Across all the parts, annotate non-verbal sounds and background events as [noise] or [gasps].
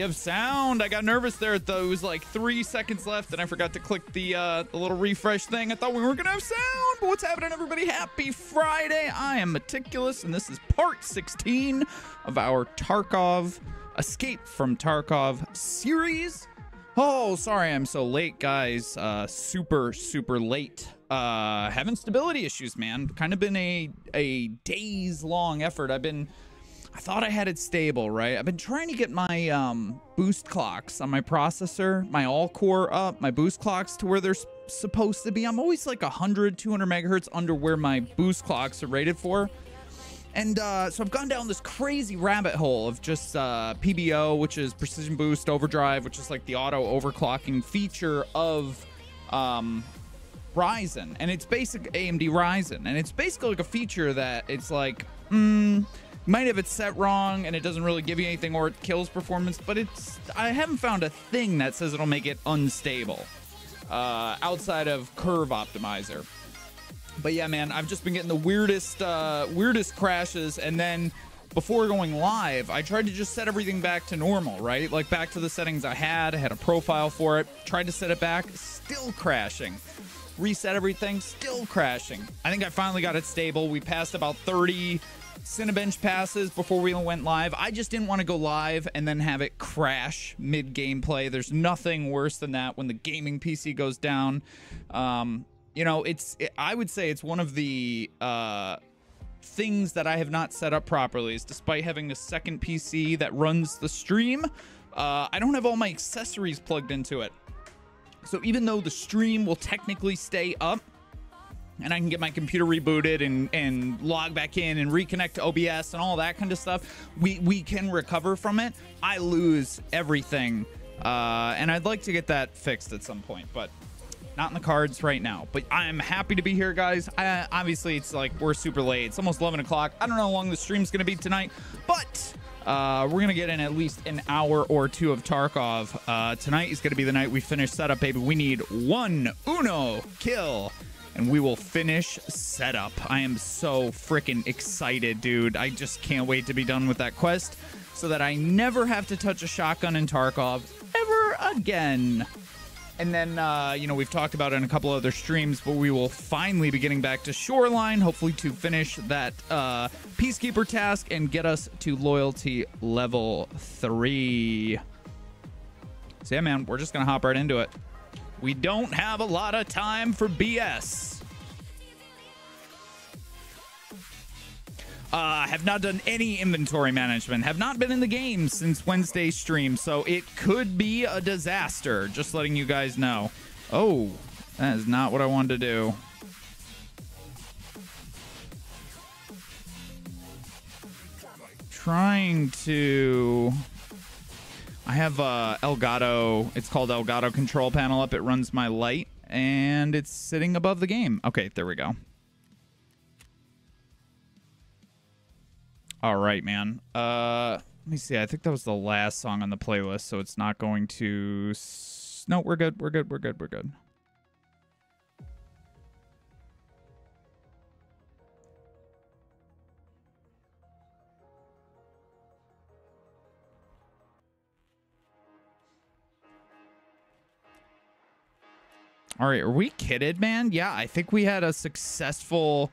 Have sound. I got nervous there at was like three seconds left, and I forgot to click the uh, the little refresh thing. I thought we weren't gonna have sound. But what's happening, everybody? Happy Friday! I am Meticulous, and this is part 16 of our Tarkov Escape from Tarkov series. Oh, sorry, I'm so late, guys. Uh, super, super late. Uh, having stability issues, man. Kind of been a a days long effort. I've been I thought I had it stable, right? I've been trying to get my um, boost clocks on my processor, my all core up, my boost clocks to where they're supposed to be. I'm always like 100, 200 megahertz under where my boost clocks are rated for. And uh, so I've gone down this crazy rabbit hole of just uh, PBO, which is Precision Boost Overdrive, which is like the auto overclocking feature of um, Ryzen. And it's basic AMD Ryzen. And it's basically like a feature that it's like, mm, might have it set wrong and it doesn't really give you anything or it kills performance, but it's I haven't found a thing that says it'll make it unstable uh, outside of Curve Optimizer. But yeah, man, I've just been getting the weirdest uh, weirdest crashes, and then before going live, I tried to just set everything back to normal, right? Like back to the settings I had. I had a profile for it. Tried to set it back, still crashing. Reset everything, still crashing. I think I finally got it stable. We passed about 30 Cinebench passes before we went live. I just didn't want to go live and then have it crash mid gameplay. There's nothing worse than that when the gaming PC goes down. Um, you know, it's it, I would say it's one of the uh, things that I have not set up properly. Is despite having a second PC that runs the stream, uh, I don't have all my accessories plugged into it. So even though the stream will technically stay up, and I can get my computer rebooted and and log back in and reconnect to OBS and all that kind of stuff, we we can recover from it. I lose everything, uh, and I'd like to get that fixed at some point, but not in the cards right now. But I'm happy to be here, guys. I, obviously, it's like we're super late. It's almost 11 o'clock. I don't know how long the stream's gonna be tonight, but. Uh, we're gonna get in at least an hour or two of Tarkov. Uh, tonight is gonna be the night we finish setup, baby. We need one Uno kill and we will finish setup. I am so freaking excited, dude. I just can't wait to be done with that quest so that I never have to touch a shotgun in Tarkov ever again. And then, uh, you know, we've talked about it in a couple other streams, but we will finally be getting back to Shoreline, hopefully to finish that uh, Peacekeeper task and get us to loyalty level three. So, yeah, man, we're just going to hop right into it. We don't have a lot of time for BS. Uh, have not done any inventory management. Have not been in the game since Wednesday's stream, so it could be a disaster. Just letting you guys know. Oh, that is not what I wanted to do. Trying to. I have uh, Elgato. It's called Elgato Control Panel up. It runs my light, and it's sitting above the game. Okay, there we go. All right, man. Uh, let me see. I think that was the last song on the playlist, so it's not going to. No, we're good. We're good. We're good. We're good. All right, are we kidded, man? Yeah, I think we had a successful.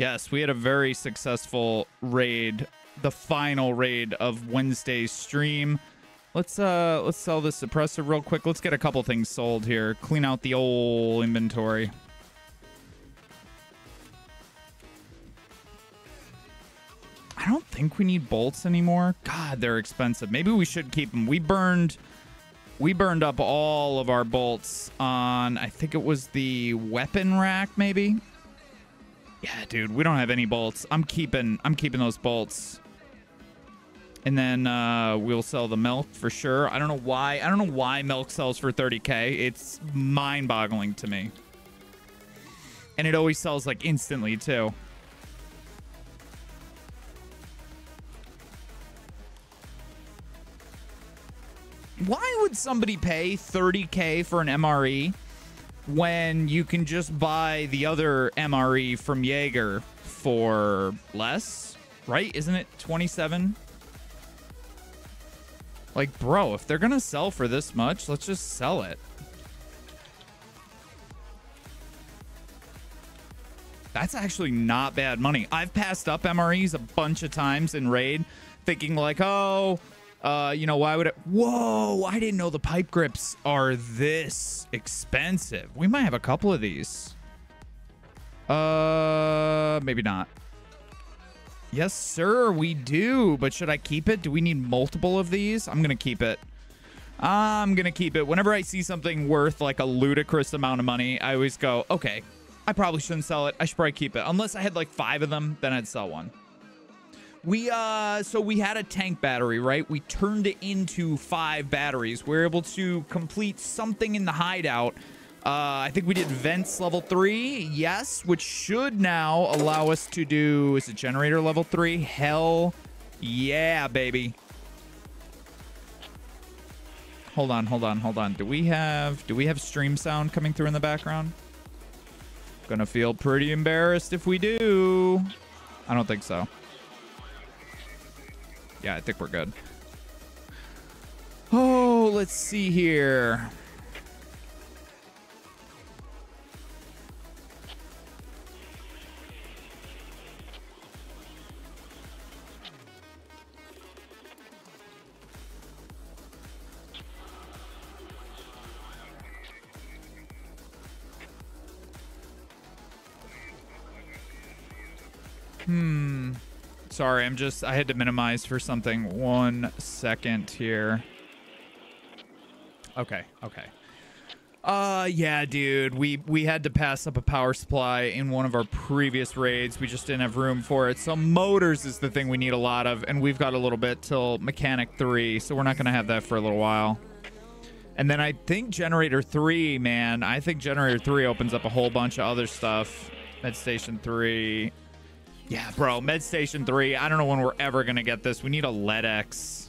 Yes, we had a very successful raid, the final raid of Wednesday's stream. Let's uh let's sell this suppressor real quick. Let's get a couple things sold here. Clean out the old inventory. I don't think we need bolts anymore. God, they're expensive. Maybe we should keep them. We burned we burned up all of our bolts on I think it was the weapon rack maybe. Yeah, dude, we don't have any bolts. I'm keeping I'm keeping those bolts. And then uh, we'll sell the milk for sure. I don't know why. I don't know why milk sells for 30k. It's mind-boggling to me. And it always sells like instantly too. Why would somebody pay 30k for an MRE when you can just buy the other MRE from Jaeger for less? Right? Isn't it 27? Like, bro, if they're going to sell for this much, let's just sell it. That's actually not bad money. I've passed up MREs a bunch of times in Raid thinking like, oh, uh, you know, why would it? Whoa, I didn't know the pipe grips are this expensive. We might have a couple of these. Uh, maybe not. Yes, sir, we do. But should I keep it? Do we need multiple of these? I'm going to keep it. I'm going to keep it. Whenever I see something worth like a ludicrous amount of money, I always go, okay, I probably shouldn't sell it. I should probably keep it. Unless I had like five of them, then I'd sell one. We, uh, so we had a tank battery, right? We turned it into five batteries. We are able to complete something in the hideout uh, I think we did vents level three, yes, which should now allow us to do, is it generator level three? Hell yeah, baby. Hold on, hold on, hold on. Do we have, do we have stream sound coming through in the background? Gonna feel pretty embarrassed if we do. I don't think so. Yeah, I think we're good. Oh, let's see here. Hmm. Sorry, I'm just, I had to minimize for something. One second here. Okay, okay. Uh, yeah, dude. We we had to pass up a power supply in one of our previous raids. We just didn't have room for it. So motors is the thing we need a lot of, and we've got a little bit till mechanic three, so we're not gonna have that for a little while. And then I think generator three, man. I think generator three opens up a whole bunch of other stuff. Med station three. Yeah, bro, Med Station 3. I don't know when we're ever going to get this. We need a LEDX.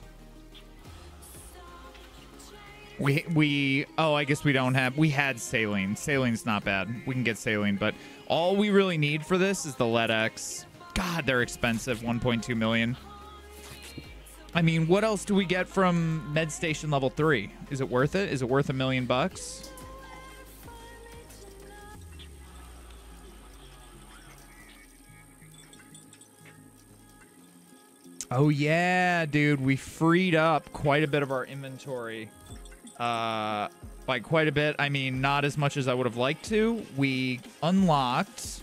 We, we, oh, I guess we don't have, we had saline. Saline's not bad. We can get saline, but all we really need for this is the LEDX. God, they're expensive. 1.2 million. I mean, what else do we get from Med Station level 3? Is it worth it? Is it worth a million bucks? Oh yeah, dude, we freed up quite a bit of our inventory. Uh, by quite a bit, I mean not as much as I would have liked to. We unlocked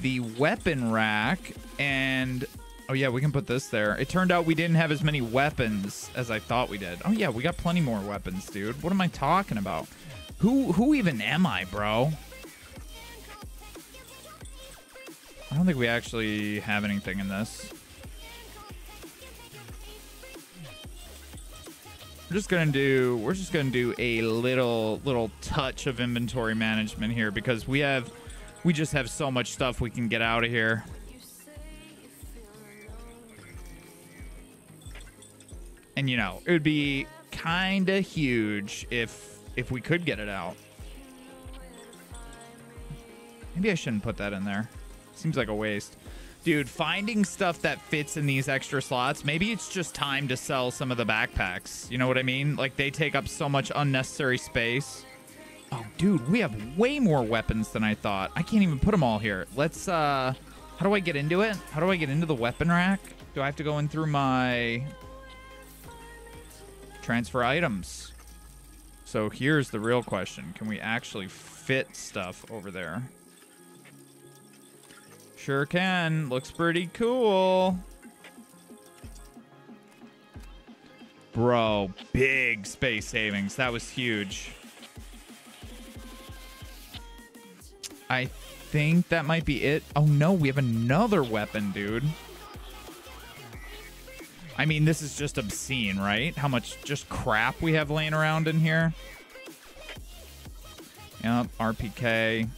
the weapon rack and oh yeah, we can put this there. It turned out we didn't have as many weapons as I thought we did. Oh yeah, we got plenty more weapons, dude. What am I talking about? Who who even am I, bro? I don't think we actually have anything in this. We're just gonna do we're just gonna do a little little touch of inventory management here because we have we just have so much stuff we can get out of here. And you know, it would be kind of huge if if we could get it out. Maybe I shouldn't put that in there. Seems like a waste. Dude, finding stuff that fits in these extra slots, maybe it's just time to sell some of the backpacks. You know what I mean? Like, they take up so much unnecessary space. Oh, dude, we have way more weapons than I thought. I can't even put them all here. Let's, uh... How do I get into it? How do I get into the weapon rack? Do I have to go in through my... Transfer items? So here's the real question. Can we actually fit stuff over there? Sure can. Looks pretty cool. Bro, big space savings. That was huge. I think that might be it. Oh no, we have another weapon, dude. I mean, this is just obscene, right? How much just crap we have laying around in here. Yep, RPK.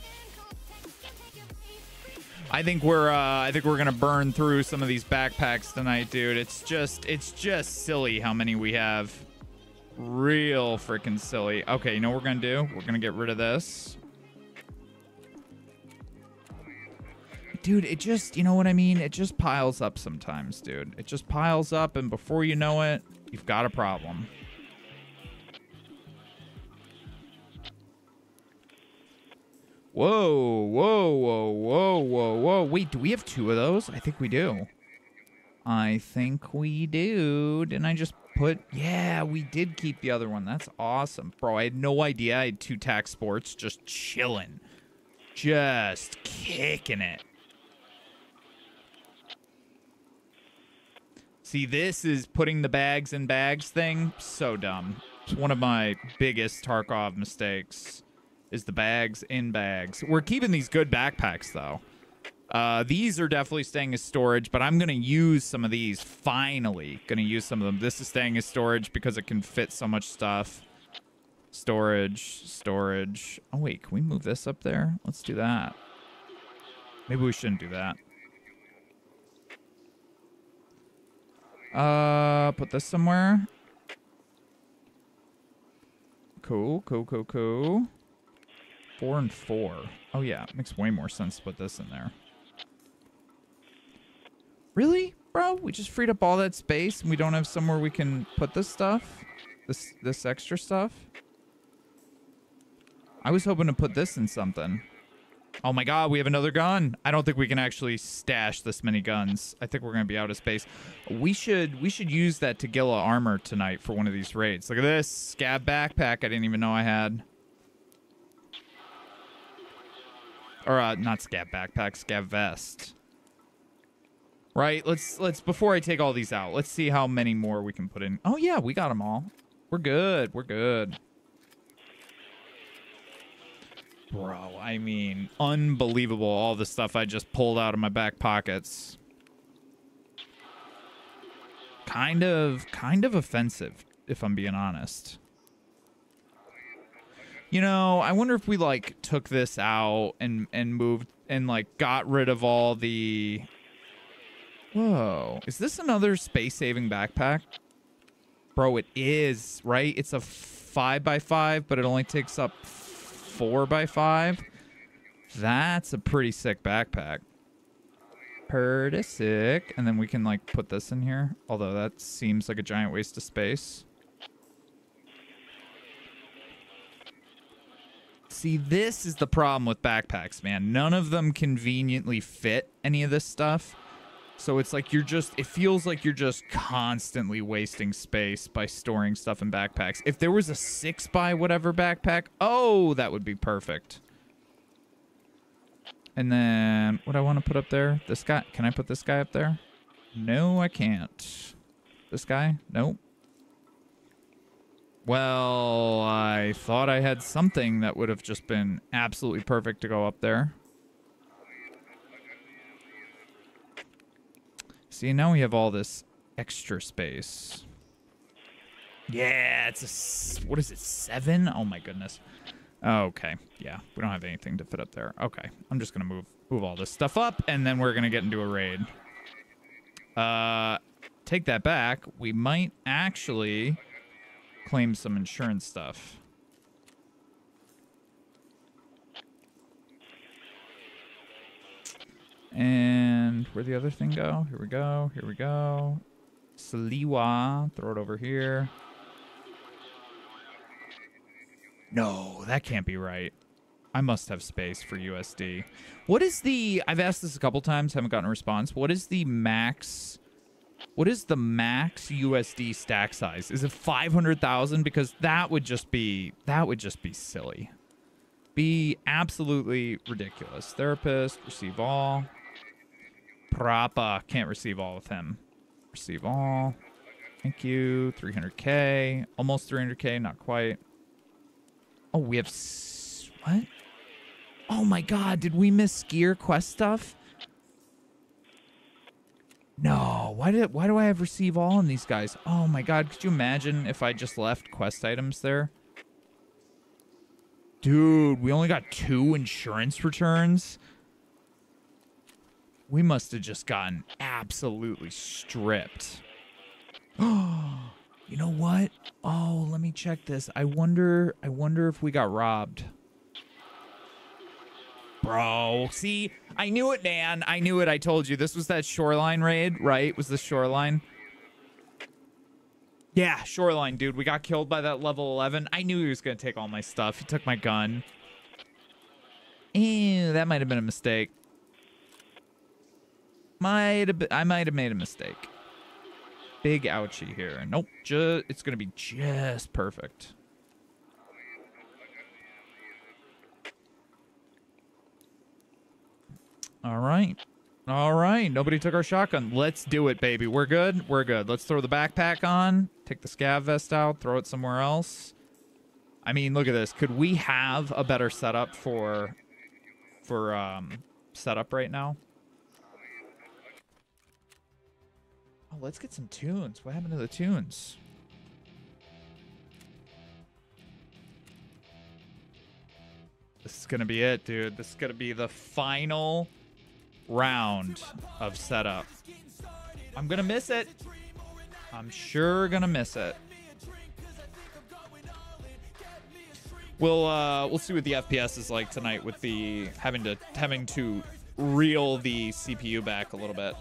I think we're uh, I think we're gonna burn through some of these backpacks tonight, dude. It's just it's just silly how many we have. Real freaking silly. Okay, you know what we're gonna do? We're gonna get rid of this. dude, it just, you know what I mean? It just piles up sometimes, dude. It just piles up, and before you know it, you've got a problem. Whoa, whoa, whoa, whoa, whoa, whoa. Wait, do we have two of those? I think we do. I think we do. Didn't I just put... Yeah, we did keep the other one. That's awesome. Bro, I had no idea I had two Tac Sports just chilling. Just kicking it. See, this is putting the bags in bags thing. So dumb. It's one of my biggest Tarkov mistakes is the bags in bags. We're keeping these good backpacks, though. Uh, these are definitely staying as storage, but I'm going to use some of these. Finally, going to use some of them. This is staying as storage because it can fit so much stuff. Storage, storage. Oh, wait, can we move this up there? Let's do that. Maybe we shouldn't do that. Uh, put this somewhere. Cool, cool, cool, cool. Four and four. Oh, yeah. It makes way more sense to put this in there. Really, bro? We just freed up all that space and we don't have somewhere we can put this stuff? This this extra stuff? I was hoping to put this in something. Oh my god, we have another gun. I don't think we can actually stash this many guns. I think we're going to be out of space. We should we should use that Tagilla armor tonight for one of these raids. Look at this. Scav backpack I didn't even know I had. Or uh, not scav backpack, scav vest. Right, let's let's before I take all these out, let's see how many more we can put in. Oh yeah, we got them all. We're good. We're good. Bro, I mean, unbelievable all the stuff I just pulled out of my back pockets. Kind of kind of offensive if I'm being honest. You know, I wonder if we like took this out and and moved and like got rid of all the Whoa. Is this another space saving backpack? Bro, it is, right? It's a 5 by 5 but it only takes up 4 by 5 That's a pretty sick backpack. Pretty sick. And then we can, like, put this in here. Although that seems like a giant waste of space. See, this is the problem with backpacks, man. None of them conveniently fit any of this stuff. So it's like you're just, it feels like you're just constantly wasting space by storing stuff in backpacks. If there was a six by whatever backpack, oh, that would be perfect. And then what I want to put up there, this guy, can I put this guy up there? No, I can't. This guy? Nope. Well, I thought I had something that would have just been absolutely perfect to go up there. See, now we have all this extra space. Yeah, it's a, what is it, seven? Oh my goodness. Okay, yeah, we don't have anything to fit up there. Okay, I'm just gonna move move all this stuff up, and then we're gonna get into a raid. Uh, take that back. We might actually claim some insurance stuff. And where'd the other thing go? Here we go. Here we go. Salewa. Throw it over here. No, that can't be right. I must have space for USD. What is the... I've asked this a couple times. Haven't gotten a response. What is the max... What is the max USD stack size? Is it 500,000? Because that would just be... That would just be silly. Be absolutely ridiculous. Therapist, receive all. Prapor. Can't receive all with him. Receive all. Thank you. 300k. Almost 300k. Not quite. Oh, we have... what? Oh my god. Did we miss gear quest stuff? No. Why did why do I have receive all on these guys? Oh my god. Could you imagine if I just left quest items there? Dude, we only got two insurance returns. We must have just gotten absolutely stripped. Oh, [gasps] you know what? Oh, let me check this. I wonder I wonder if we got robbed. Bro. See, I knew it, man. I knew it. I told you. This was that shoreline raid, right? Was the shoreline? Yeah, shoreline, dude. We got killed by that level 11. I knew he was going to take all my stuff. He took my gun. Ew, that might have been a mistake. Might have been, I might have made a mistake. Big ouchie here. Nope, it's going to be just perfect. All right. All right. Nobody took our shotgun. Let's do it, baby. We're good. We're good. Let's throw the backpack on, take the scav vest out, throw it somewhere else. I mean, look at this. Could we have a better setup for for um setup right now? Oh, let's get some tunes. What happened to the tunes? This is gonna be it, dude. This is gonna be the final round of setup. I'm gonna miss it. I'm sure gonna miss it. We'll uh we'll see what the FPS is like tonight with the having to having to reel the CPU back a little bit.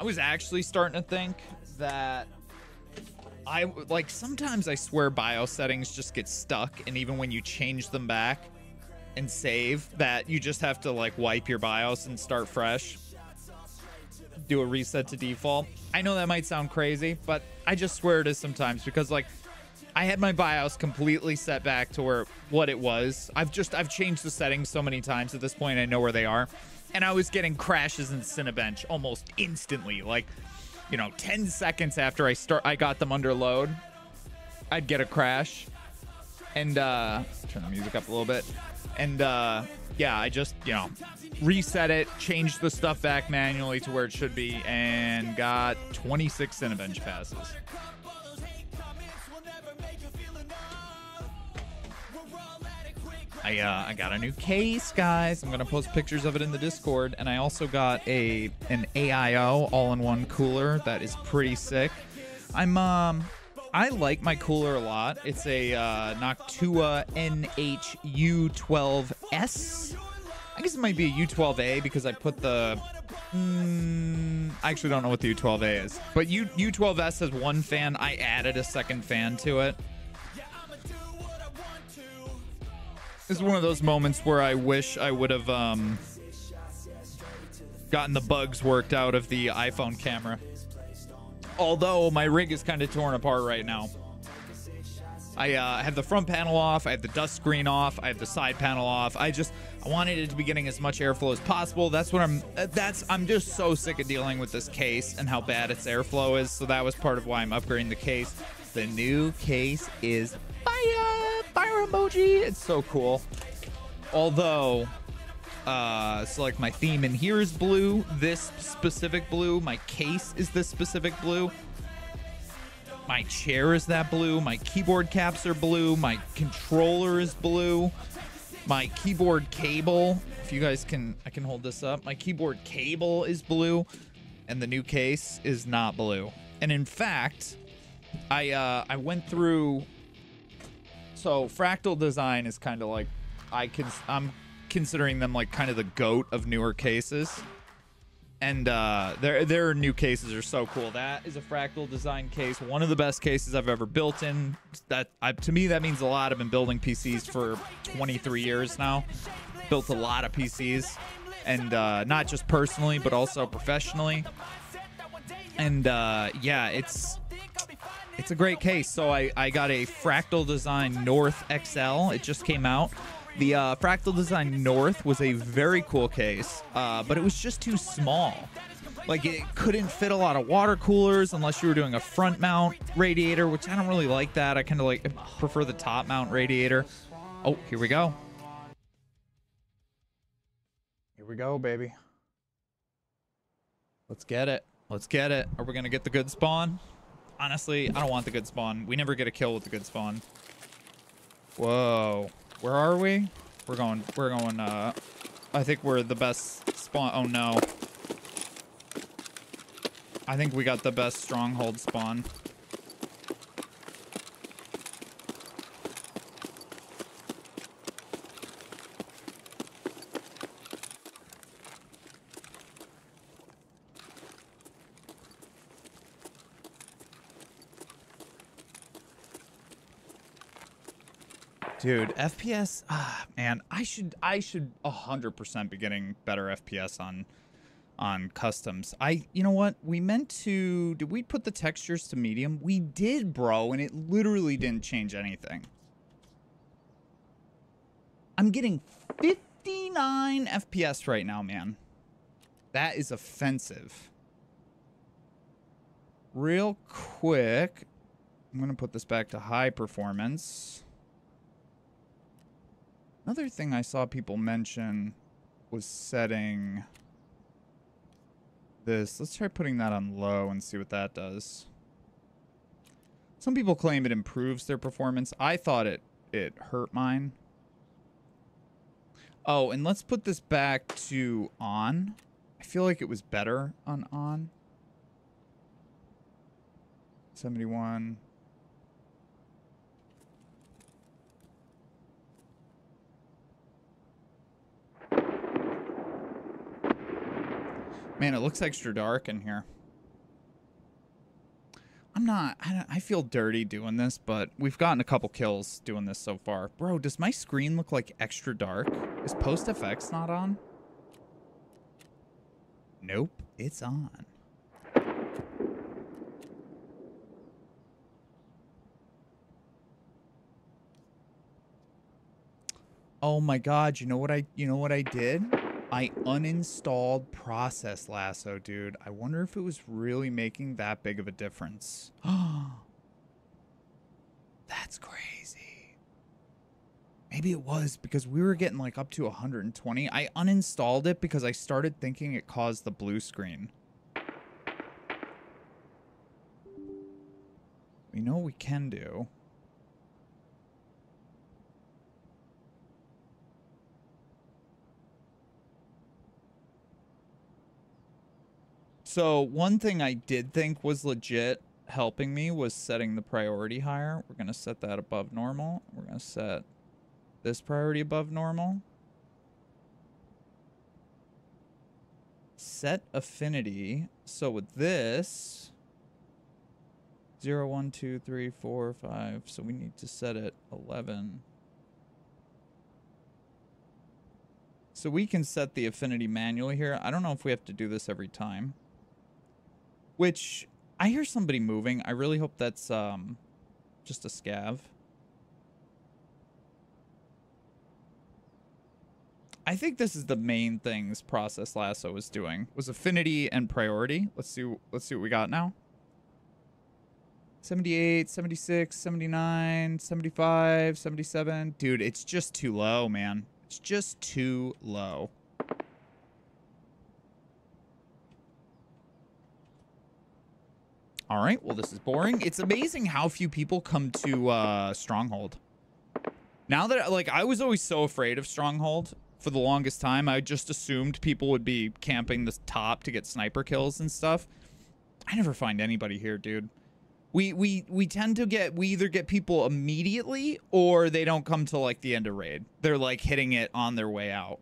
I was actually starting to think that I like sometimes I swear BIOS settings just get stuck, and even when you change them back and save, that you just have to like wipe your BIOS and start fresh, do a reset to default. I know that might sound crazy, but I just swear it is sometimes because like I had my BIOS completely set back to where what it was. I've just I've changed the settings so many times at this point. I know where they are and I was getting crashes in Cinebench almost instantly. Like, you know, 10 seconds after I start, I got them under load, I'd get a crash. And uh, turn the music up a little bit. And uh, yeah, I just, you know, reset it, changed the stuff back manually to where it should be, and got 26 Cinebench passes. I uh, I got a new case, guys. I'm gonna post pictures of it in the Discord, and I also got a an AIO all-in-one cooler that is pretty sick. I'm um I like my cooler a lot. It's a uh, Noctua NH-U12S. I guess it might be a U12A because I put the. Mm, I actually don't know what the U12A is, but U U12S has one fan. I added a second fan to it. Is one of those moments where I wish I would have um, gotten the bugs worked out of the iPhone camera. Although my rig is kind of torn apart right now. I uh, have the front panel off, I have the dust screen off, I have the side panel off. I just I wanted it to be getting as much airflow as possible. That's what I'm. That's I'm just so sick of dealing with this case and how bad its airflow is. So that was part of why I'm upgrading the case. The new case is fire, fire emoji. It's so cool. Although, uh, so like my theme in here is blue. This specific blue. My case is this specific blue. My chair is that blue. My keyboard caps are blue. My controller is blue. My keyboard cable, if you guys can, I can hold this up. My keyboard cable is blue, and the new case is not blue. And in fact, I uh, I went through. So fractal design is kind of like I can I'm considering them like kind of the goat of newer cases. And uh, their their new cases are so cool. That is a fractal design case, one of the best cases I've ever built in. That I, to me that means a lot. I've been building PCs for 23 years now. Built a lot of PCs, and uh, not just personally, but also professionally. And uh, yeah, it's it's a great case. So I, I got a Fractal Design North XL. It just came out. The uh, Fractal Design North was a very cool case, uh, but it was just too small. Like it couldn't fit a lot of water coolers unless you were doing a front mount radiator, which I don't really like that. I kind of like prefer the top mount radiator. Oh, here we go. Here we go, baby. Let's get it. Let's get it. Are we gonna get the good spawn? Honestly, I don't want the good spawn. We never get a kill with the good spawn. Whoa. Where are we? We're going, we're going, uh, I think we're the best spawn. Oh no. I think we got the best stronghold spawn. Dude, FPS, ah, man, I should I should 100% be getting better FPS on on customs. I you know what? We meant to did we put the textures to medium? We did, bro, and it literally didn't change anything. I'm getting 59 FPS right now, man. That is offensive. Real quick, I'm going to put this back to high performance. Another thing I saw people mention was setting this. Let's try putting that on low and see what that does. Some people claim it improves their performance. I thought it it hurt mine. Oh, and let's put this back to on. I feel like it was better on on. 71. Man, it looks extra dark in here. I'm not, I, I, feel dirty doing this, but we've gotten a couple kills doing this so far. Bro, does my screen look like extra dark? Is post effects not on? Nope, it's on. Oh my god, you know what I you know what I did? I uninstalled Process Lasso, dude. I wonder if it was really making that big of a difference. [gasps] That's crazy. Maybe it was because we were getting like up to 120. I uninstalled it because I started thinking it caused the blue screen. We know what we can do. So one thing I did think was legit helping me was setting the priority higher. We're going to set that above normal. We're going to set this priority above normal. Set affinity. So with this, 0, 1, 2, 3, 4, 5. So we need to set it 11. So we can set the affinity manually here. I don't know if we have to do this every time. Which I hear somebody moving. I really hope that's um, just a scav. I think this is the main things process lasso was doing was affinity and priority. Let's see let's see what we got now. 78, 76, 79, 75, 77. Dude, it's just too low, man. It's just too low. All right. Well, this is boring. It's amazing how few people come to uh, Stronghold. Now that, like, I was always so afraid of Stronghold for the longest time. I just assumed people would be camping the top to get sniper kills and stuff. I never find anybody here, dude. We we we tend to get we either get people immediately or they don't come till like the end of raid. They're like hitting it on their way out.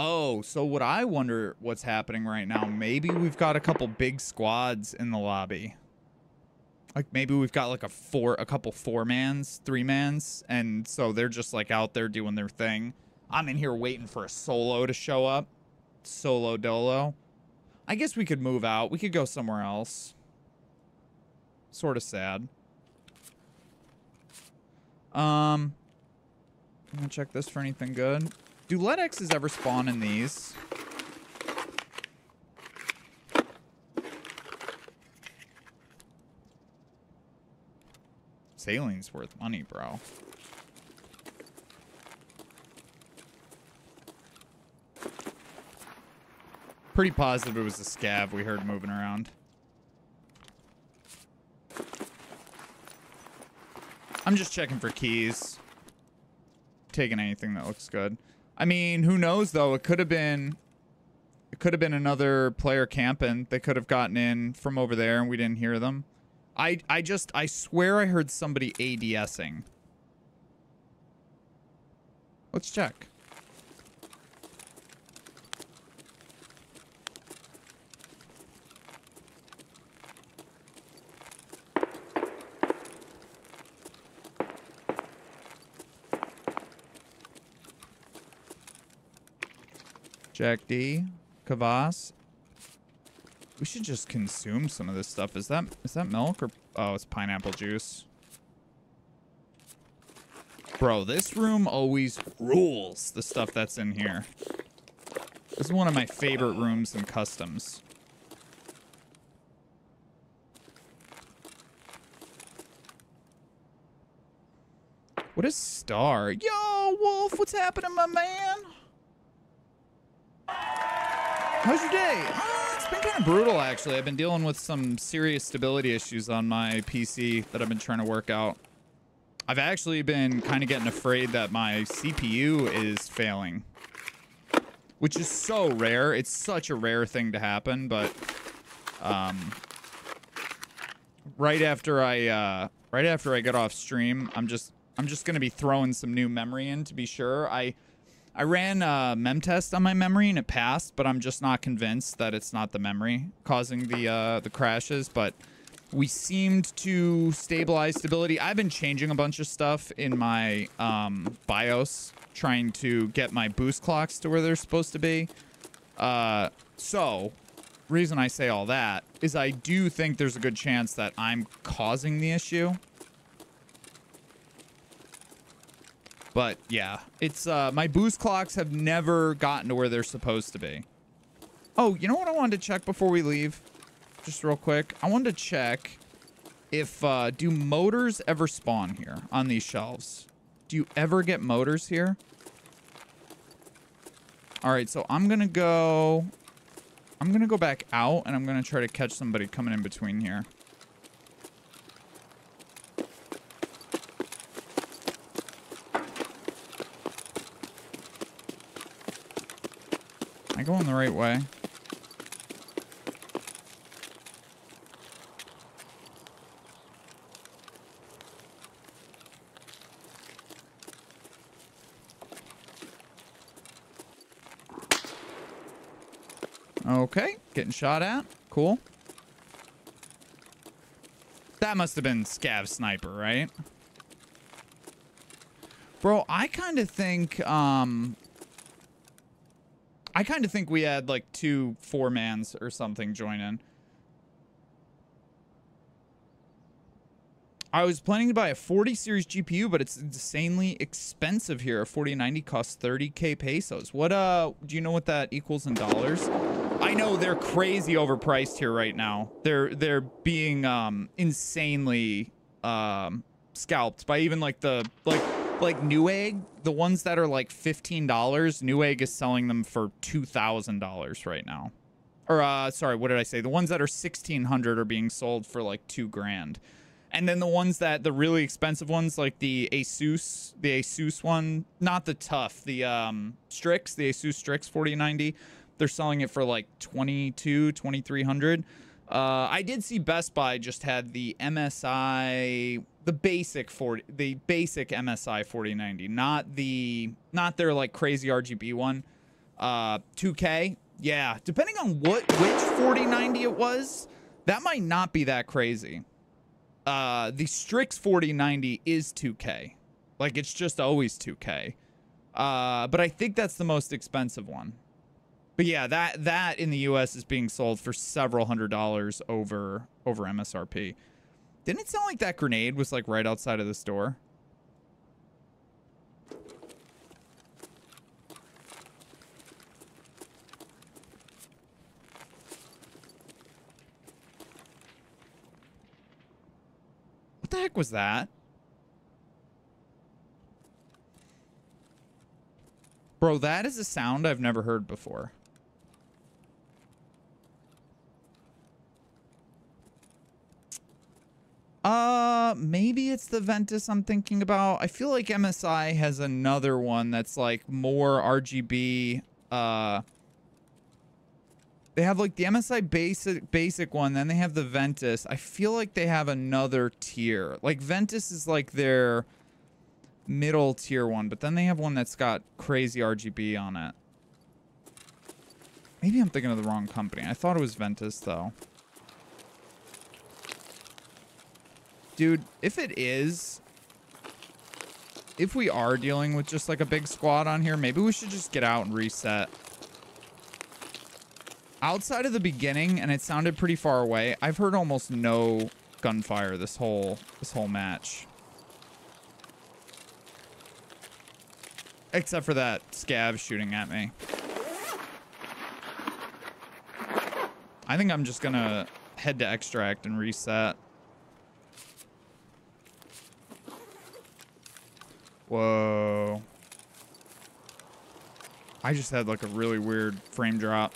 Oh, so what I wonder what's happening right now, maybe we've got a couple big squads in the lobby. Like maybe we've got like a four a couple four mans, three mans, and so they're just like out there doing their thing. I'm in here waiting for a solo to show up. Solo dolo. I guess we could move out. We could go somewhere else. Sort of sad. Um I'm gonna check this for anything good. Do X's ever spawn in these? Saline's worth money, bro. Pretty positive it was a scav we heard moving around. I'm just checking for keys. Taking anything that looks good. I mean, who knows though? It could have been It could have been another player camping. They could have gotten in from over there and we didn't hear them. I I just I swear I heard somebody ADSing. Let's check. Jack D, Kavas. We should just consume some of this stuff. Is that is that milk or oh, it's pineapple juice. Bro, this room always rules the stuff that's in here. This is one of my favorite rooms in customs. What is star? Yo, Wolf, what's happening, my man? How's your day? Uh, it's been kind of brutal, actually. I've been dealing with some serious stability issues on my PC that I've been trying to work out. I've actually been kind of getting afraid that my CPU is failing, which is so rare. It's such a rare thing to happen, but um, right after I uh, right after I get off stream, I'm just I'm just gonna be throwing some new memory in to be sure. I I ran a mem test on my memory and it passed, but I'm just not convinced that it's not the memory causing the uh, the crashes. But we seemed to stabilize stability. I've been changing a bunch of stuff in my um, BIOS, trying to get my boost clocks to where they're supposed to be. Uh, so, reason I say all that is I do think there's a good chance that I'm causing the issue. But yeah, it's uh, my boost clocks have never gotten to where they're supposed to be. Oh, you know what I wanted to check before we leave? Just real quick. I wanted to check if, uh, do motors ever spawn here on these shelves? Do you ever get motors here? All right, so I'm going to go, I'm going to go back out and I'm going to try to catch somebody coming in between here. Going the right way? Okay, getting shot at. Cool. That must have been Scav Sniper, right? Bro, I kind of think um, I kind of think we had like two four mans or something join in. I was planning to buy a 40 series GPU, but it's insanely expensive here. A 4090 costs 30k pesos. What uh do you know what that equals in dollars? I know they're crazy overpriced here right now. They're they're being um insanely um scalped by even like the like like Newegg, the ones that are like $15, Newegg is selling them for $2,000 right now. Or, uh, sorry, what did I say? The ones that are 1600 are being sold for like two grand. And then the ones that, the really expensive ones, like the Asus, the Asus one, not the tough, the um, Strix, the Asus Strix 4090, they're selling it for like 22, 2300. Uh, I did see Best Buy just had the MSI the basic 40 the basic MSI 4090, not the not their like crazy RGB one. Uh 2K. Yeah, depending on what which 4090 it was, that might not be that crazy. Uh the Strix 4090 is 2K. Like it's just always 2K. Uh but I think that's the most expensive one. But yeah, that that in the US is being sold for several hundred dollars over over MSRP. Didn't it sound like that grenade was like right outside of the store? What the heck was that? Bro, that is a sound I've never heard before. Uh, maybe it's the Ventus I'm thinking about. I feel like MSI has another one that's like more RGB, uh, They have like the MSI basic basic one, then they have the Ventus. I feel like they have another tier. Like Ventus is like their middle tier one, but then they have one that's got crazy RGB on it. Maybe I'm thinking of the wrong company. I thought it was Ventus though. Dude, if it is, if we are dealing with just like a big squad on here, maybe we should just get out and reset. Outside of the beginning, and it sounded pretty far away, I've heard almost no gunfire this whole this whole match. Except for that scav shooting at me. I think I'm just gonna head to extract and reset. Whoa. I just had like a really weird frame drop.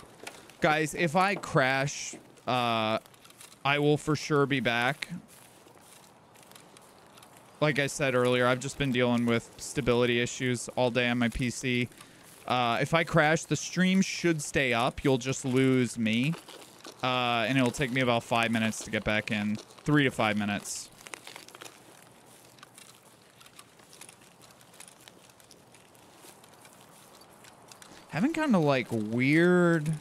Guys, if I crash, uh, I will for sure be back. Like I said earlier, I've just been dealing with stability issues all day on my PC. Uh, if I crash, the stream should stay up. You'll just lose me. Uh, and it'll take me about five minutes to get back in. Three to five minutes. Having kind of like weird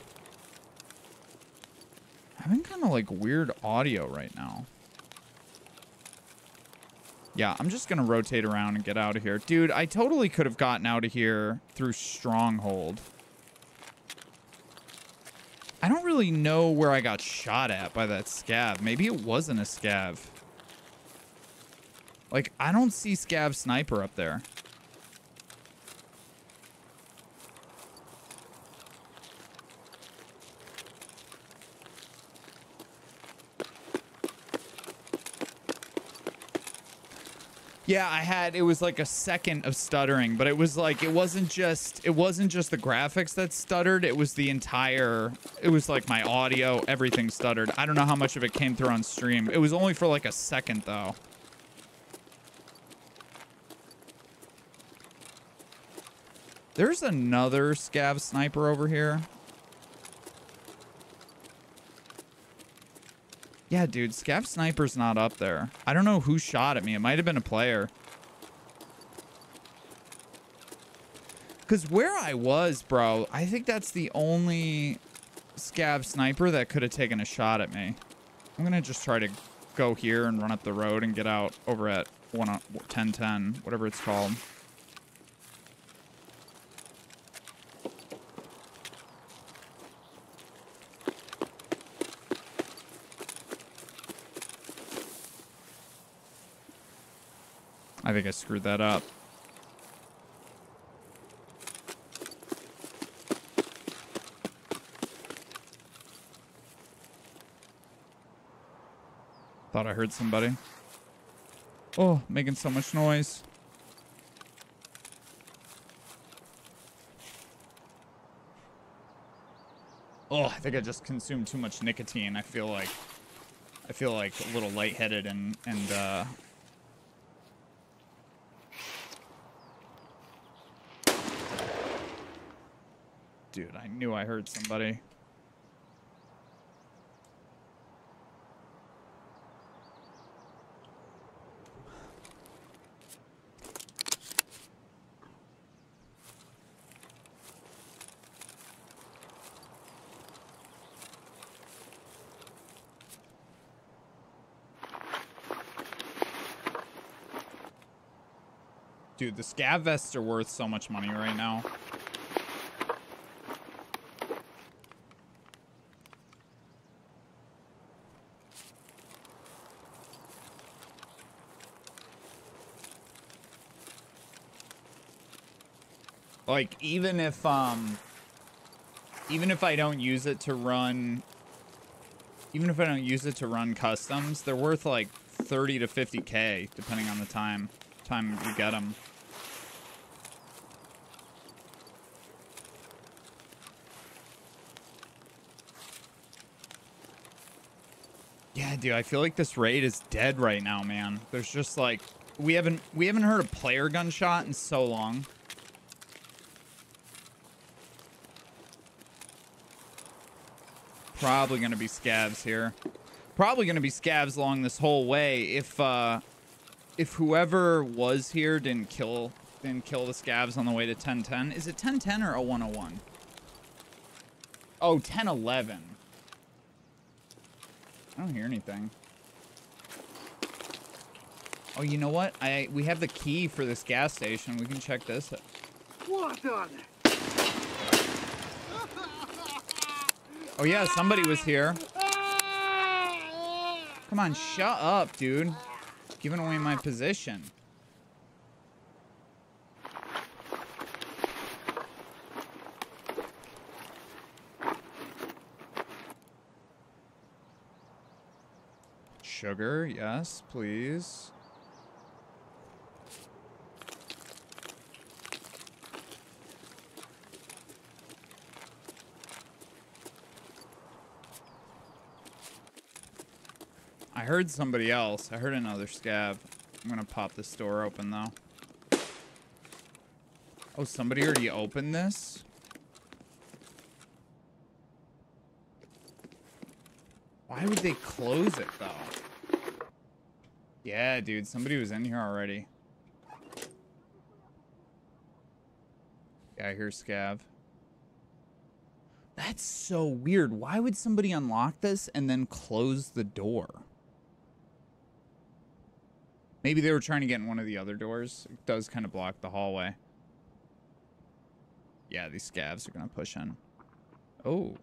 having kind of like weird audio right now. Yeah i'm just gonna rotate around and get out of here. Dude i totally could have gotten out of here through stronghold. I don't really know where i got shot at by that scav. Maybe it wasn't a scav. Like i don't see scav sniper up there Yeah, I had it was like a second of stuttering, but it was like it wasn't just it wasn't just the graphics that stuttered, it was the entire it was like my audio, everything stuttered. I don't know how much of it came through on stream. It was only for like a second though. There's another scav sniper over here. Yeah, dude, Scav Sniper's not up there. I don't know who shot at me. It might have been a player. Because where I was, bro, I think that's the only Scav Sniper that could have taken a shot at me. I'm going to just try to go here and run up the road and get out over at 1010, whatever it's called. I think I screwed that up. Thought I heard somebody. Oh, making so much noise. Oh, I think I just consumed too much nicotine. I feel like I feel like a little lightheaded and and uh Dude, I knew I heard somebody. Dude, the scav vests are worth so much money right now. Like, even if, um, even if I don't use it to run, even if I don't use it to run customs, they're worth like 30 to 50k, depending on the time, time you get them. Yeah, dude, I feel like this raid is dead right now, man. There's just like we haven't we haven't heard a player gunshot in so long. Probably going to be scavs here. Probably going to be scavs along this whole way if uh, if whoever was here didn't kill didn't kill the scavs on the way to 1010. Is it 1010 or a 101? Oh, 1011. I don't hear anything. Oh, you know what? I we have the key for this gas station. We can check this. What on? Oh yeah, somebody was here. Come on, shut up, dude. Giving away my position. Sugar, yes, please. Heard somebody else. I heard another scav. I'm gonna pop this door open though. Oh, somebody already opened this? Why would they close it though? Yeah, dude, somebody was in here already. Yeah, I hear scav. That's so weird. Why would somebody unlock this and then close the door? Maybe they were trying to get in one of the other doors. It does kind of block the hallway. Yeah, these scavs are going to push in. Oh.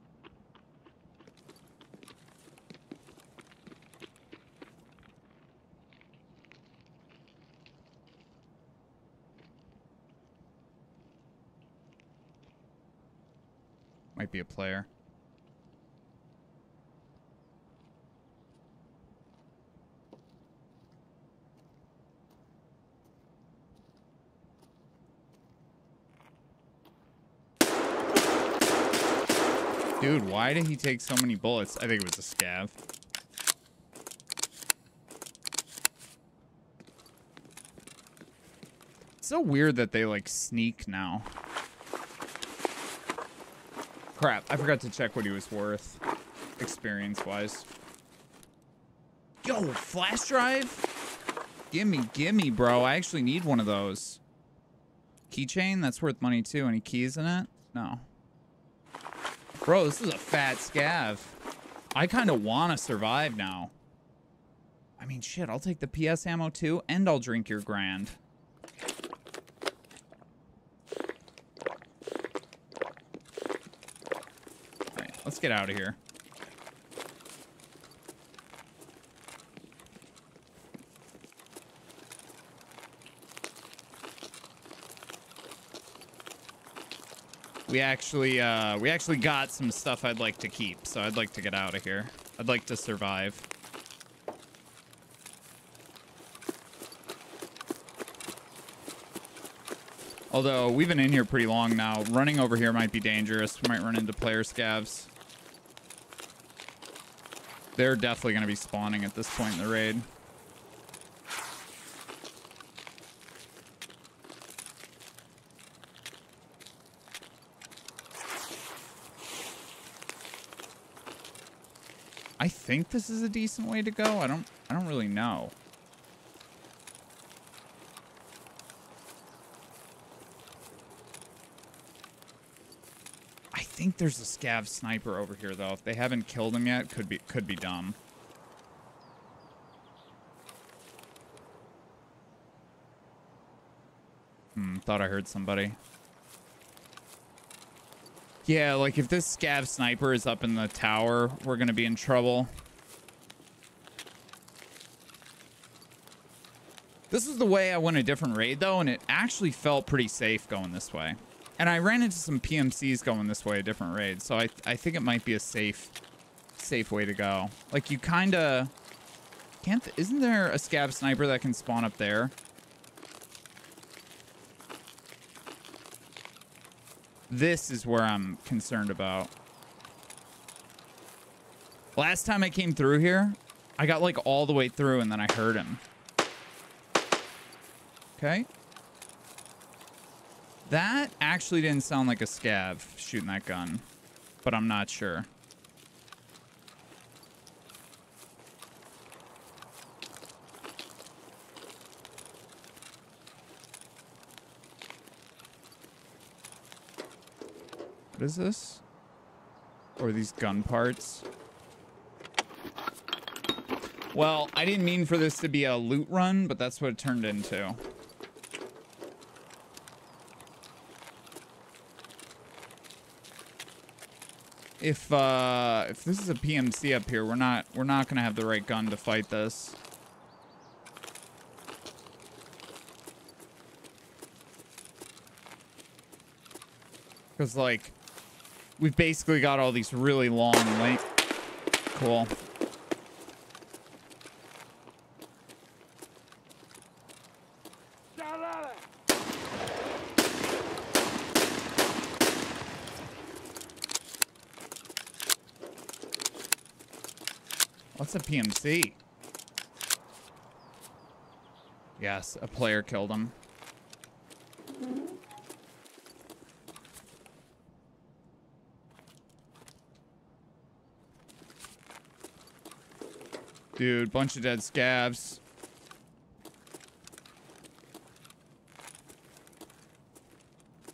Might be a player. Dude, why did he take so many bullets? I think it was a scav. It's so weird that they like sneak now. Crap, I forgot to check what he was worth. Experience-wise. Yo, flash drive? Gimme, gimme, bro. I actually need one of those. Keychain? That's worth money too. Any keys in it? No. Bro, this is a fat scav. I kind of want to survive now. I mean, shit, I'll take the PS ammo too, and I'll drink your grand. Alright, let's get out of here. We actually, uh, we actually got some stuff I'd like to keep, so I'd like to get out of here. I'd like to survive. Although, we've been in here pretty long now. Running over here might be dangerous. We might run into player scavs. They're definitely going to be spawning at this point in the raid. I think this is a decent way to go. I don't I don't really know. I think there's a scav sniper over here though. If they haven't killed him yet, could be could be dumb. Hmm, thought I heard somebody. Yeah, like if this scav sniper is up in the tower, we're going to be in trouble. This is the way I went a different raid, though, and it actually felt pretty safe going this way. And I ran into some PMCs going this way a different raid, so I, I think it might be a safe safe way to go. Like, you kind of... Can't... Isn't there a scav sniper that can spawn up there? This is where I'm concerned about. Last time I came through here, I got like all the way through and then I heard him. Okay. That actually didn't sound like a scav shooting that gun, but I'm not sure. What is this? Or these gun parts? Well, I didn't mean for this to be a loot run, but that's what it turned into. If uh if this is a PMC up here, we're not we're not gonna have the right gun to fight this. Because like we've basically got all these really long length. Cool. What's a PMC? Yes, a player killed him. Dude, bunch of dead scavs.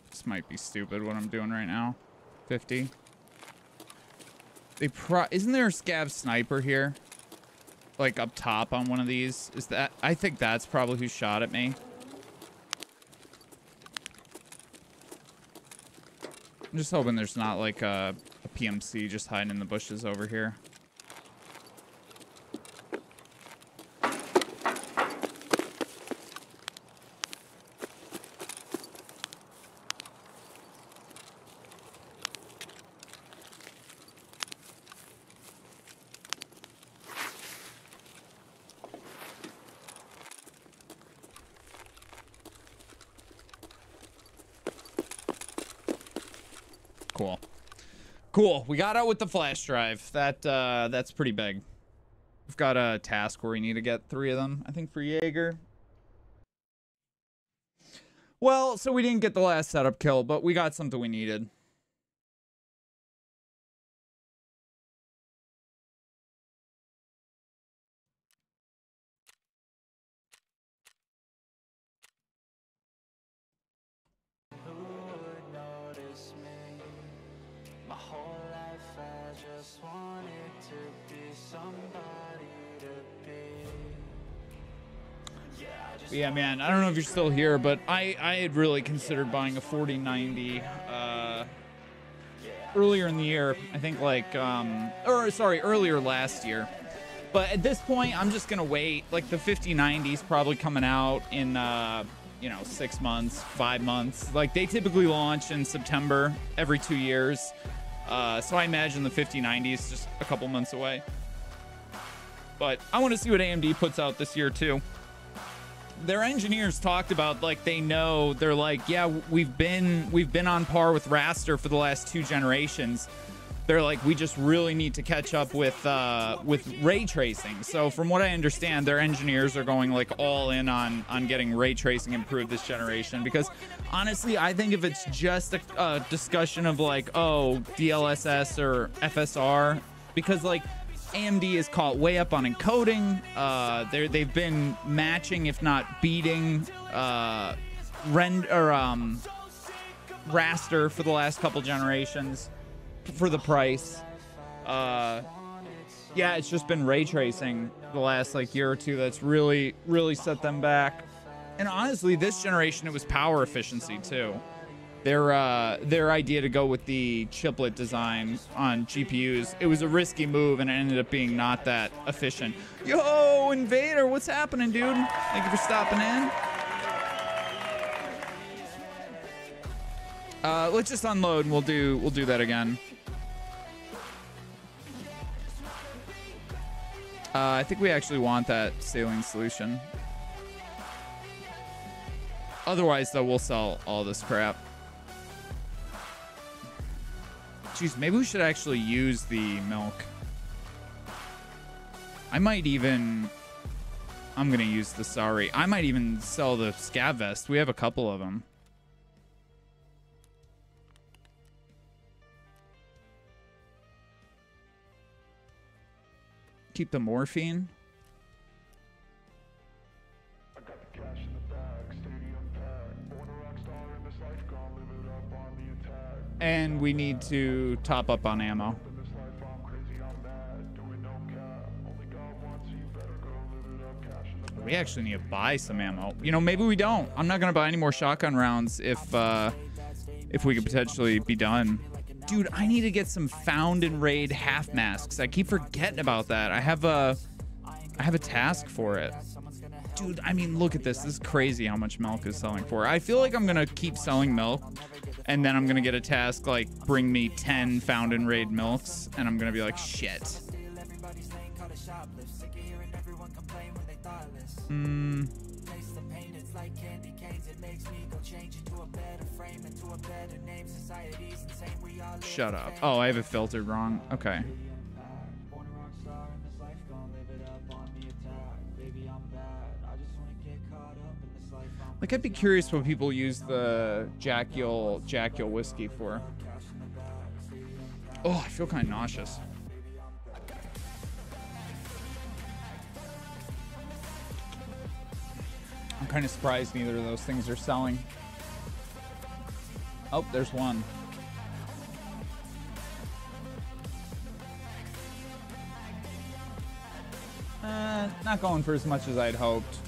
This might be stupid what I'm doing right now. 50. They pro- Isn't there a scav sniper here? Like up top on one of these? Is that- I think that's probably who shot at me. I'm just hoping there's not like a, a PMC just hiding in the bushes over here. Cool. Cool. We got out with the flash drive. That uh that's pretty big. We've got a task where we need to get three of them, I think for Jaeger. Well, so we didn't get the last setup kill, but we got something we needed. Yeah, man. I don't know if you're still here, but I I had really considered buying a 4090 uh earlier in the year. I think like um or sorry, earlier last year. But at this point, I'm just going to wait. Like the 5090 is probably coming out in uh you know, 6 months, 5 months. Like they typically launch in September every 2 years. Uh so I imagine the 5090 is just a couple months away. But I want to see what AMD puts out this year too their engineers talked about like they know they're like yeah we've been we've been on par with raster for the last two generations they're like we just really need to catch up with uh with ray tracing. So from what i understand their engineers are going like all in on on getting ray tracing improved this generation. Because honestly i think if it's just a, a discussion of like oh dlss or fsr because like AMD is caught way up on encoding. Uh, they've been matching, if not beating, uh, um, raster for the last couple generations for the price. Uh, yeah, it's just been ray tracing the last like year or two that's really really set them back. And honestly, this generation it was power efficiency too their uh, their idea to go with the chiplet design on GPUs. It was a risky move, and it ended up being not that efficient. Yo, Invader, what's happening, dude? Thank you for stopping in. Uh, let's just unload, and we'll do we'll do that again. Uh, I think we actually want that saline solution. Otherwise, though, we'll sell all this crap. Jeez, maybe we should actually use the milk. I might even... I'm going to use the sorry. I might even sell the scav vest. We have a couple of them. Wants the morphine. And we need to top up on ammo. We actually need to buy some ammo. You know, maybe we don't. I'm not gonna buy any more shotgun rounds if uh if we could potentially be done. Dude, I need to get some found and raid half masks. I keep forgetting about that. I have a I have a task for it. Dude, I mean, look at this. This is crazy how much milk is selling for. I feel like I'm gonna keep selling milk, and then I'm gonna get a task like bring me 10 found and raid milks, and I'm gonna be like, shit. Hmm. Shut up. Oh, I have it filtered wrong. Okay. Like, I'd be curious what people use the Jackal Jackal whiskey for. Oh, I feel kind of nauseous. I'm kind of surprised neither of those things are selling. Oh, there's one. Uh, not going for as much as I'd hoped.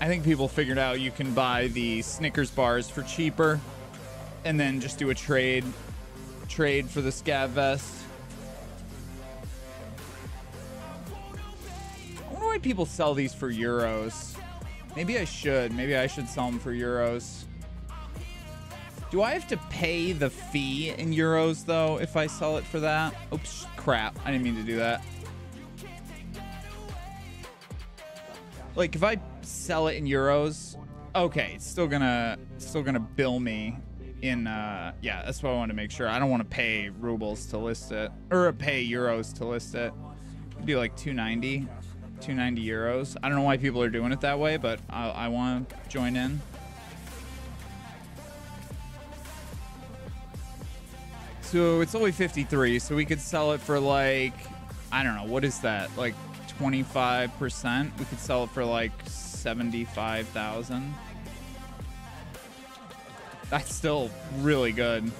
I think people figured out you can buy the Snickers bars for cheaper and then just do a trade trade for the scav vest. I wonder why people sell these for euros. Maybe I should. Maybe I should sell them for euros. Do I have to pay the fee in euros though if I sell it for that? Oops, crap. I didn't mean to do that. Like if I sell it in euros, okay, it's still gonna still gonna bill me in uh yeah, that's what I want to make sure. I don't want to pay rubles to list it or pay euros to list it. It'd be like 290, 290 euros. I don't know why people are doing it that way, but I, I want to join in. So it's only 53, so we could sell it for like, I don't know, what is that? Like 25%? We could sell it for like 75,000. That's still really good.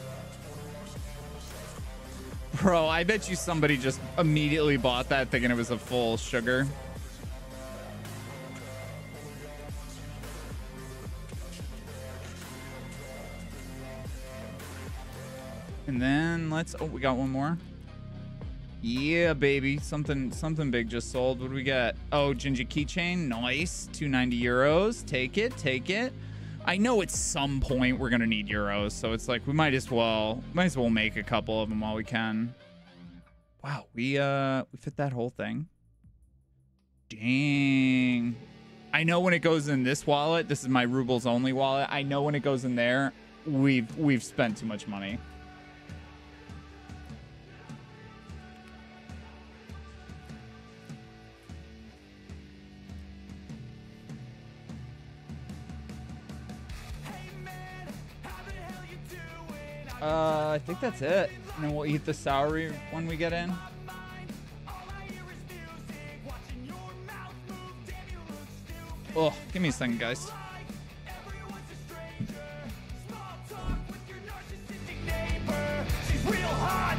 Bro, I bet you somebody just immediately bought that thinking it was a full sugar. And then let's oh we got one more. Yeah, baby. Something something big just sold. What do we got? Oh, Jinja keychain. Nice. 290 euros. Take it, take it. I know at some point we're gonna need euros, so it's like we might as well might as well make a couple of them while we can. Wow, we uh we fit that whole thing. Dang. I know when it goes in this wallet, this is my rubles only wallet. I know when it goes in there, we've we've spent too much money. Uh, I think that's it. And then we'll eat the celery when we get in. Oh, give me a second, guys. Real hot,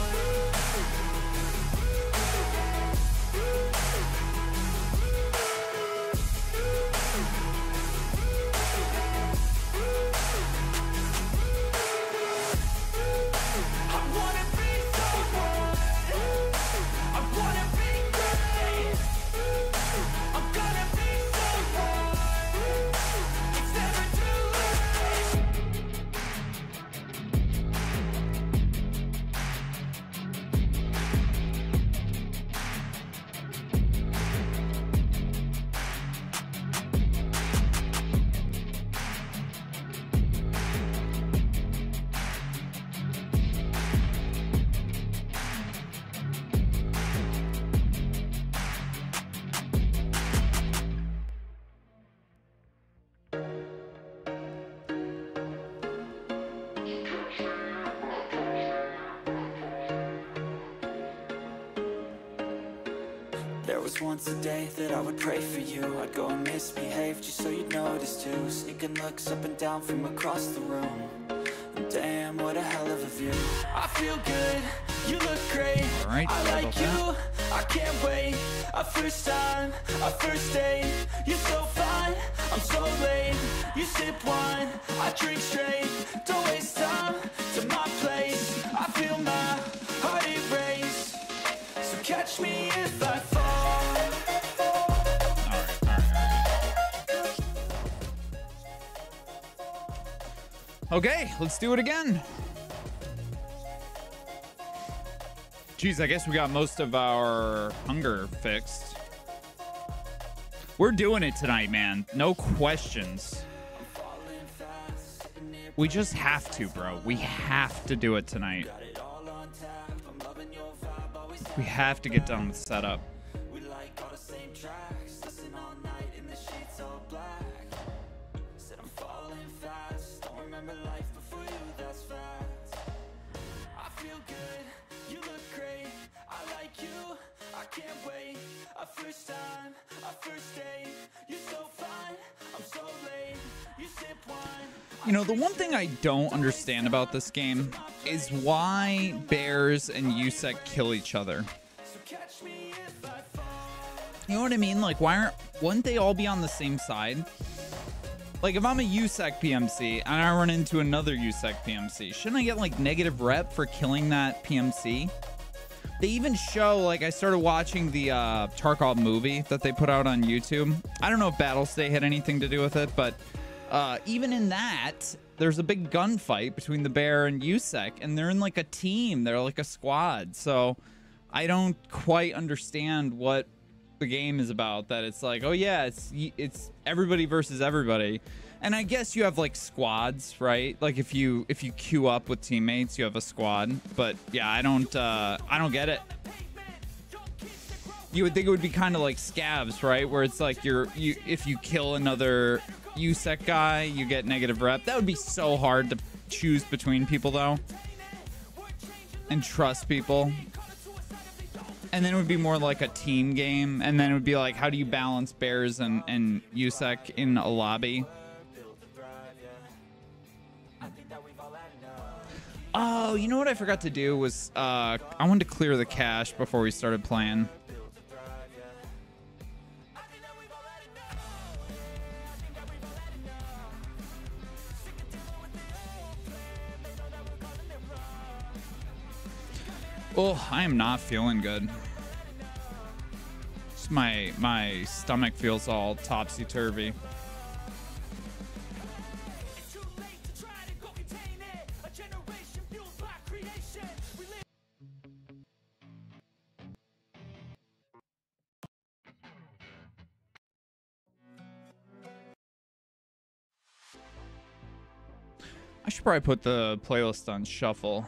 Looks up and down from across the room. Damn, what a hell of a view. I feel good, you look great. All right, I like you, I can't wait. A first time, a first date. You're so fine, I'm so late. You sip wine, I drink straight. Don't waste time to my place. I feel my heart erase. So catch me if I Okay, let's do it again. Geez, I guess we got most of our hunger fixed. We're doing it tonight, man. No questions. We just have to, bro. We have to do it tonight. We have to get done with setup. First time, a first date You're so fine, I'm so late You sip wine You know, the one thing I don't understand about this game is why Bears and USEC kill each other. So catch me if I fall You know what I mean? Like, why aren't wouldn't they all be on the same side? Like, if I'm a USEC PMC and I run into another USEC PMC, shouldn't I get like negative rep for killing that PMC? They even show like I started watching the uh, Tarkov movie that they put out on YouTube. I don't know if Battlestate had anything to do with it, but uh, even in that, there's a big gunfight between the Bear and USEC, and they're in like a team. They're like a squad. So I don't quite understand what the game is about. That it's like, oh yeah, it's it's everybody versus everybody. And I guess you have like squads, right? Like if you if you queue up with teammates, you have a squad. But yeah, I don't uh I don't get it. you would think it would be kind of like scavs, right? Where it's like you're you if you kill another USEC guy, you get negative rep. That would be so hard to choose between people though. And trust people. And then it would be more like a team game. And then it would be like, how do you balance Bears and, and USEC in a lobby? Oh, you know what I forgot to do was uh, I wanted to clear the cache before we started playing. Oh, I am not feeling good. Just my my stomach feels all topsy turvy. Should probably put the playlist on shuffle.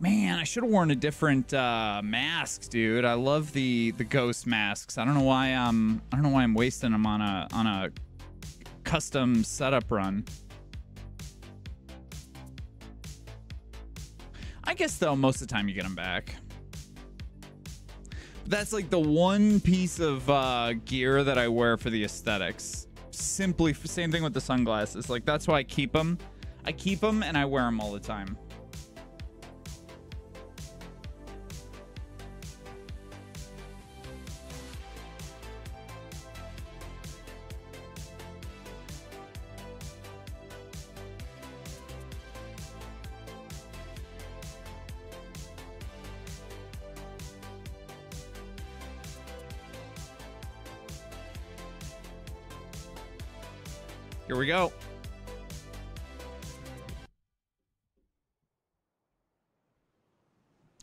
Man, I should have worn a different uh, mask, dude. I love the the ghost masks. I don't know why I'm I don't know why I'm wasting them on a on a custom setup run. I guess though most of the time you get them back. That's like the one piece of uh, gear that I wear for the aesthetics. Simply, same thing with the sunglasses. Like that's why I keep them. I keep them and I wear them all the time. Go.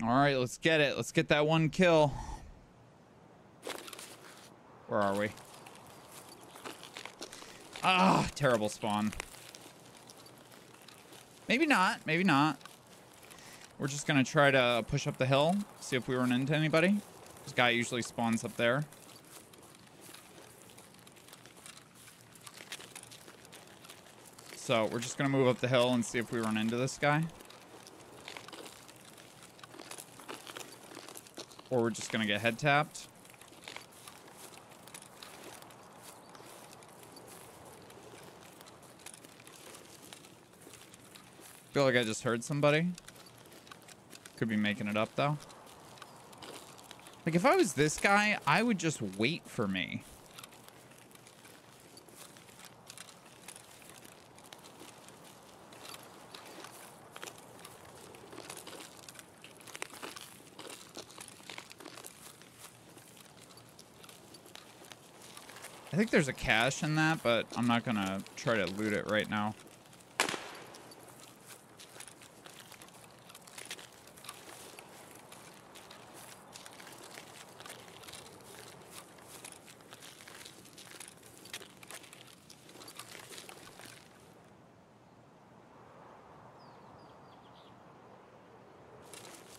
All right, let's get it. Let's get that one kill. Where are we? Ah, terrible spawn. Maybe not. Maybe not. We're just going to try to push up the hill, see if we run into anybody. This guy usually spawns up there. So we're just going to move up the hill and see if we run into this guy. Or we're just going to get head tapped. feel like I just heard somebody. Could be making it up though. Like if I was this guy, I would just wait for me. I think there's a cache in that, but I'm not gonna try to loot it right now.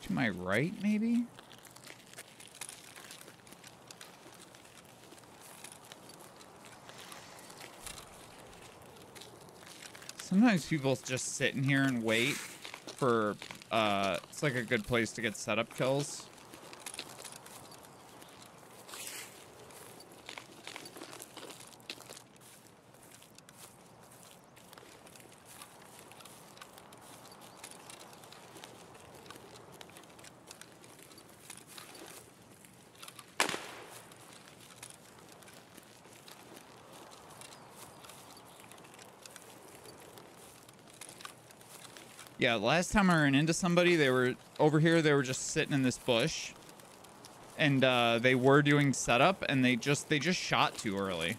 To my right, maybe? Sometimes people just sit in here and wait for, uh, it's like a good place to get setup kills. Yeah, last time I ran into somebody, they were over here, they were just sitting in this bush. And uh, they were doing setup and they just they just shot too early.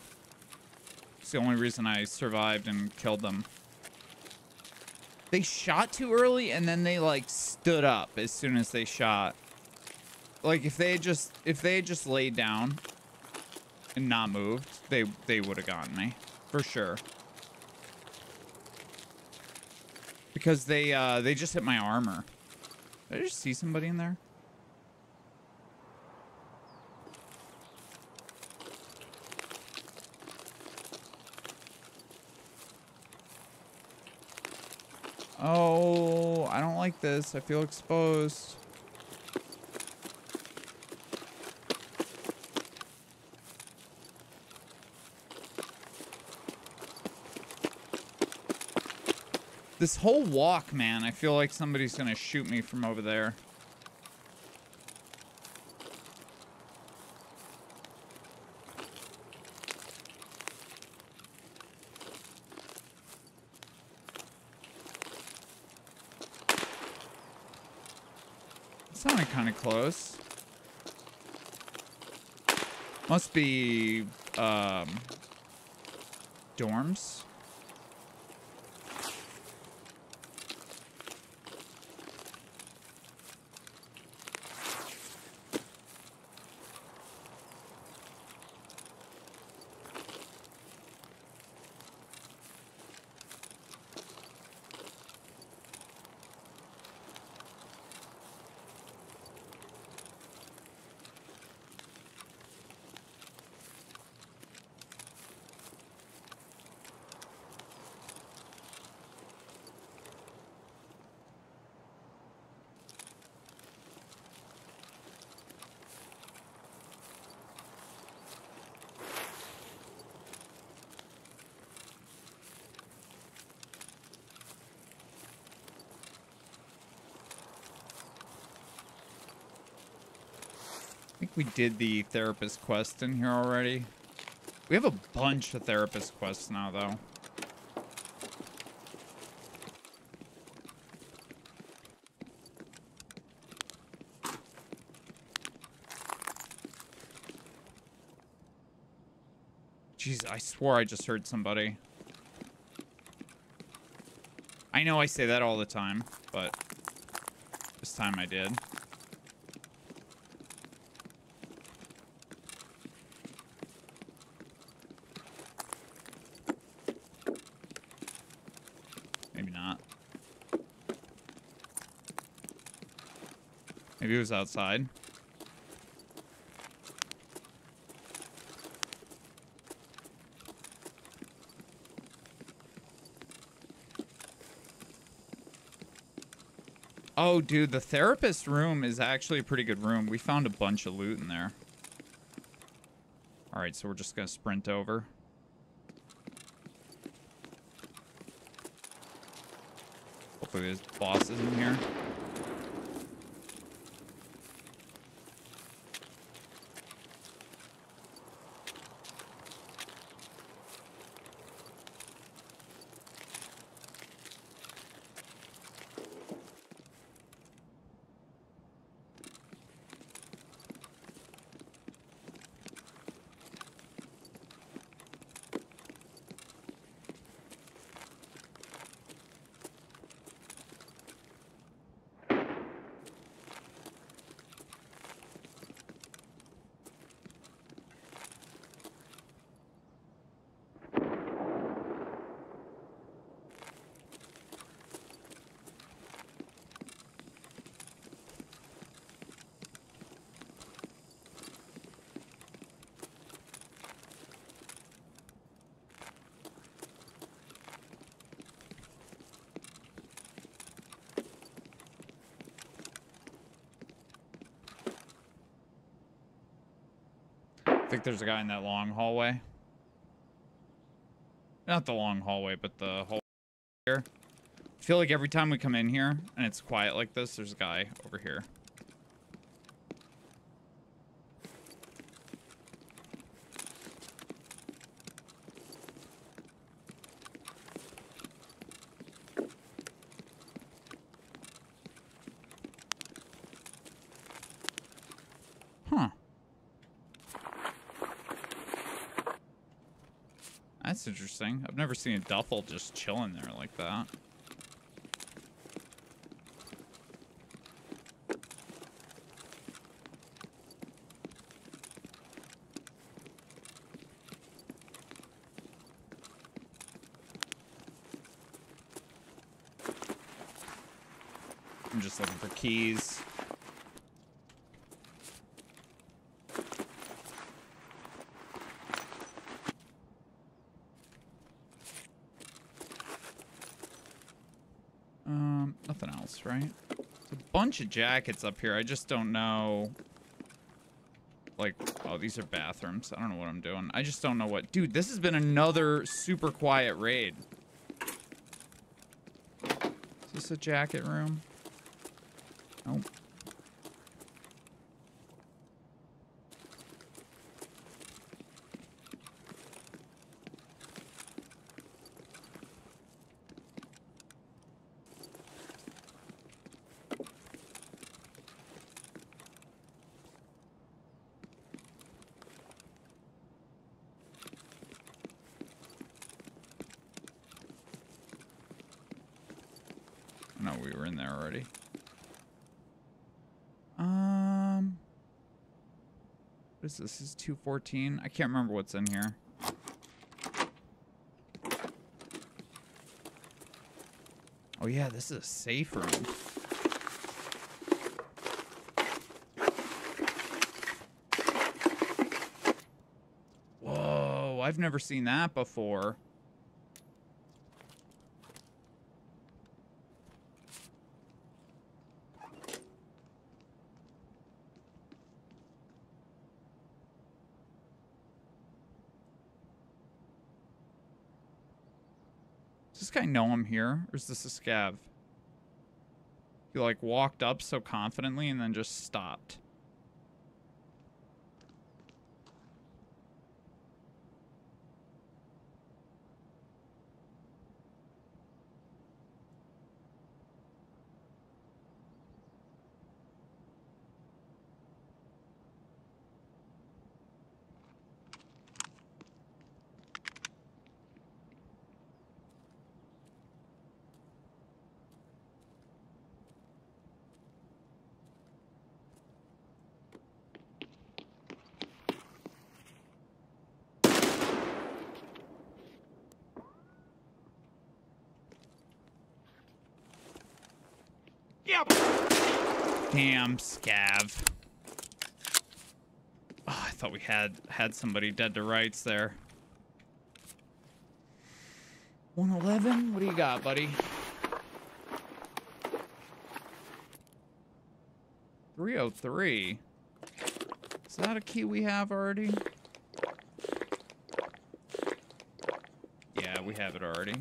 It's the only reason I survived and killed them. They shot too early and then they like stood up as soon as they shot. Like if they just if they just laid down and not moved, they they would have gotten me. For sure. Because they uh they just hit my armor. Did I just see somebody in there? Oh, I don't like this. I feel exposed. This whole walk, man, I feel like somebody's gonna shoot me from over there. Sounded kind of close. Must be um, dorms. I think we did the therapist quest in here already. We have a bunch of therapist quests now, though. Jeez, I swore I just heard somebody. I know I say that all the time, but this time I did. Maybe not. Outside. Oh, dude, the therapist room is actually a pretty good room. We found a bunch of loot in there. All right, so we're just going to sprint over. Hopefully there's bosses in here. Think there's a guy in that long hallway. Not the long hallway, but the hall here. I feel like every time we come in here and it's quiet like this, there's a guy over here. Huh. That's interesting. I've never seen a duffel just chilling there like that. I'm just looking for keys. Um, nothing else, right? There's a bunch of jackets up here. I just don't know. Like, oh, these are bathrooms. I don't know what I'm doing. I just don't know what. Dude, this has been another super quiet raid. Is this a jacket room? Nope. No, we were in there already. Um, what is this? This is 214. I can't remember what's in here. Oh yeah, this is a safe room. Whoa, I've never seen that before. Know I'm here? Or is this a scav? He like walked up so confidently and then just stopped. Damn, scav. Oh, I thought we had had somebody dead to rights there. 111? What do you got, buddy? 303. Is that a key we have already? Yeah, we have it already.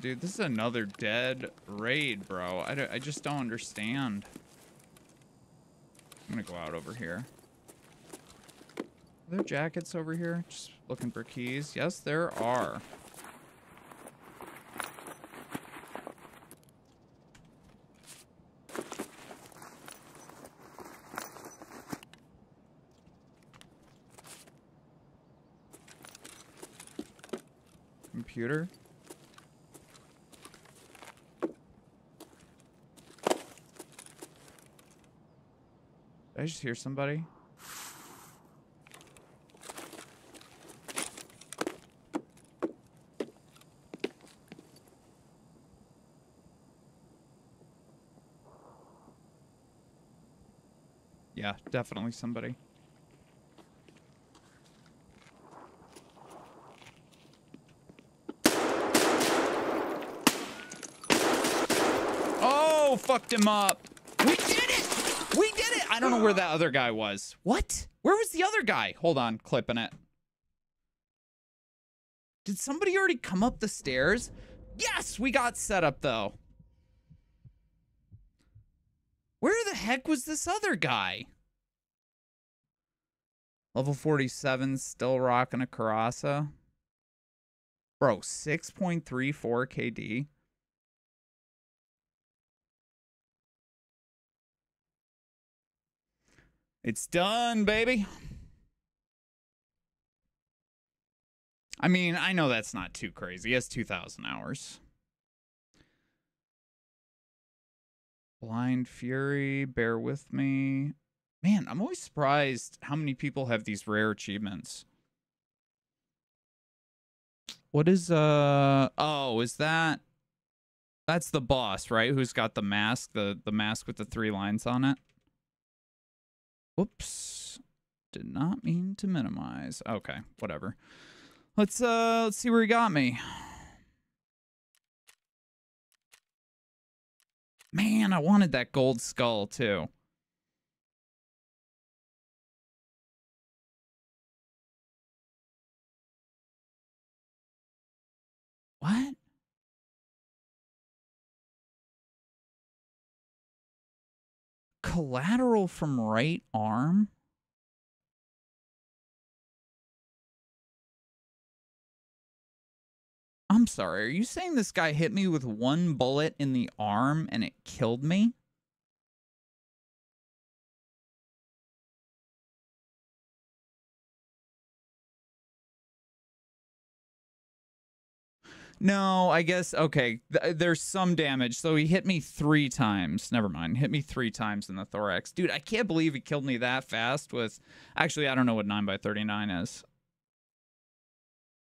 Dude, this is another dead raid, bro. I, I just don't understand. I'm gonna go out over here. Are there jackets over here? Just looking for keys. Yes, there are. Computer? Just hear somebody? Yeah, definitely somebody. Oh, fucked him up. We did it! We did it! I don't know where that other guy was. What? Where was the other guy? Hold on, clipping it. Did somebody already come up the stairs? Yes, we got set up though. Where the heck was this other guy? Level 47, still rocking a Karasa. Bro, 6.34 KD. It's done, baby. I mean, I know that's not too crazy. Has 2,000 hours. Blind Fury, bear with me. Man, I'm always surprised how many people have these rare achievements. What is uh oh, is that that's the boss, right? Who's got the mask, the the mask with the three lines on it? Whoops. Did not mean to minimize. Okay, whatever. Let's uh let's see where he got me. Man, I wanted that gold skull too. What? Collateral from right arm? I'm sorry, are you saying this guy hit me with one bullet in the arm and it killed me? No, I guess okay. Th- there's some damage. So he hit me three times. Never mind. Hit me three times in the thorax, dude. I can't believe he killed me that fast. With actually, I don't know what nine by thirty nine is.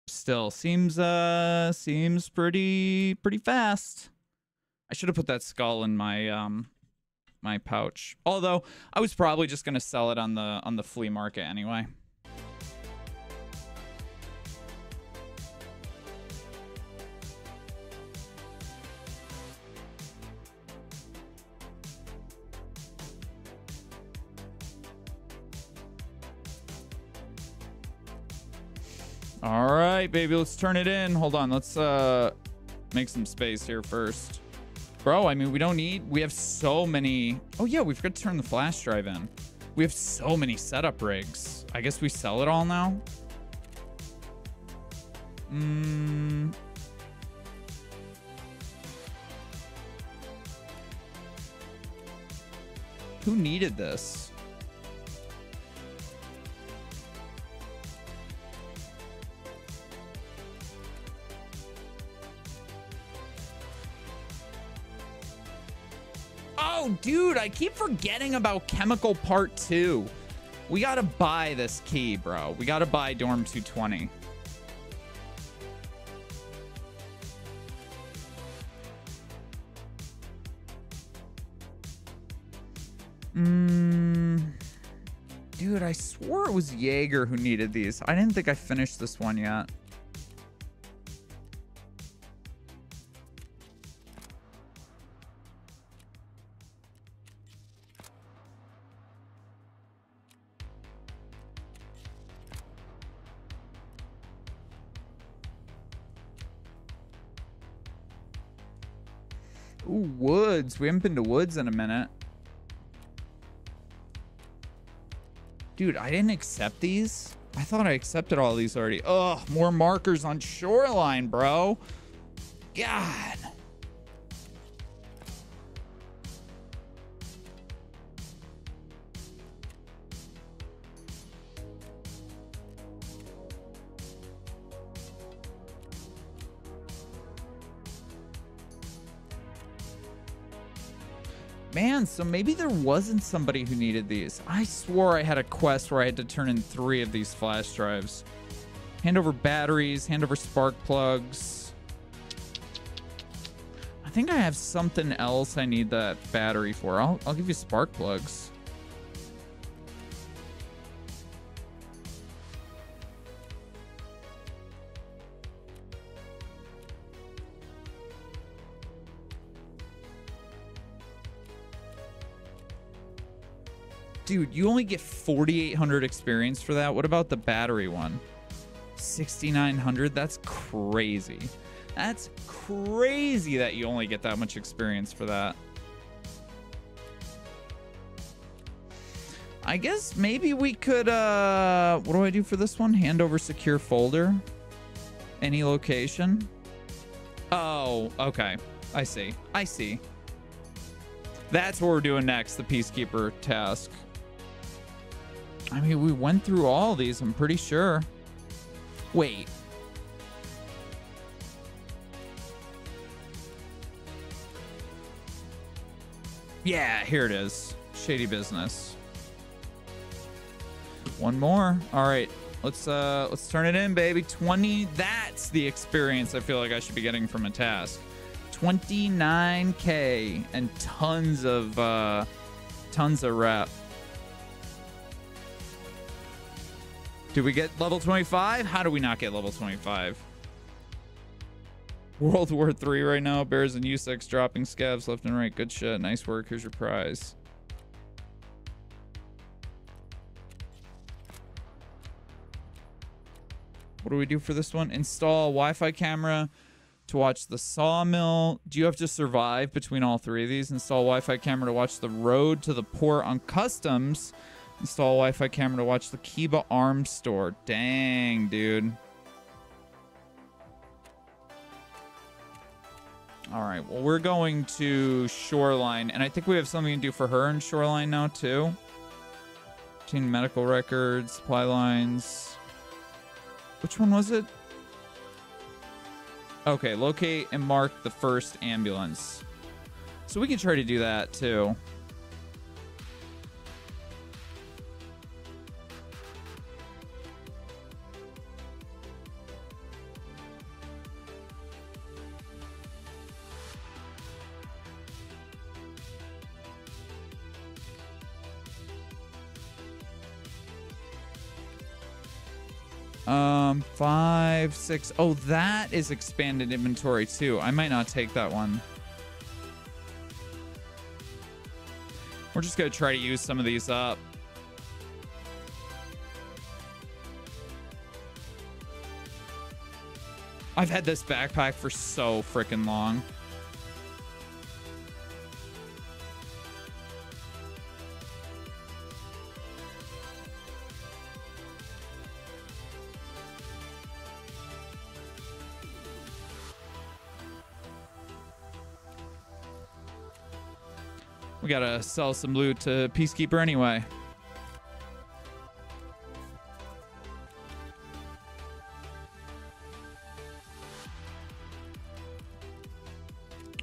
Still seems uh seems pretty pretty fast. I should have put that skull in my um my pouch. Although I was probably just gonna sell it on the on the flea market anyway. All right, baby, let's turn it in. Hold on, let's uh make some space here first. Bro, I mean, we don't need, we have so many. Oh yeah, we forgot to turn the flash drive in. We have so many setup rigs. I guess we sell it all now. Hmm. Who needed this? Dude, I keep forgetting about Chemical Part 2. We gotta buy this key, bro. We gotta buy Dorm 220. Mm, dude, I swore it was Jaeger who needed these. I didn't think I finished this one yet. Woods. We haven't been to Woods in a minute. Dude, I didn't accept these. I thought I accepted all these already. Ugh, more markers on shoreline, bro. God. Man, so maybe there wasn't somebody who needed these. I swore I had a quest where I had to turn in three of these flash drives. Hand over batteries, hand over spark plugs. I think I have something else I need that battery for. I'll, I'll give you spark plugs. Dude, you only get 4,800 experience for that. What about the battery one? 6,900? That's crazy. That's crazy that you only get that much experience for that. I guess maybe we could, uh, what do I do for this one? Hand over secure folder. Any location. Oh, okay. I see. I see. That's what we're doing next, the Peacekeeper task. I mean, we went through all these, I'm pretty sure. Wait. Yeah, here it is. Shady business. One more. All right. Let's uh let's turn it in, baby. 20. That's the experience I feel like I should be getting from a task. 29k and tons of uh tons of rep. Do we get level 25? How do we not get level 25? World War Three right now. Bears and USECs dropping scavs left and right. Good shit. Nice work. Here's your prize. What do we do for this one? Install Wi-Fi camera to watch the sawmill. Do you have to survive between all three of these? Install Wi-Fi camera to watch the road to the port on customs. Install Wi-Fi camera to watch the Kiba Arms store. Dang, dude. All right. Well, we're going to Shoreline, and I think we have something to do for her in Shoreline now too. Obtain medical records, supply lines. Which one was it? Okay, locate and mark the first ambulance. So we can try to do that too. Five, six. Oh, that is expanded inventory too. I might not take that one. We're just gonna try to use some of these up. I've had this backpack for so freaking long. Gotta sell some loot to Peacekeeper anyway.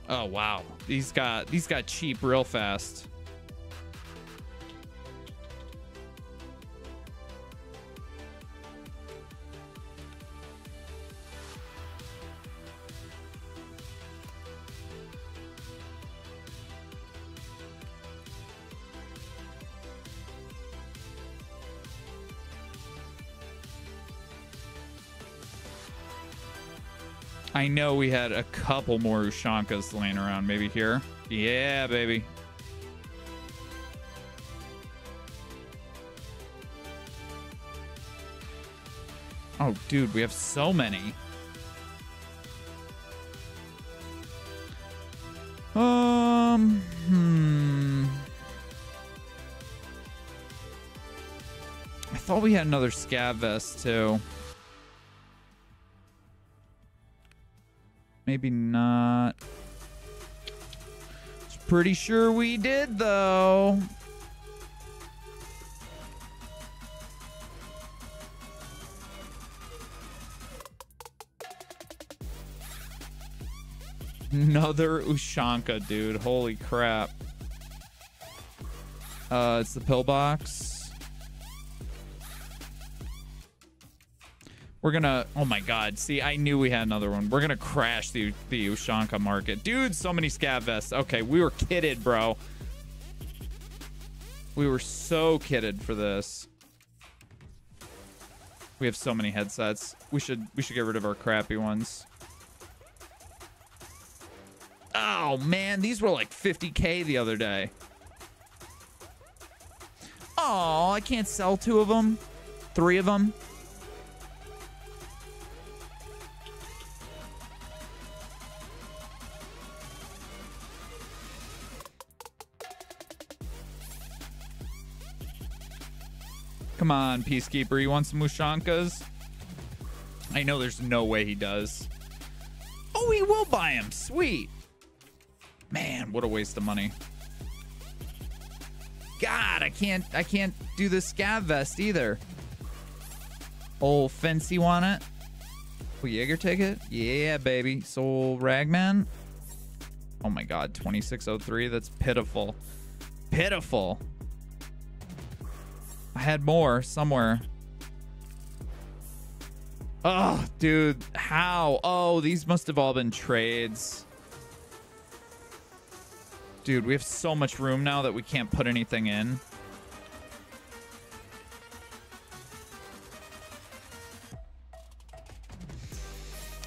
Oh wow, these got these got cheap real fast. I know we had a couple more Ushankas laying around maybe here. Yeah, baby. Oh, dude, we have so many. Um, hmm. I thought we had another scav vest too. Maybe not. Pretty sure we did though. Another Ushanka, dude. Holy crap. Uh, it's the pillbox. We're gonna. Oh my god! See, I knew we had another one. We're gonna crash the the Ushanka market, dude. So many scav vests. Okay, we were kitted, bro. We were so kitted for this. We have so many headsets. We should we should get rid of our crappy ones. Oh man, these were like 50k the other day. Oh, I can't sell two of them. Three of them. Come on, Peacekeeper. You want some Mushankas? I know there's no way he does. Oh, he will buy him. Sweet. Man, what a waste of money. God, I can't I can't do the scav vest either. Old Fancy want it? Will Jaeger take it? Yeah, baby. Soul Ragman. Oh my god, 2603. That's pitiful. Pitiful. I had more somewhere. Oh, dude, how? Oh, these must have all been trades. Dude, we have so much room now that we can't put anything in.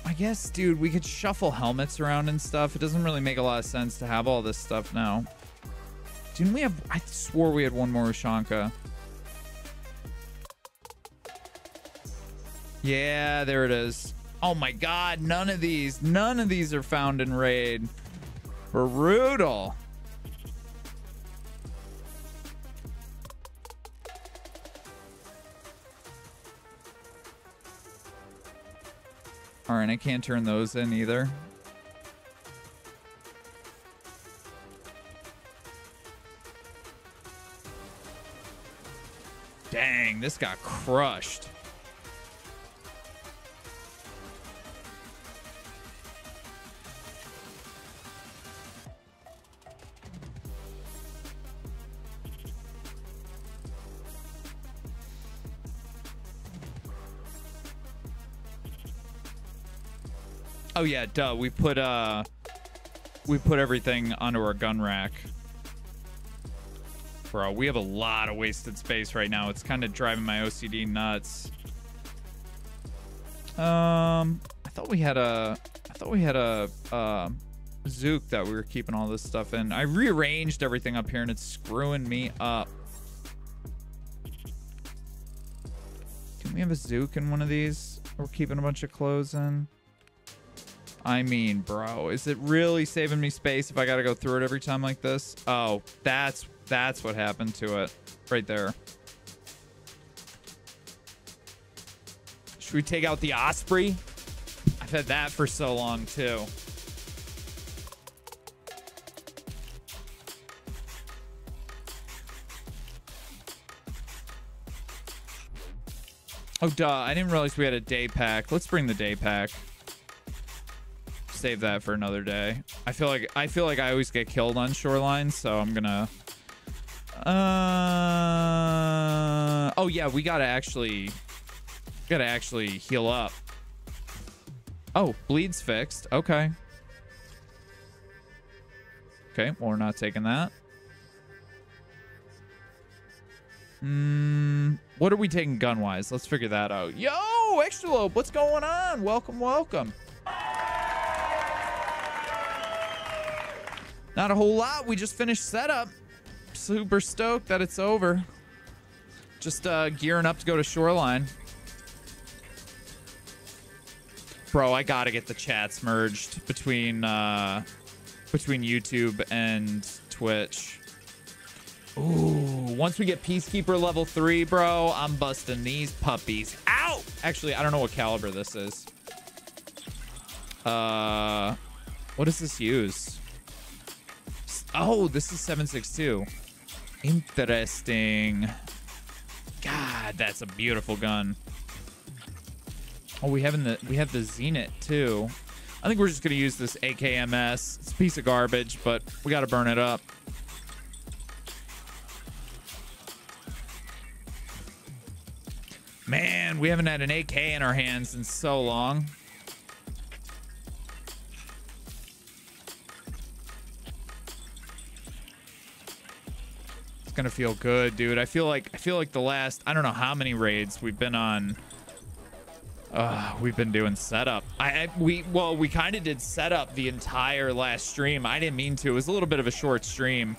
I guess, dude, we could shuffle helmets around and stuff. It doesn't really make a lot of sense to have all this stuff now. Didn't we have... I swore we had one more Ushanka. Yeah, there it is. Oh my god, none of these, none of these are found in Raid. Brutal. All right, I can't turn those in either. Dang, this got crushed. Oh yeah, duh. We put uh we put everything onto our gun rack. Bro, we have a lot of wasted space right now. It's kind of driving my OCD nuts. Um I thought we had a I thought we had a uh Zook that we were keeping all this stuff in. I rearranged everything up here and it's screwing me up. Can we have a Zook in one of these? We're keeping a bunch of clothes in. I mean, bro, is it really saving me space if I gotta go through it every time like this? Oh, that's that's what happened to it right there. Should we take out the Osprey? I've had that for so long too. Oh, duh. I didn't realize we had a day pack. Let's bring the day pack save that for another day. I feel like I feel like I always get killed on shoreline, so I'm gonna. Uh oh yeah, we gotta actually gotta actually heal up. Oh, bleed's fixed. Okay. Okay, well we're not taking that. Mm, what are we taking gun wise? Let's figure that out. Yo, Extralope, what's going on? Welcome, welcome. Not a whole lot. We just finished setup. Super stoked that it's over. Just uh, gearing up to go to Shoreline. Bro, I gotta get the chats merged between uh, between YouTube and Twitch. Ooh, once we get Peacekeeper level three, bro, I'm busting these puppies out. Actually, I don't know what caliber this is. Uh, what does this use? Oh, this is 762. Interesting. God, that's a beautiful gun. Oh, we have in the we have the Zenit too. I think we're just gonna use this AKMS. It's a piece of garbage, but we gotta burn it up. Man, we haven't had an AK in our hands in so long. Gonna feel good, dude. I feel like I feel like the last I don't know how many raids we've been on. Uh, we've been doing setup. I, I we well we kind of did setup the entire last stream. I didn't mean to. It was a little bit of a short stream,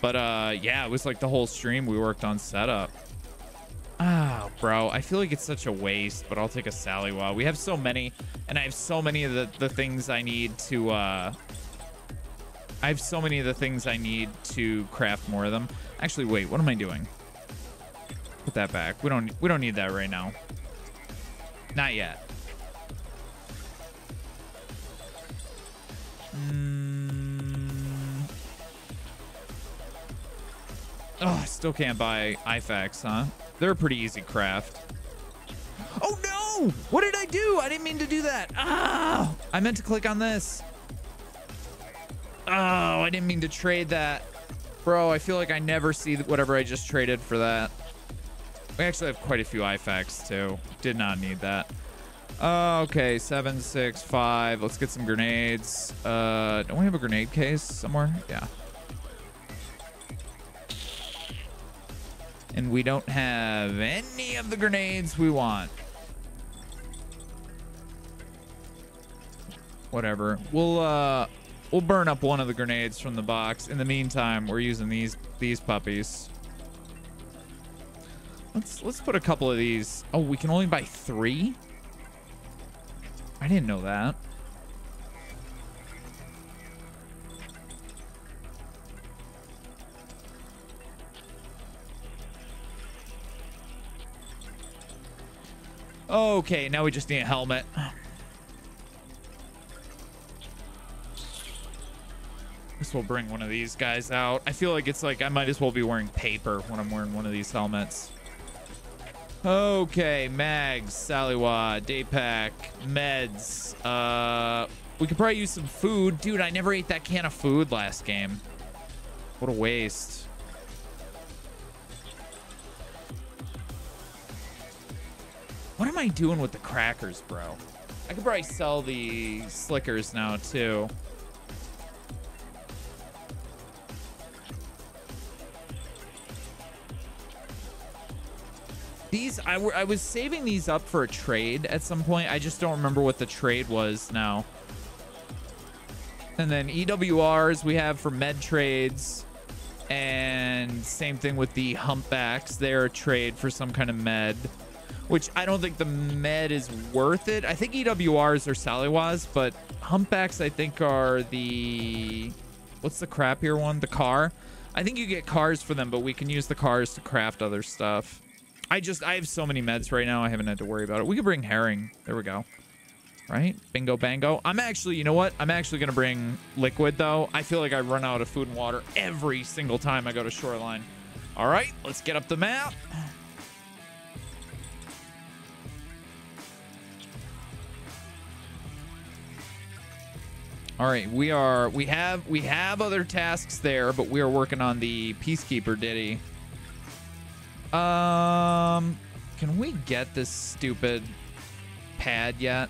but uh, yeah, it was like the whole stream we worked on setup. Oh, bro, I feel like it's such a waste, but I'll take a Sally while We have so many, and I have so many of the, the things I need to, uh... I have so many of the things I need to craft more of them. Actually, wait, what am I doing? Put that back. We don't, we don't need that right now. Not yet. Mm. Oh, I still can't buy IFAKs, huh? They're a pretty easy craft. Oh no! What did I do? I didn't mean to do that. Ah! I meant to click on this. Oh, I didn't mean to trade that. Bro, I feel like I never see whatever I just traded for that. We actually have quite a few IFAKs too. Did not need that. Uh, okay, seven, six, five. Let's get some grenades. Uh, don't we have a grenade case somewhere? Yeah. And we don't have any of the grenades we want. Whatever. We'll uh we'll burn up one of the grenades from the box. In the meantime, we're using these these puppies. Let's let's put a couple of these. Oh, we can only buy 3? I didn't know that. Okay, now we just need a helmet. Guess we'll bring one of these guys out. I feel like it's like I might as well be wearing paper when I'm wearing one of these helmets. Okay, mags, Salewa, day pack, meds. Uh, we could probably use some food. Dude, I never ate that can of food last game. What a waste. What am I doing with the crackers, bro? I could probably sell the slickers now, too. I, I was saving these up for a trade at some point. I just don't remember what the trade was now. And then EWRs we have for med trades. And same thing with the humpbacks. They're a trade for some kind of med. Which I don't think the med is worth it. I think EWRs are Salewas, but humpbacks I think are the... What's the crappier one? The car? I think you get cars for them, but we can use the cars to craft other stuff. I just, I have so many meds right now. I haven't had to worry about it. We could bring herring. There we go. Right? Bingo, bango. I'm actually, you know what? I'm actually going to bring liquid, though. I feel like I run out of food and water every single time I go to Shoreline. All right, let's get up the map. All right, we are we have we have other tasks there, but we are working on the peacekeeper ditty. Um, can we get this stupid pad yet?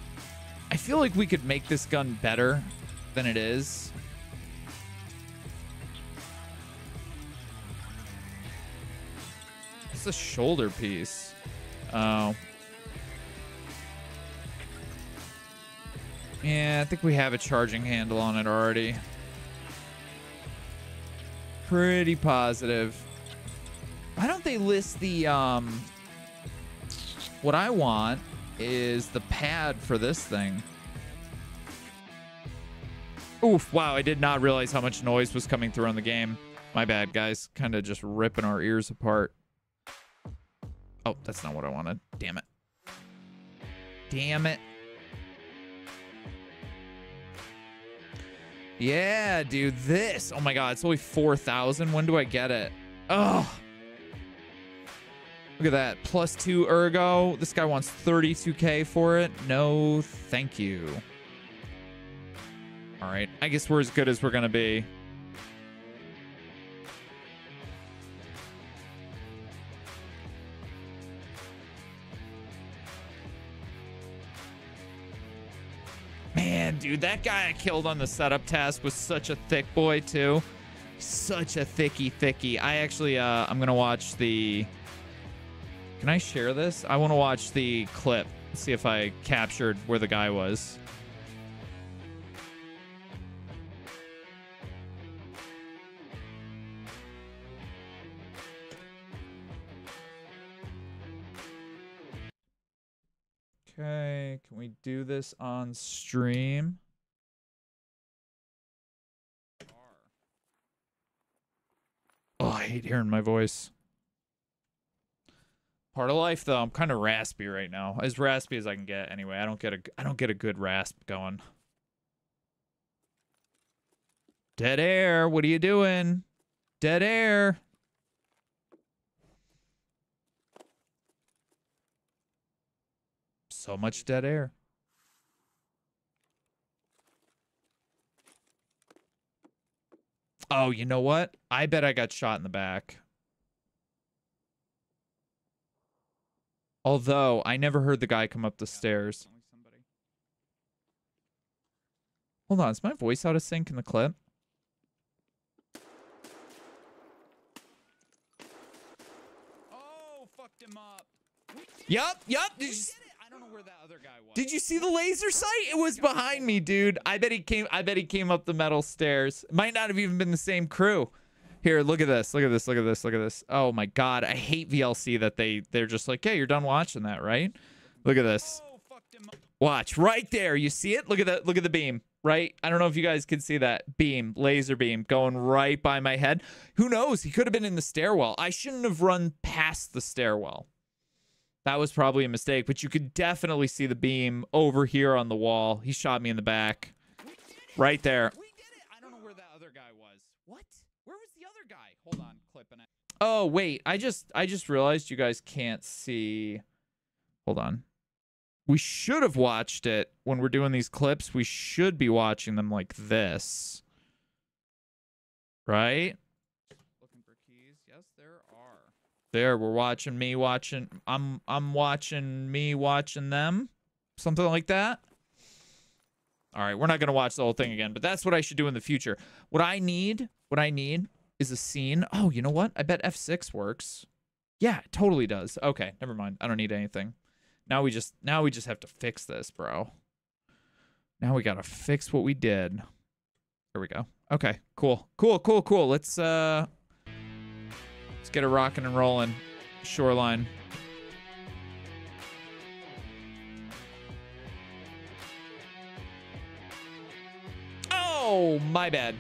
I feel like we could make this gun better than it is. It's a shoulder piece. Oh. Yeah, I think we have a charging handle on it already. Pretty positive. Why don't they list the um what I want is the pad for this thing. Oof, wow, I did not realize how much noise was coming through on the game. My bad, guys. Kind of just ripping our ears apart. Oh, that's not what I wanted. Damn it. Damn it. Yeah, dude, this. Oh my god, it's only 4,000. When do I get it? Oh. Look at that. Plus two ergo. This guy wants 32k for it. No, thank you. All right. I guess we're as good as we're going to be. Man, dude, that guy I killed on the setup task was such a thick boy, too. Such a thicky thicky. I actually, uh, I'm going to watch the... Can I share this? I want to watch the clip. See if I captured where the guy was. Okay, can we do this on stream? Oh, I hate hearing my voice. Part of life, though. I'm kind of raspy right now, as raspy as I can get. Anyway, I don't get a I don't get a good rasp going. Dead air. What are you doing? Dead air. So much dead air. Oh, you know what? I bet I got shot in the back. Although I never heard the guy come up the stairs. Hold on, is my voice out of sync in the clip? Oh, fucked him up. Yup, yup. Did you, I don't know where that other guy was. Did you see the laser sight? It was behind me, dude. I bet he came. I bet he came up the metal stairs. Might not have even been the same crew. Here, look at this. Look at this. Look at this. Look at this. Oh my god, I hate VLC that they they're just like, yeah, you're done watching that, right? Look at this. Watch right there. You see it? Look at that. Look at the beam. Right? I don't know if you guys can see that beam, laser beam, going right by my head. Who knows? He could have been in the stairwell. I shouldn't have run past the stairwell. That was probably a mistake, but you could definitely see the beam over here on the wall. He shot me in the back. Right there. We did it. I don't know where that other guy was. What? Where was the other guy? Hold on, clipping it. Oh, wait. I just I just realized you guys can't see. Hold on. We should have watched it when we're doing these clips. We should be watching them like this. Right? Looking for keys. Yes, there are. There, we're watching me watching I'm I'm watching me watching them. Something like that. All right, we're not going to watch the whole thing again, but that's what I should do in the future. What I need, what I need is a scene. Oh, you know what? I bet F6 works. Yeah, it totally does. Okay, never mind. I don't need anything. Now we just now we just have to fix this, bro. Now we got to fix what we did. There we go. Okay, cool. Cool, cool, cool. Let's uh let's get it rocking and rolling. Shoreline. Oh, my bad.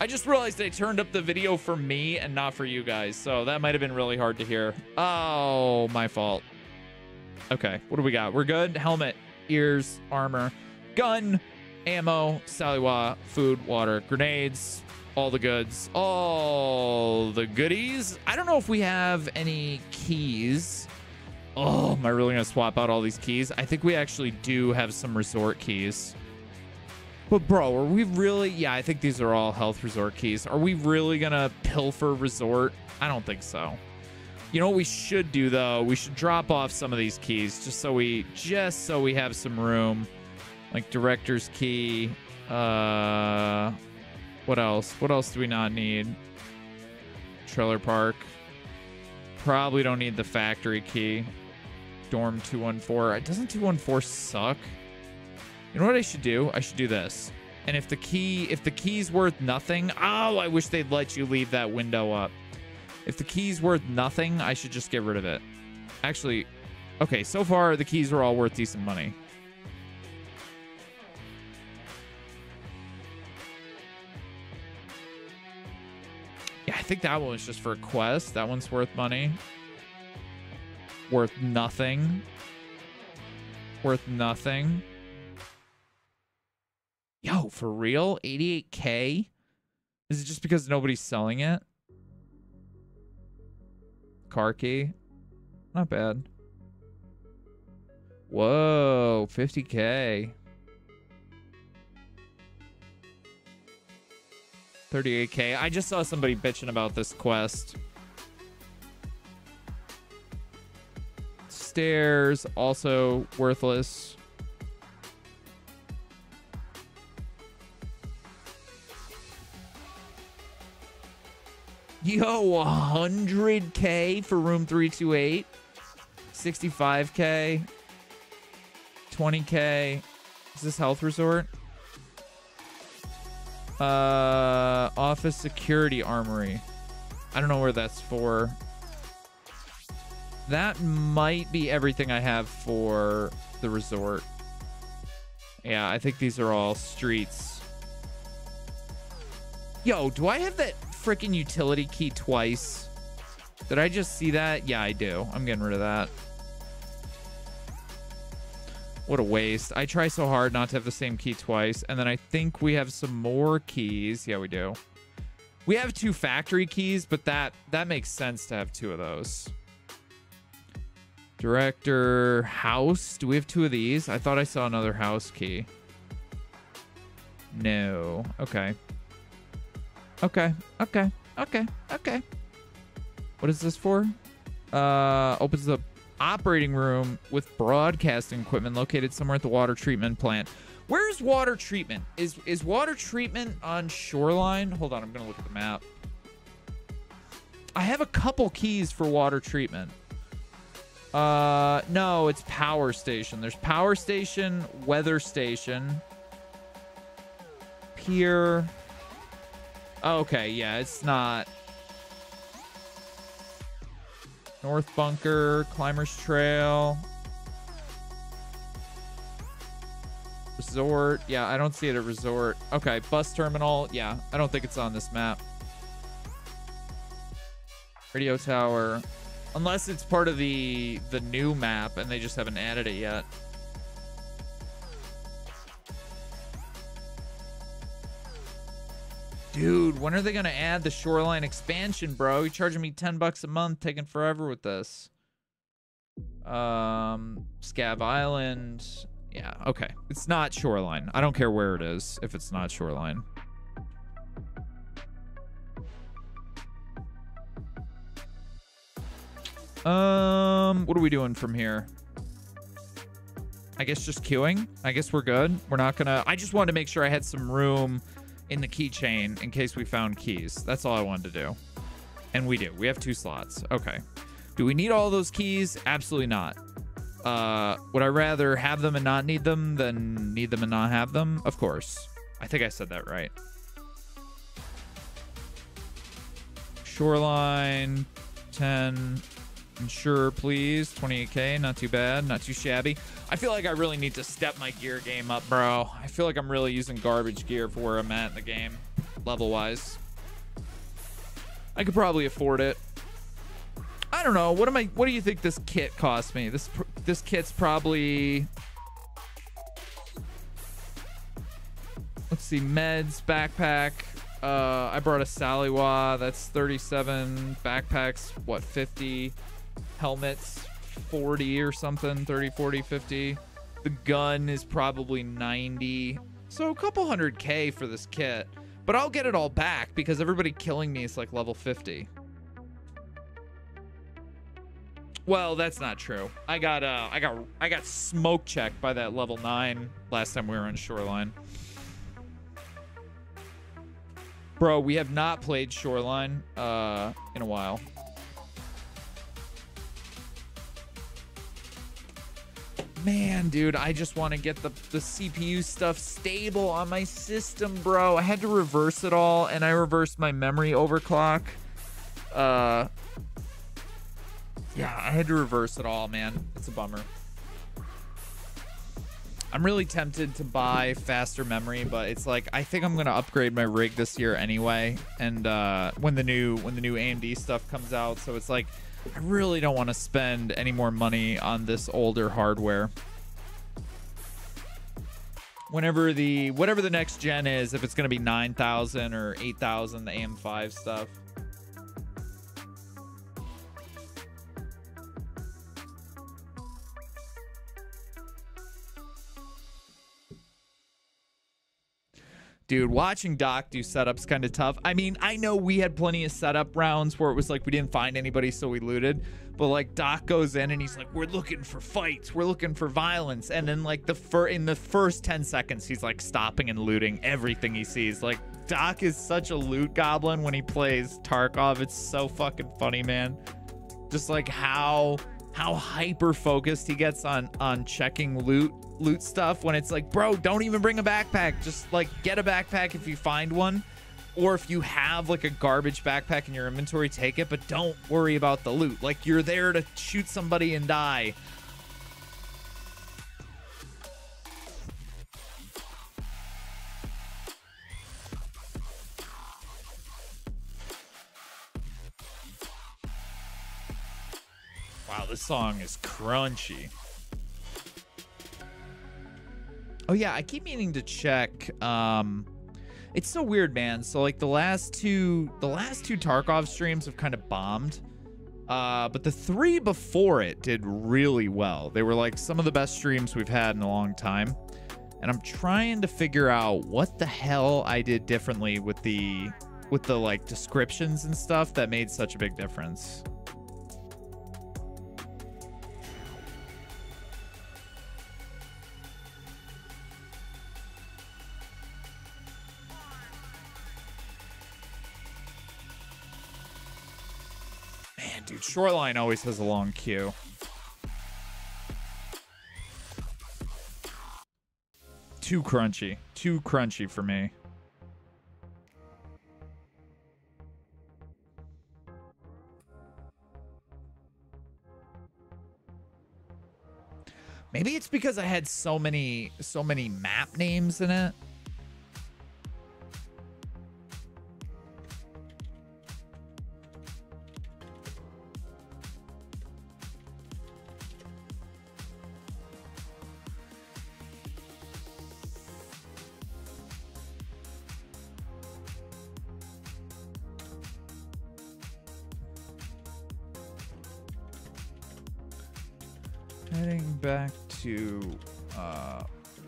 I just realized I turned up the video for me and not for you guys, so that might have been really hard to hear. Oh, my fault. Okay, what do we got? We're good. Helmet, ears, armor, gun, ammo, Salewa, food, water, grenades, all the goods, all the goodies. I don't know if we have any keys. Oh, am I really gonna swap out all these keys? I think we actually do have some resort keys. But bro, are we really? Yeah, I think these are all health resort keys. Are we really gonna pilfer resort? I don't think so. You know what we should do though? We should drop off some of these keys just so we just so we have some room. Like director's key. Uh what else? What else do we not need? Trailer park. Probably don't need the factory key. Dorm 214. Doesn't 214 suck? You know what I should do? I should do this. And if the key if the key's worth nothing, oh, I wish they'd let you leave that window up. If the key's worth nothing, I should just get rid of it. Actually, okay, so far the keys are all worth decent money. Yeah, I think that one was just for a quest. That one's worth money. Worth nothing. Worth nothing. Yo, for real? 88k? Is it just because nobody's selling it? Car key. Not bad. Whoa, 50k. 38k. I just saw somebody bitching about this quest. Stairs, also worthless. Yo, 100k for room 328. 65k. 20k. Is this health resort? Uh, office security armory. I don't know where that's for. That might be everything I have for the resort. Yeah, I think these are all streets. Yo, do I have that freaking utility key twice? Did I just see that? Yeah, I do. I'm getting rid of that. What a waste. I try so hard not to have the same key twice. And then I think we have some more keys. Yeah, we do. We have two factory keys, but that that makes sense to have two of those. Director house. Do we have two of these? I thought I saw another house key. No. Okay. Okay. Okay. Okay. Okay. What is this for? Uh, opens the operating room with broadcasting equipment located somewhere at the water treatment plant. Where's water treatment? Is is water treatment on shoreline? Hold on, I'm gonna look at the map. I have a couple keys for water treatment. Uh, no, it's power station. There's power station, weather station, pier. Oh, okay, yeah, it's not. North Bunker, Climbers Trail. Resort. Yeah, I don't see it at Resort. Okay, bus terminal. Yeah, I don't think it's on this map. Radio tower. Unless it's part of the the new map and they just haven't added it yet. Dude, when are they gonna add the shoreline expansion, bro? You're charging me 10 bucks a month, taking forever with this. Um, Scav Island. Yeah, okay. It's not shoreline. I don't care where it is if it's not shoreline. Um, what are we doing from here? I guess just queuing. I guess we're good. We're not gonna. I just wanted to make sure I had some room in the keychain in case we found keys. That's all I wanted to do. And we do. We have two slots. Okay. Do we need all those keys? Absolutely not. Uh, would I rather have them and not need them than need them and not have them? Of course. I think I said that right. Shoreline 10 Insure, please. 28k, not too bad, not too shabby. I feel like I really need to step my gear game up, bro. I feel like I'm really using garbage gear for where I'm at in the game, level-wise. I could probably afford it. I don't know. What am I? What do you think this kit cost me? This this kit's probably. Let's see, meds, backpack. Uh, I brought a Salewa. That's 37. Backpacks, what, 50? Helmets, 40 or something. 30, 40, 50. The gun is probably 90. So a couple hundred K for this kit. But I'll get it all back because everybody killing me is like level 50. Well, that's not true. I got uh I got I got smoke checked by that level 9 last time we were on Shoreline. Bro, we have not played Shoreline uh in a while. Man, dude, I just want to get the, the CPU stuff stable on my system, bro. I had to reverse it all, and I reversed my memory overclock. Uh, yeah, I had to reverse it all, man. It's a bummer. I'm really tempted to buy faster memory, but it's like I think I'm gonna upgrade my rig this year anyway. And uh, when the new when the new AMD stuff comes out, so it's like I really don't want to spend any more money on this older hardware. Whenever the whatever the next gen is, if it's gonna be 9,000 or 8,000, the AM5 stuff. Dude, watching Doc do setups kind of tough. I mean, I know we had plenty of setup rounds where it was like we didn't find anybody, so we looted. But like Doc goes in and he's like, "We're looking for fights. We're looking for violence." And then like the fir- in the first ten seconds, he's like stopping and looting everything he sees. Like Doc is such a loot goblin when he plays Tarkov. It's so fucking funny, man. Just like how how hyper focused he gets on on checking loot loot stuff when it's like, bro, don't even bring a backpack. Just like get a backpack if you find one. Or if you have like a garbage backpack in your inventory, take it, but don't worry about the loot. Like you're there to shoot somebody and die. Wow, this song is crunchy. Oh yeah, I keep meaning to check. Um, it's so weird, man. So like the last two, the last two Tarkov streams have kind of bombed. Uh, but the three before it did really well. They were like some of the best streams we've had in a long time. And I'm trying to figure out what the hell I did differently with the with the like descriptions and stuff that made such a big difference. Dude, Shoreline always has a long queue. Too crunchy. Too crunchy for me. Maybe it's because I had so many so many map names in it. Heading back to uh,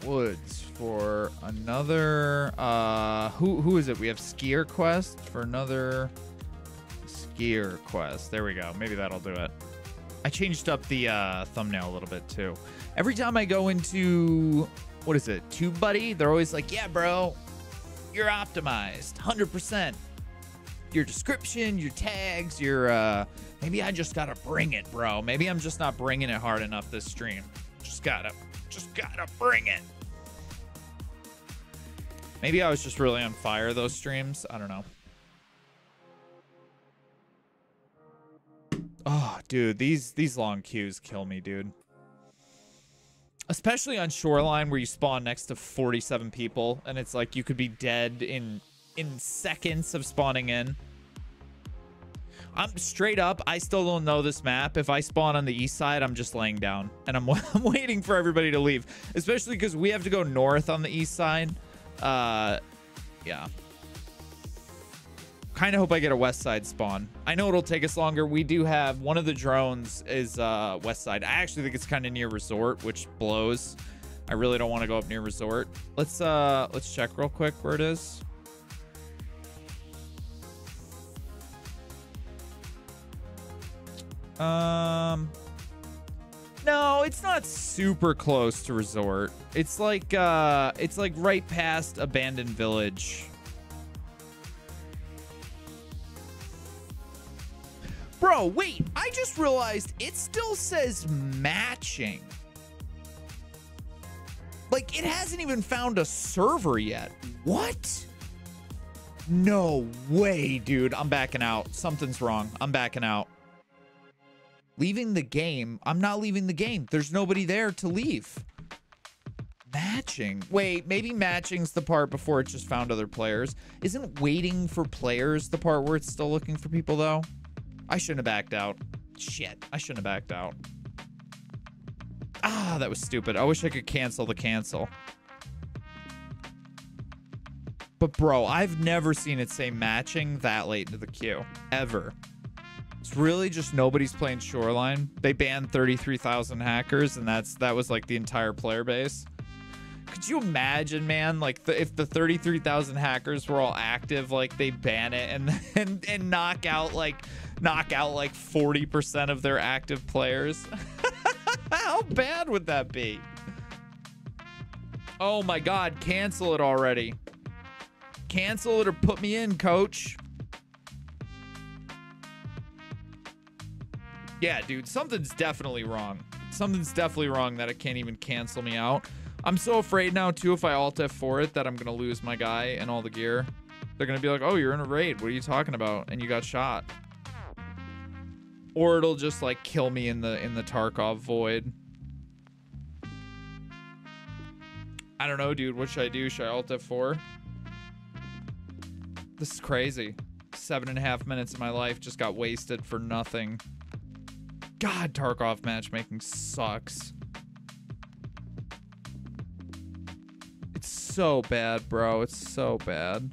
Woods for another. Uh, who who is it? We have Skier Quest for another Skier Quest. There we go. Maybe that'll do it. I changed up the uh, thumbnail a little bit too. Every time I go into what is it, TubeBuddy, they're always like, "Yeah, bro, you're optimized, hundred percent." your description, your tags, your uh maybe I just gotta bring it, bro. Maybe I'm just not bringing it hard enough this stream. Just gotta just gotta bring it. Maybe I was just really on fire those streams. I don't know. Oh, dude, these these long queues kill me, dude. Especially on Shoreline where you spawn next to 47 people and it's like you could be dead in in seconds of spawning in. I'm straight up. I still don't know this map. If I spawn on the east side, I'm just laying down and I'm, [laughs] I'm waiting for everybody to leave, especially because we have to go north on the east side. Uh, yeah. Kind of hope I get a west side spawn. I know it'll take us longer. We do have one of the drones is uh, west side. I actually think it's kind of near resort, which blows. I really don't want to go up near resort. Let's uh let's check real quick where it is. Um, no, it's not super close to resort. It's like uh, it's like right past abandoned village. Bro, wait! I just realized it still says matching. Like it hasn't even found a server yet. What? No way, dude. I'm backing out. Something's wrong. I'm backing out leaving the game. I'm not leaving the game. There's nobody there to leave. Matching. Wait, maybe matching's the part before it just found other players. Isn't waiting for players the part where it's still looking for people, though? I shouldn't have backed out. Shit, I shouldn't have backed out. Ah, that was stupid. I wish I could cancel the cancel. But bro, I've never seen it say matching that late into the queue. Ever. It's really just nobody's playing Shoreline. They banned 33,000 hackers, and that's that was like the entire player base. Could you imagine, man? Like the, if the 33,000 hackers were all active, like they ban it and [laughs] and and knock out like knock out like 40% of their active players. [laughs] How bad would that be? Oh my god, cancel it already. Cancel it or put me in, coach. Yeah, dude, something's definitely wrong. Something's definitely wrong that it can't even cancel me out. I'm so afraid now, too, if I alt F4 it, that I'm going to lose my guy and all the gear. They're going to be like, oh, you're in a raid. What are you talking about? And you got shot. Or it'll just, like, kill me in the in the Tarkov void. I don't know, dude. What should I do? Should I alt F4? This is crazy. Seven and a half minutes of my life just got wasted for nothing. God, Tarkov matchmaking sucks. It's so bad, bro. It's so bad.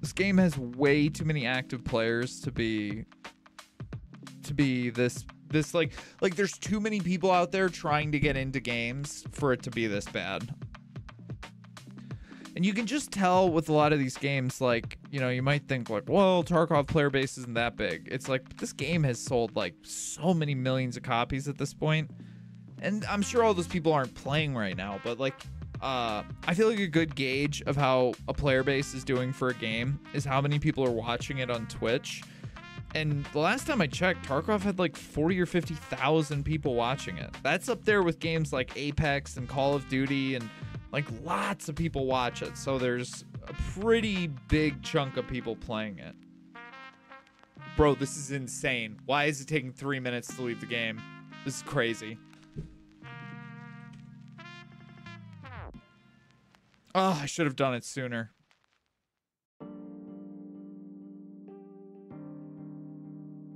This game has way too many active players to be to be this this like like there's too many people out there trying to get into games for it to be this bad. And you can just tell with a lot of these games, like, you know, you might think, like, well, Tarkov player base isn't that big. It's like, this game has sold, like, so many millions of copies at this point. And I'm sure all those people aren't playing right now, but, like, uh, I feel like a good gauge of how a player base is doing for a game is how many people are watching it on Twitch. And the last time I checked, Tarkov had like 40 or 50,000 people watching it. That's up there with games like Apex and Call of Duty and like lots of people watch it. So there's a pretty big chunk of people playing it. Bro, this is insane. Why is it taking three minutes to leave the game? This is crazy. Oh, I should have done it sooner.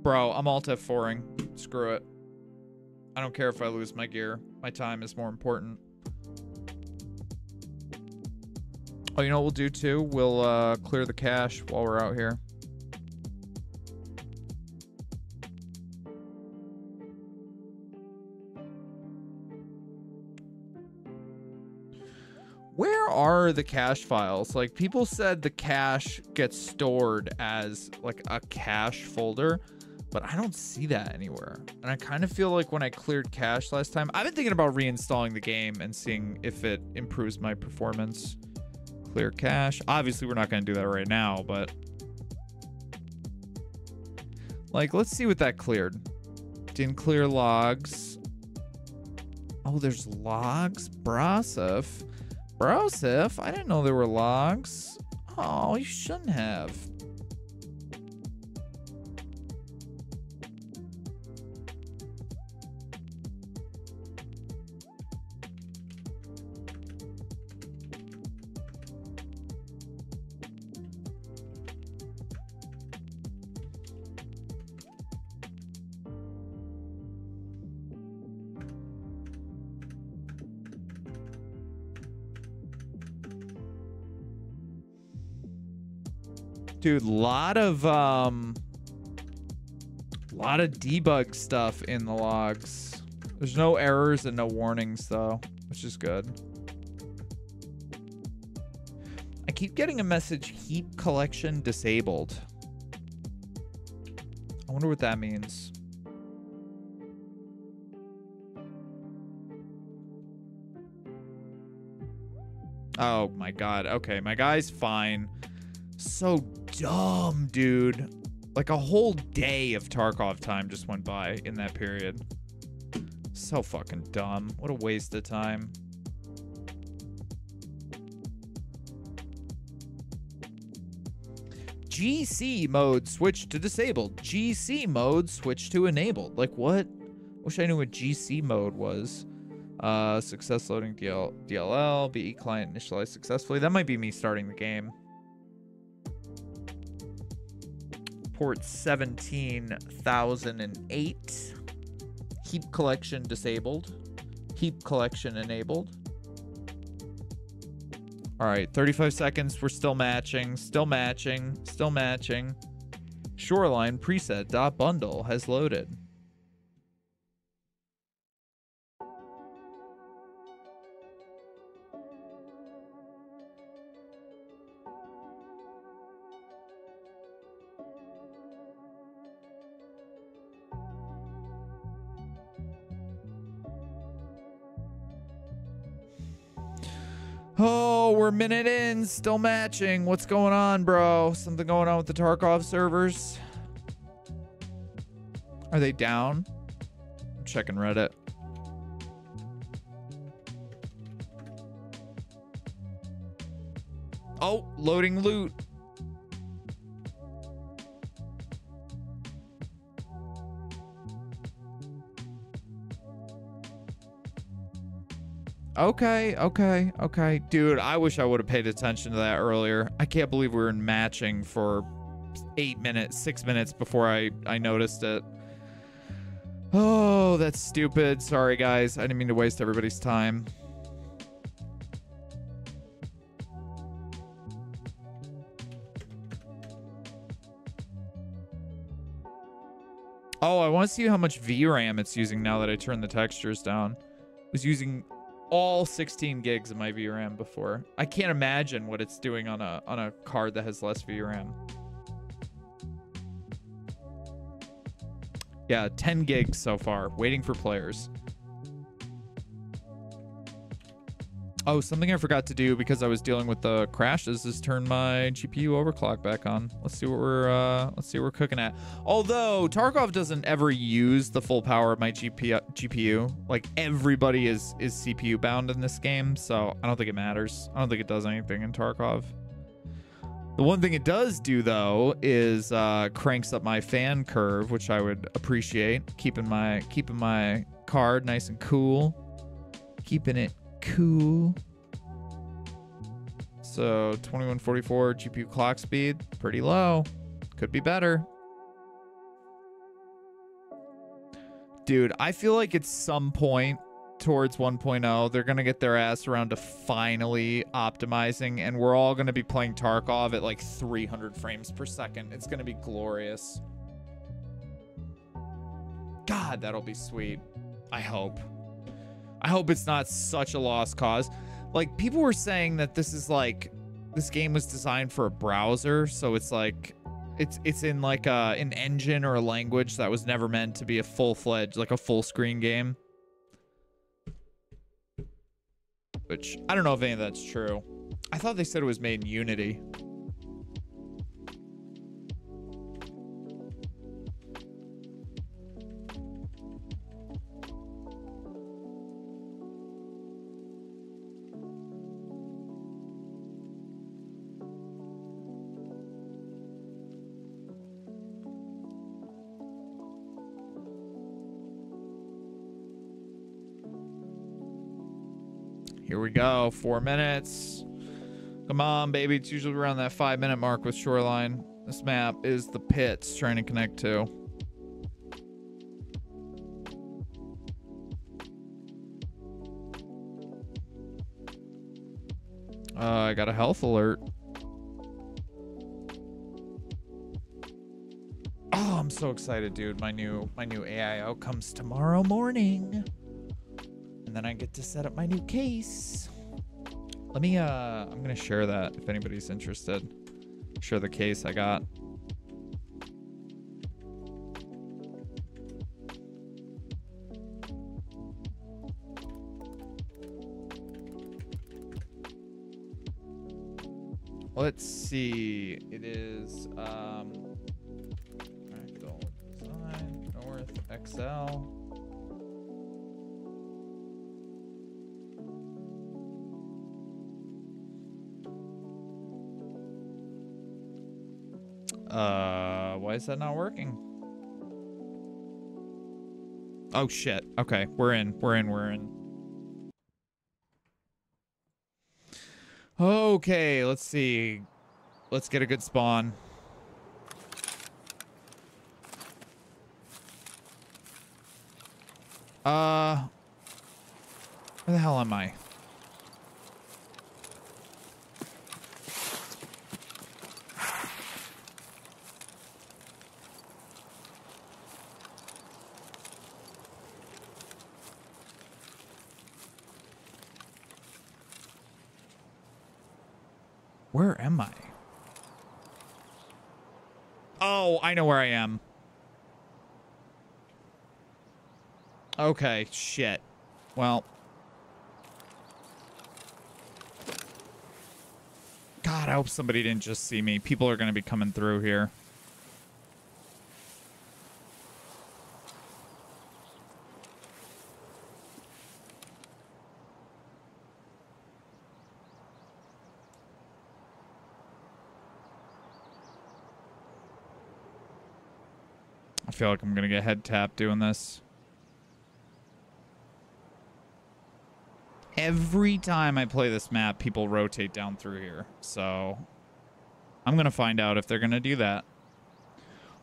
Bro, I'm alt F4ing. Screw it. I don't care if I lose my gear. My time is more important. Oh, you know what we'll do too? We'll uh, clear the cache while we're out here. Where are the cache files? Like people said the cache gets stored as like a cache folder, but I don't see that anywhere. And I kind of feel like when I cleared cache last time, I've been thinking about reinstalling the game and seeing if it improves my performance. Clear cache. Obviously, we're not going to do that right now, but like let's see what that cleared. Didn't clear logs. Oh, there's logs. Brasif. Brosif, I didn't know there were logs. Oh, you shouldn't have. Dude, lot of um lot of debug stuff in the logs. There's no errors and no warnings though, which is good. I keep getting a message heap collection disabled. I wonder what that means. Oh my god. Okay, my guy's fine. So dumb, dude. Like a whole day of Tarkov time just went by in that period. So fucking dumb. What a waste of time. GC mode switched to disabled. GC mode switched to enabled. Like what? Wish I knew what GC mode was. Uh, success loading DL DLL, BE client initialized successfully. That might be me starting the game. Port 17008. Heap collection disabled. Heap collection enabled. All right, 35 seconds. We're still matching, still matching, still matching. Shoreline preset dot bundle has loaded. Oh, we're minute in, still matching. What's going on, bro? Something going on with the Tarkov servers? Are they down? I'm checking Reddit. Oh, loading loot. Okay, okay, okay. Dude, I wish I would have paid attention to that earlier. I can't believe we were in matching for eight minutes, six minutes before I, I noticed it. Oh, that's stupid. Sorry, guys. I didn't mean to waste everybody's time. Oh, I want to see how much VRAM it's using now that I turned the textures down. It was using all 16 gigs of my VRAM before. I can't imagine what it's doing on a on a card that has less VRAM. Yeah, 10 gigs so far, waiting for players. Oh, something I forgot to do because I was dealing with the crashes is turn my GPU overclock back on. Let's see what we're uh, let's see what we're cooking at. Although Tarkov doesn't ever use the full power of my GPU, GPU, like everybody is is CPU bound in this game, so I don't think it matters. I don't think it does anything in Tarkov. The one thing it does do though is uh, cranks up my fan curve, which I would appreciate. Keeping my keeping my card nice and cool, keeping it cool. So 2144 GPU clock speed, pretty low. Could be better. Dude, I feel like at some point towards 1.0, they're going to get their ass around to finally optimizing, and we're all going to be playing Tarkov at like 300 frames per second. It's going to be glorious. God, that'll be sweet. I hope. I hope it's not such a lost cause. Like people were saying that this is like this game was designed for a browser, so it's like it's it's in like a, an engine or a language that was never meant to be a full-fledged like a full screen game. Which I don't know if any of that's true. I thought they said it was made in Unity. Go. Four minutes. Come on, baby. It's usually around that five minute mark with Shoreline. This map is the pits trying to connect to. Uh, I got a health alert. Oh, I'm so excited, dude. My new my new AIO comes tomorrow morning. Then I get to set up my new case. Let me uh I'm gonna share that if anybody's interested. Share the case I got. Let's see. It is um North XL. Uh, why is that not working? Oh shit. Okay, we're in. We're in. We're in. Okay, let's see. Let's get a good spawn. Uh, where the hell am I? Where am I? Oh, I know where I am. Okay, shit. Well. God, I hope somebody didn't just see me. People are going to be coming through here. Feel like I'm going to get head tapped doing this. Every time I play this map, people rotate down through here. So I'm going to find out if they're going to do that.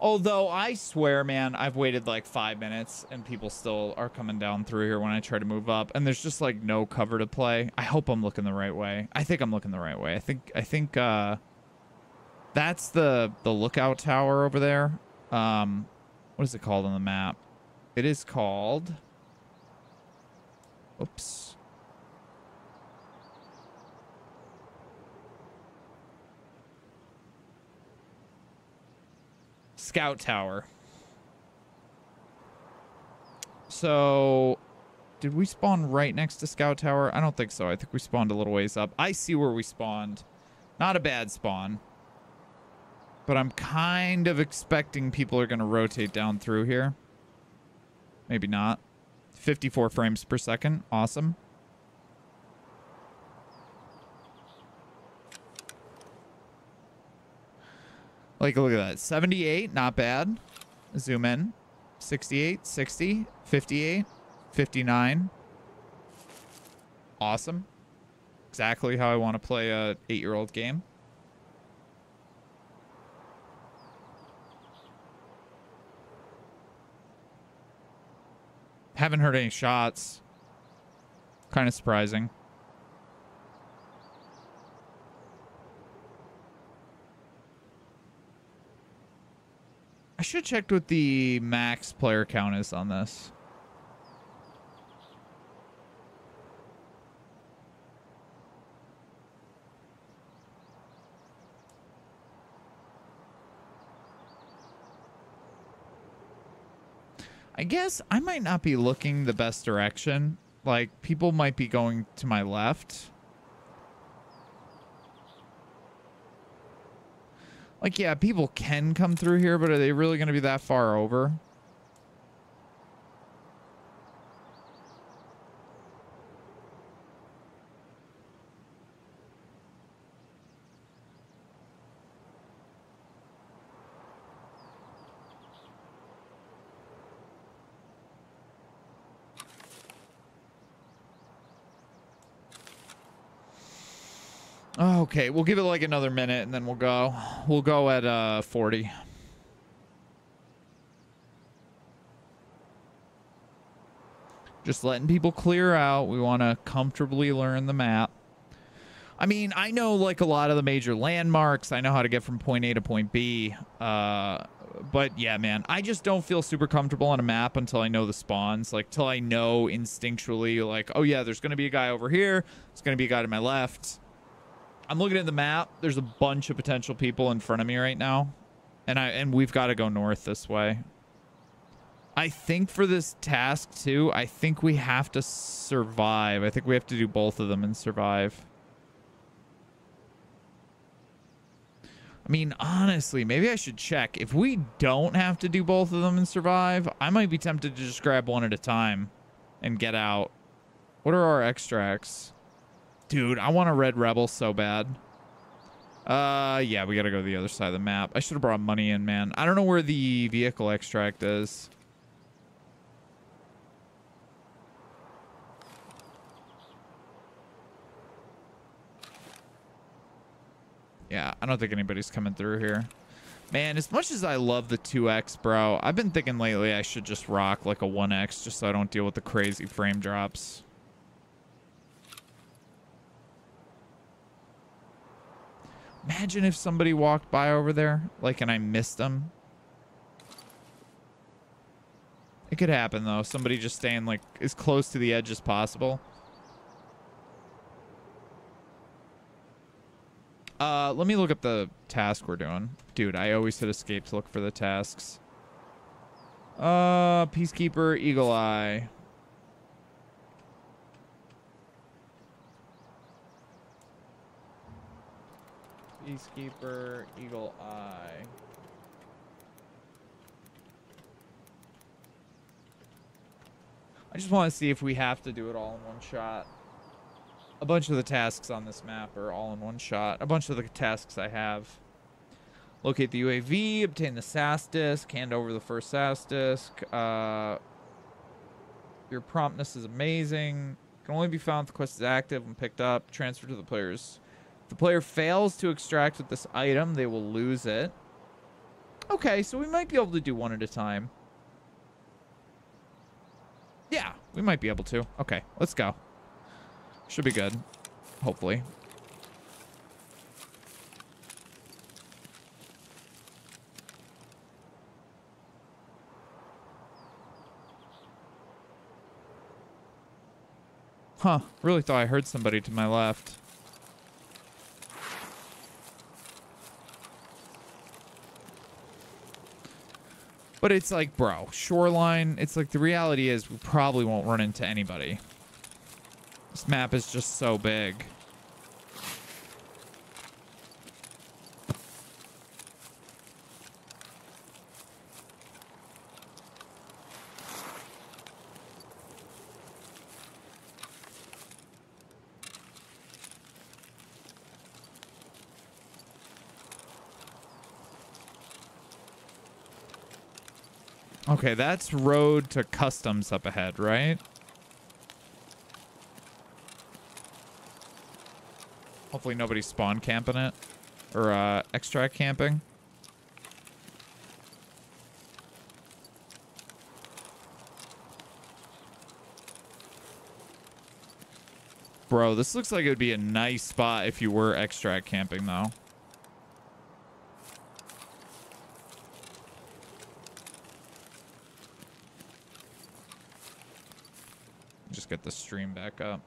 Although I swear, man, I've waited like five minutes and people still are coming down through here when I try to move up, and there's just like no cover to play. I hope I'm looking the right way. I think I'm looking the right way. I think I think uh, that's the the lookout tower over there. Um, what is it called on the map? It is called... Oops. Scout Tower. So, did we spawn right next to Scout Tower? I don't think so. I think we spawned a little ways up. I see where we spawned. Not a bad spawn. But I'm kind of expecting people are going to rotate down through here. Maybe not. 54 frames per second. Awesome. Like, look at that. 78, not bad. Zoom in. 68, 60, 58, 59. Awesome. Exactly how I want to play a eight-year-old game. Haven't heard any shots. Kind of surprising. I should check what the max player count is on this. I guess I might not be looking the best direction. Like, people might be going to my left. Like, yeah, people can come through here, but are they really going to be that far over? Okay, we'll give it like another minute and then we'll go. We'll go at uh 40. Just letting people clear out. We want to comfortably learn the map. I mean, I know like a lot of the major landmarks. I know how to get from point A to point B. Uh, but yeah, man, I just don't feel super comfortable on a map until I know the spawns. Like, till I know instinctually, like, oh yeah, there's going to be a guy over here. There's going to be a guy to my left. I'm looking at the map. There's a bunch of potential people in front of me right now. And I and we've got to go north this way. I think for this task too, I think we have to survive. I think we have to do both of them and survive. I mean, honestly, maybe I should check. If we don't have to do both of them and survive, I might be tempted to just grab one at a time and get out. What are our extracts? Dude, I want a red rebel so bad. Uh, yeah, we gotta go to the other side of the map. I should have brought money in, man. I don't know where the vehicle extract is. Yeah, I don't think anybody's coming through here. Man, as much as I love the 2X, bro, I've been thinking lately I should just rock like a 1X just so I don't deal with the crazy frame drops. Imagine if somebody walked by over there, like, and I missed them. It could happen, though. Somebody just staying, like, as close to the edge as possible. Uh, let me look up the task we're doing. Dude, I always hit escape to look for the tasks. Uh, Peacekeeper, Eagle Eye. Peacekeeper, Eagle Eye. I just want to see if we have to do it all in one shot. A bunch of the tasks on this map are all in one shot. A bunch of the tasks I have. Locate the UAV, obtain the SAS disk, hand over the first SAS disk. Uh, your promptness is amazing. Can only be found if the quest is active and picked up. Transfer to the player's the player fails to extract with this item, they will lose it. Okay, so we might be able to do one at a time. Yeah, we might be able to. Okay, let's go. Should be good. Hopefully. Huh, really thought I heard somebody to my left. But it's like, bro, shoreline. It's like the reality is we probably won't run into anybody. This map is just so big. Okay, that's road to customs up ahead, right? Hopefully nobody's spawn camping it. Or uh, extract camping. Bro, this looks like it would be a nice spot if you were extract camping, though. Get the stream back up.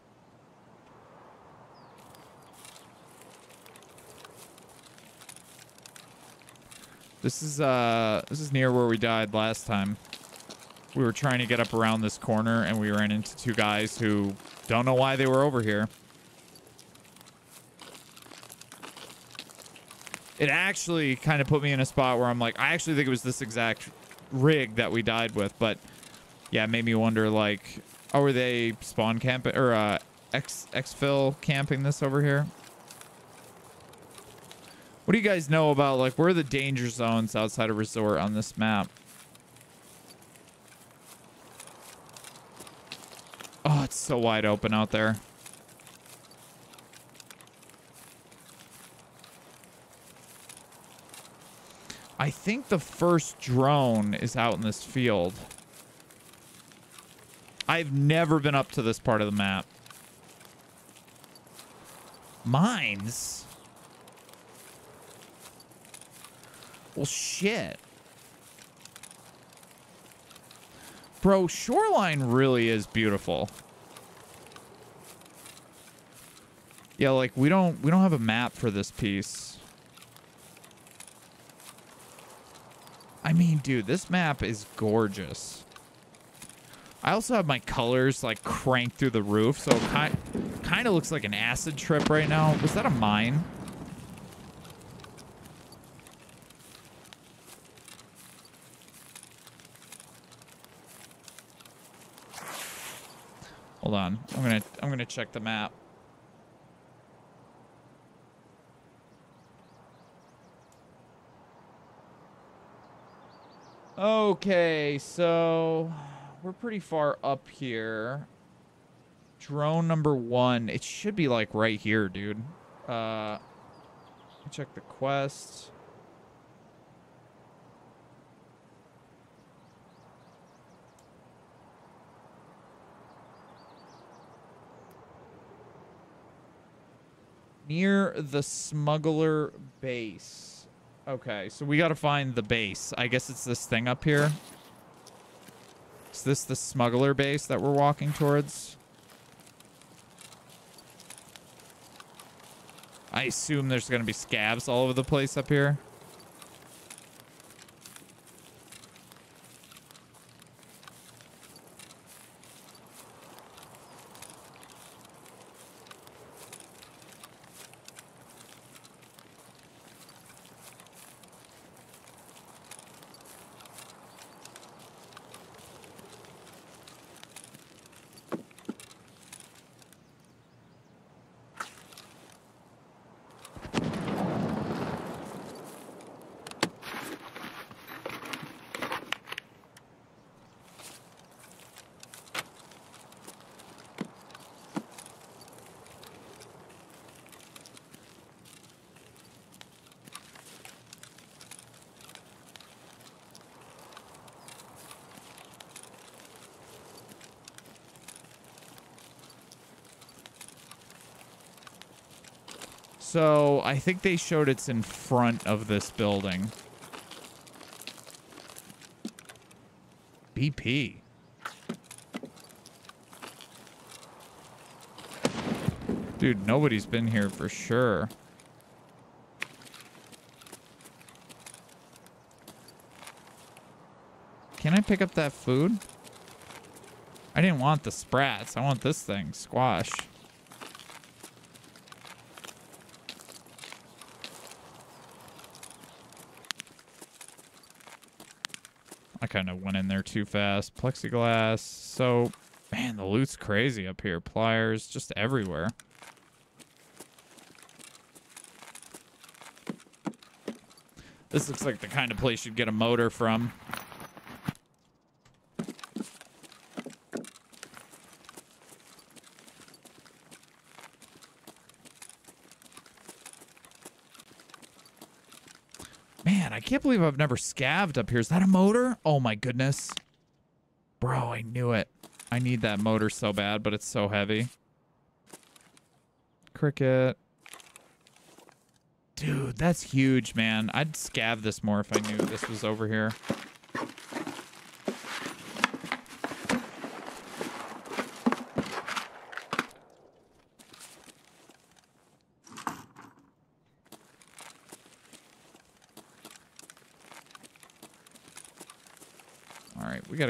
This is uh this is near where we died last time. We were trying to get up around this corner and we ran into two guys who don't know why they were over here. It actually kind of put me in a spot where I'm like, I actually think it was this exact rig that we died with, but yeah, it made me wonder like, oh, were they spawn camping or uh X exfil camping this over here? What do you guys know about like where are the danger zones outside of resort on this map? Oh, it's so wide open out there. I think the first drone is out in this field. I've never been up to this part of the map. Mines? Well, shit. Bro, Shoreline really is beautiful. Yeah, like we don't we don't have a map for this piece. I mean, dude, this map is gorgeous. I also have my colors like cranked through the roof, so kind kind of looks like an acid trip right now. Was that a mine? Hold on. I'm going to I'm going to check the map. Okay, so we're pretty far up here. Drone number one. It should be like right here, dude. Uh, check the quest. Near the smuggler base. Okay, so we got to find the base. I guess it's this thing up here. Is this the smuggler base that we're walking towards? I assume there's going to be scavs all over the place up here. So I think they showed it's in front of this building. BP. Dude, nobody's been here for sure. Can I pick up that food? I didn't want the sprats. I want this thing. Squash. Kind of went in there too fast. Plexiglass. So, man, the loot's crazy up here. Pliers, just everywhere. This looks like the kind of place you'd get a motor from. Man, I can't believe I've never scavved up here. Is that a motor? Oh my goodness. Bro, I knew it. I need that motor so bad, but it's so heavy. Cricket. Dude, that's huge, man. I'd scav this more if I knew this was over here.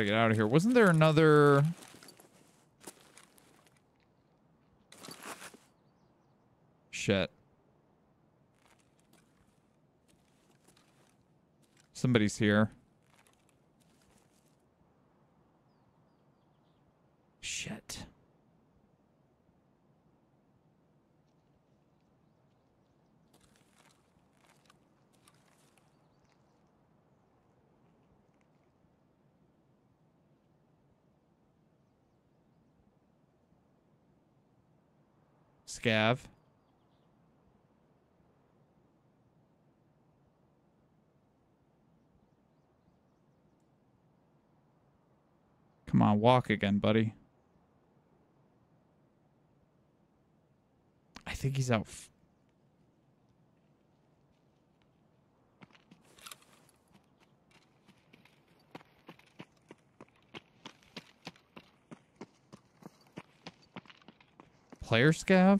To get out of here. Wasn't there another... Shit. Somebody's here. Shit. Scav. Come on, walk again, buddy. I think he's out. Player scav?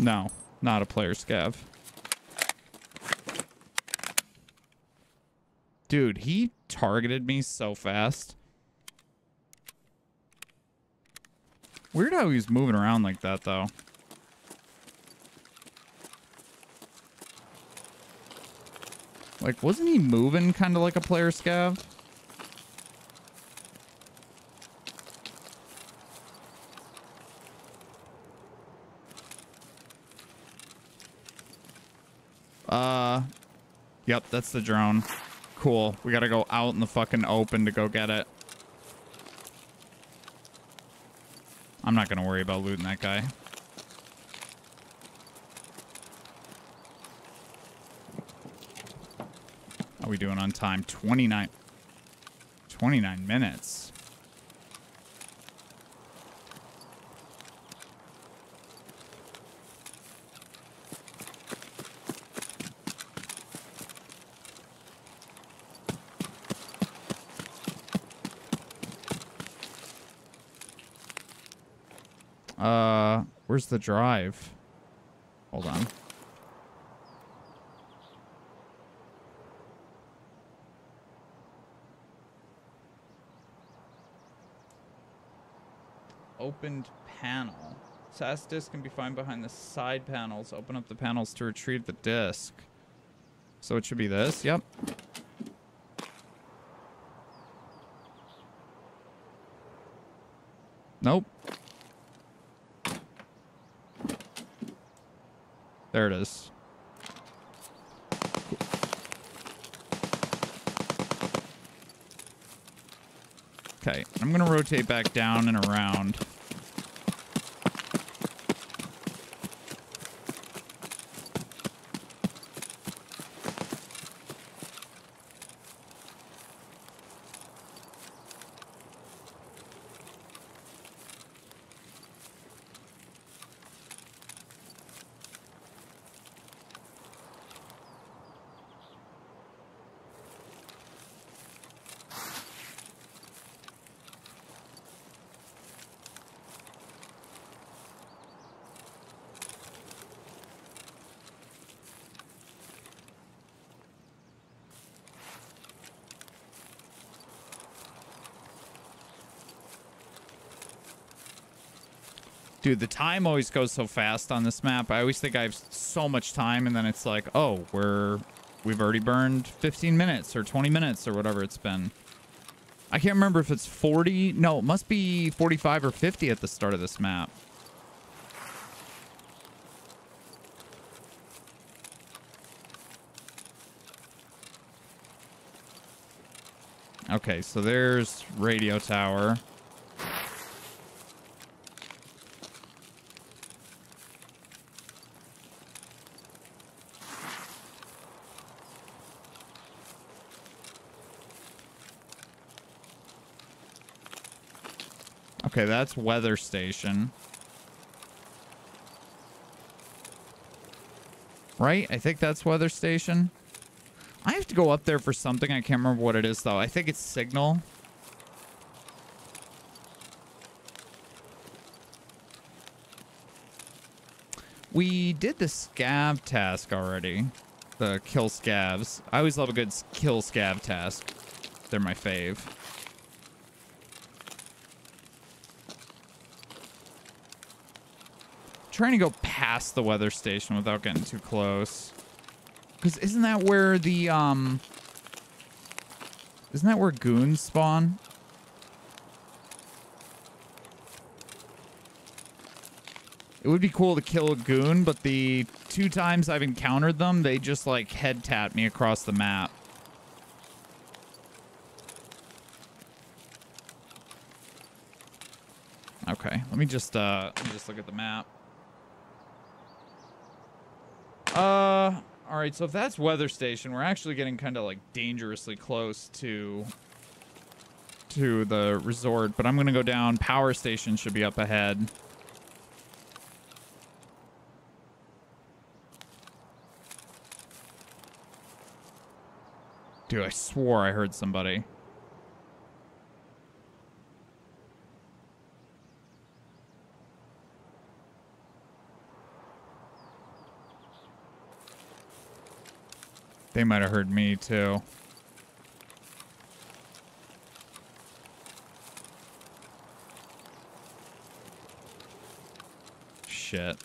No, not a player scav. Dude, he targeted me so fast. Weird how he's moving around like that, though. Like, wasn't he moving kind of like a player scav? Yep, that's the drone. Cool. We gotta go out in the fucking open to go get it. I'm not gonna worry about looting that guy. How we doing on time? 29. 29 minutes. Uh, where's the drive? Hold on. Opened panel. SAS disk can be found behind the side panels. Open up the panels to retrieve the disk. So it should be this. Yep. Nope. There it is. Okay, I'm gonna rotate back down and around. Dude, the time always goes so fast on this map. I always think I have so much time, and then it's like, oh, we're we've already burned 15 minutes or 20 minutes or whatever it's been. I can't remember if it's 40. No, it must be 45 or 50 at the start of this map. Okay, so there's radio tower. Okay, that's weather station. Right? I think that's weather station. I have to go up there for something. I can't remember what it is, though. I think it's signal. We did the scav task already. The kill scavs. I always love a good kill scav task. They're my fave. Trying to go past the weather station without getting too close. Because isn't that where the, um... Isn't that where goons spawn? It would be cool to kill a goon, but the two times I've encountered them, they just, like, head tap me across the map. Okay, let me just, uh, let me just look at the map. Uh, all right. So if that's weather station, we're actually getting kind of like dangerously close to to the resort. But I'm gonna go down. Power station should be up ahead. Dude, I swore I heard somebody. They might have heard me too. Shit.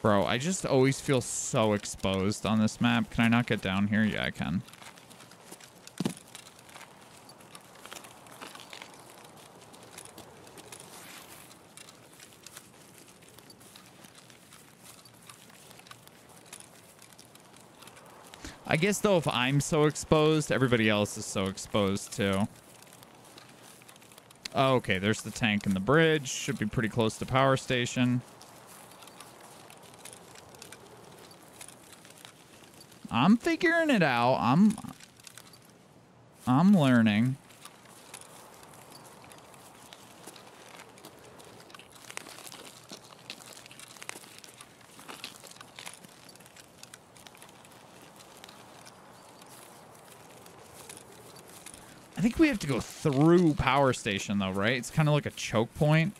Bro, I just always feel so exposed on this map. Can I not get down here? Yeah, I can. I guess though, if I'm so exposed, everybody else is so exposed too. Oh, okay, there's the tank and the bridge. Should be pretty close to power station. I'm figuring it out. I'm I'm learning. We have to go through power station though, right? It's kind of like a choke point.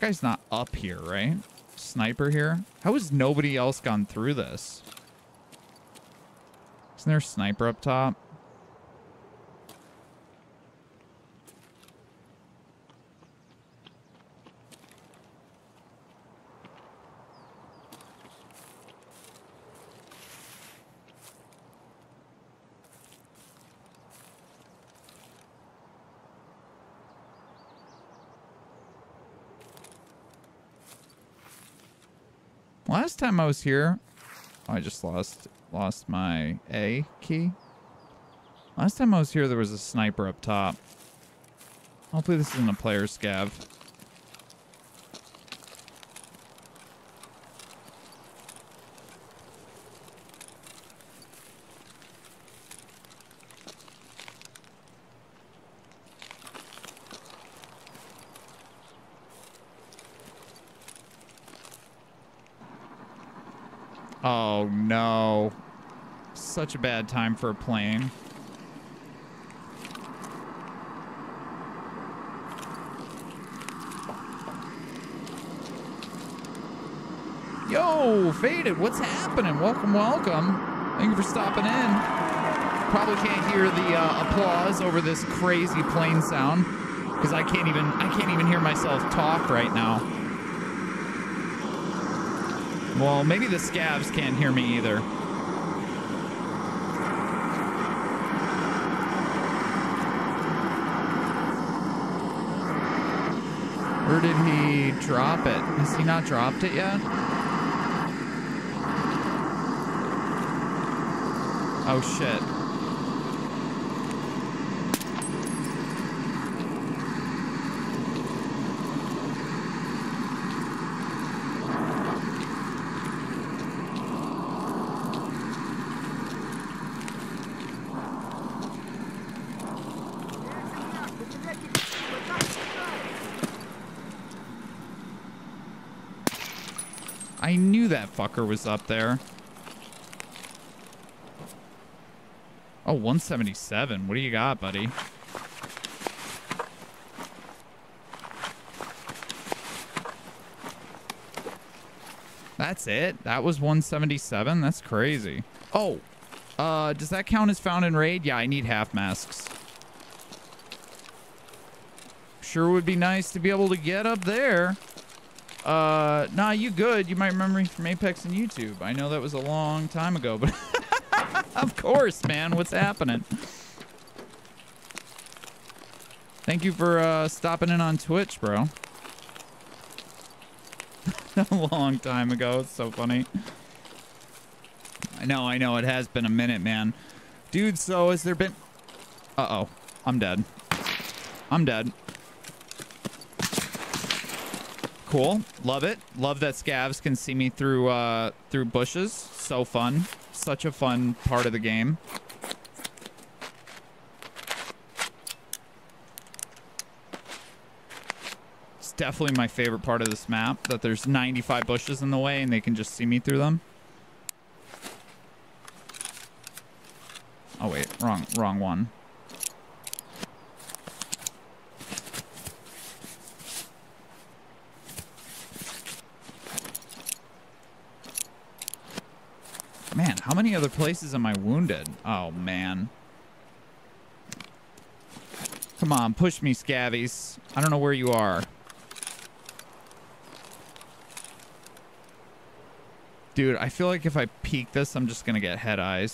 Guy's not up here, right? Sniper here. How has nobody else gone through this? Isn't there a sniper up top? Last time I was here, I just lost lost my A key. Last time I was here, there was a sniper up top. Hopefully this isn't a player scav. Oh no. A bad time for a plane. Yo, Faded, what's happening? Welcome, welcome. Thank you for stopping in. Probably can't hear the uh, applause over this crazy plane sound because I can't even I can't even hear myself talk right now. Well, maybe the scavs can't hear me either. Where did he drop it? Has he not dropped it yet? Oh shit. I knew that fucker was up there. Oh, 177. What do you got, buddy? That's it? That was 177? That's crazy. Oh, uh, does that count as found in raid? Yeah, I need half masks. Sure would be nice to be able to get up there. Uh, nah, you good. You might remember me from Apex and YouTube. I know that was a long time ago, but [laughs] of course, man. What's happening? Thank you for uh, stopping in on Twitch, bro. [laughs] a long time ago. It's so funny. I know, I know. It has been a minute, man. Dude, so has there been... Uh-oh. I'm dead. I'm dead. Cool. Love it. Love that scavs can see me through uh, through bushes. So fun. Such a fun part of the game. It's definitely my favorite part of this map, that there's 95 bushes in the way and they can just see me through them. Oh wait, wrong wrong one. Man, how many other places am I wounded? Oh, man. Come on, push me, scavies. I don't know where you are. Dude, I feel like if I peek this, I'm just going to get head-eyed.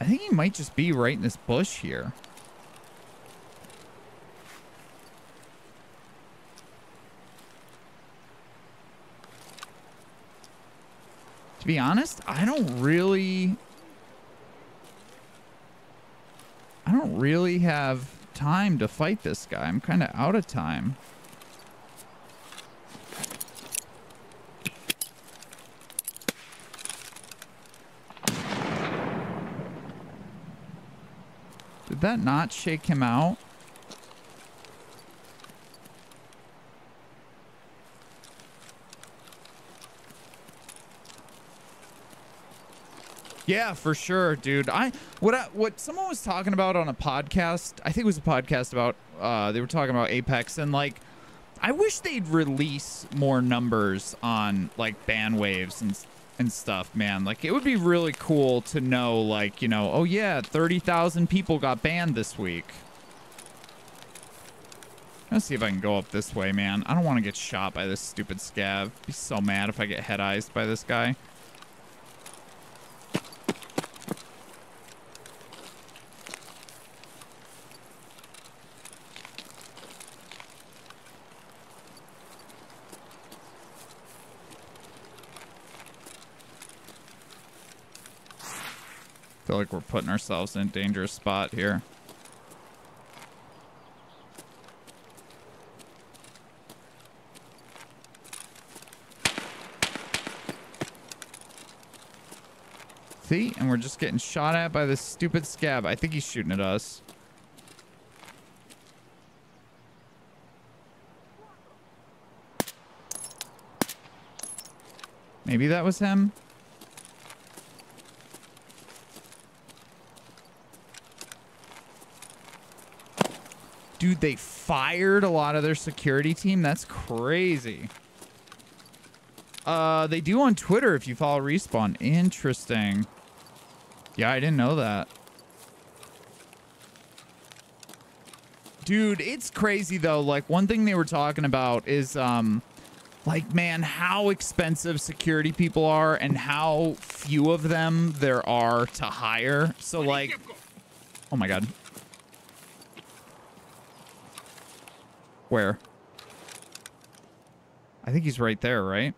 I think he might just be right in this bush here. To be honest, I don't really... I don't really have time to fight this guy. I'm kind of out of time. Did that not shake him out? Yeah, for sure, dude. I what I, what someone was talking about on a podcast. I think it was a podcast about. Uh, they were talking about Apex and like, I wish they'd release more numbers on like ban waves and and stuff, man. Like it would be really cool to know, like you know, oh yeah, thirty thousand people got banned this week. Let's see if I can go up this way, man. I don't want to get shot by this stupid scav. Be so mad if I get head-eyed by this guy. Feel like we're putting ourselves in a dangerous spot here. See? And we're just getting shot at by this stupid scav. I think he's shooting at us. Maybe that was him? Dude, they fired a lot of their security team? That's crazy. Uh, they do on Twitter if you follow Respawn. Interesting. Yeah, I didn't know that. Dude, it's crazy though. Like one thing they were talking about is um like man, how expensive security people are and how few of them there are to hire. So like Oh my god. Where? I think he's right there, right?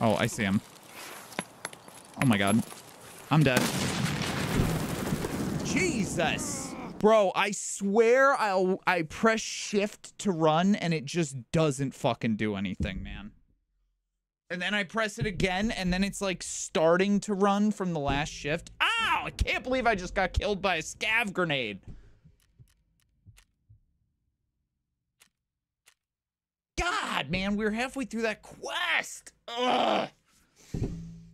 Oh, I see him. Oh my god. I'm dead. Jesus. Bro, I swear I'll I press shift to run and it just doesn't fucking do anything, man. And then I press it again and then it's like starting to run from the last shift. Ow! I can't believe I just got killed by a scav grenade. God, man, we're halfway through that quest. Ugh.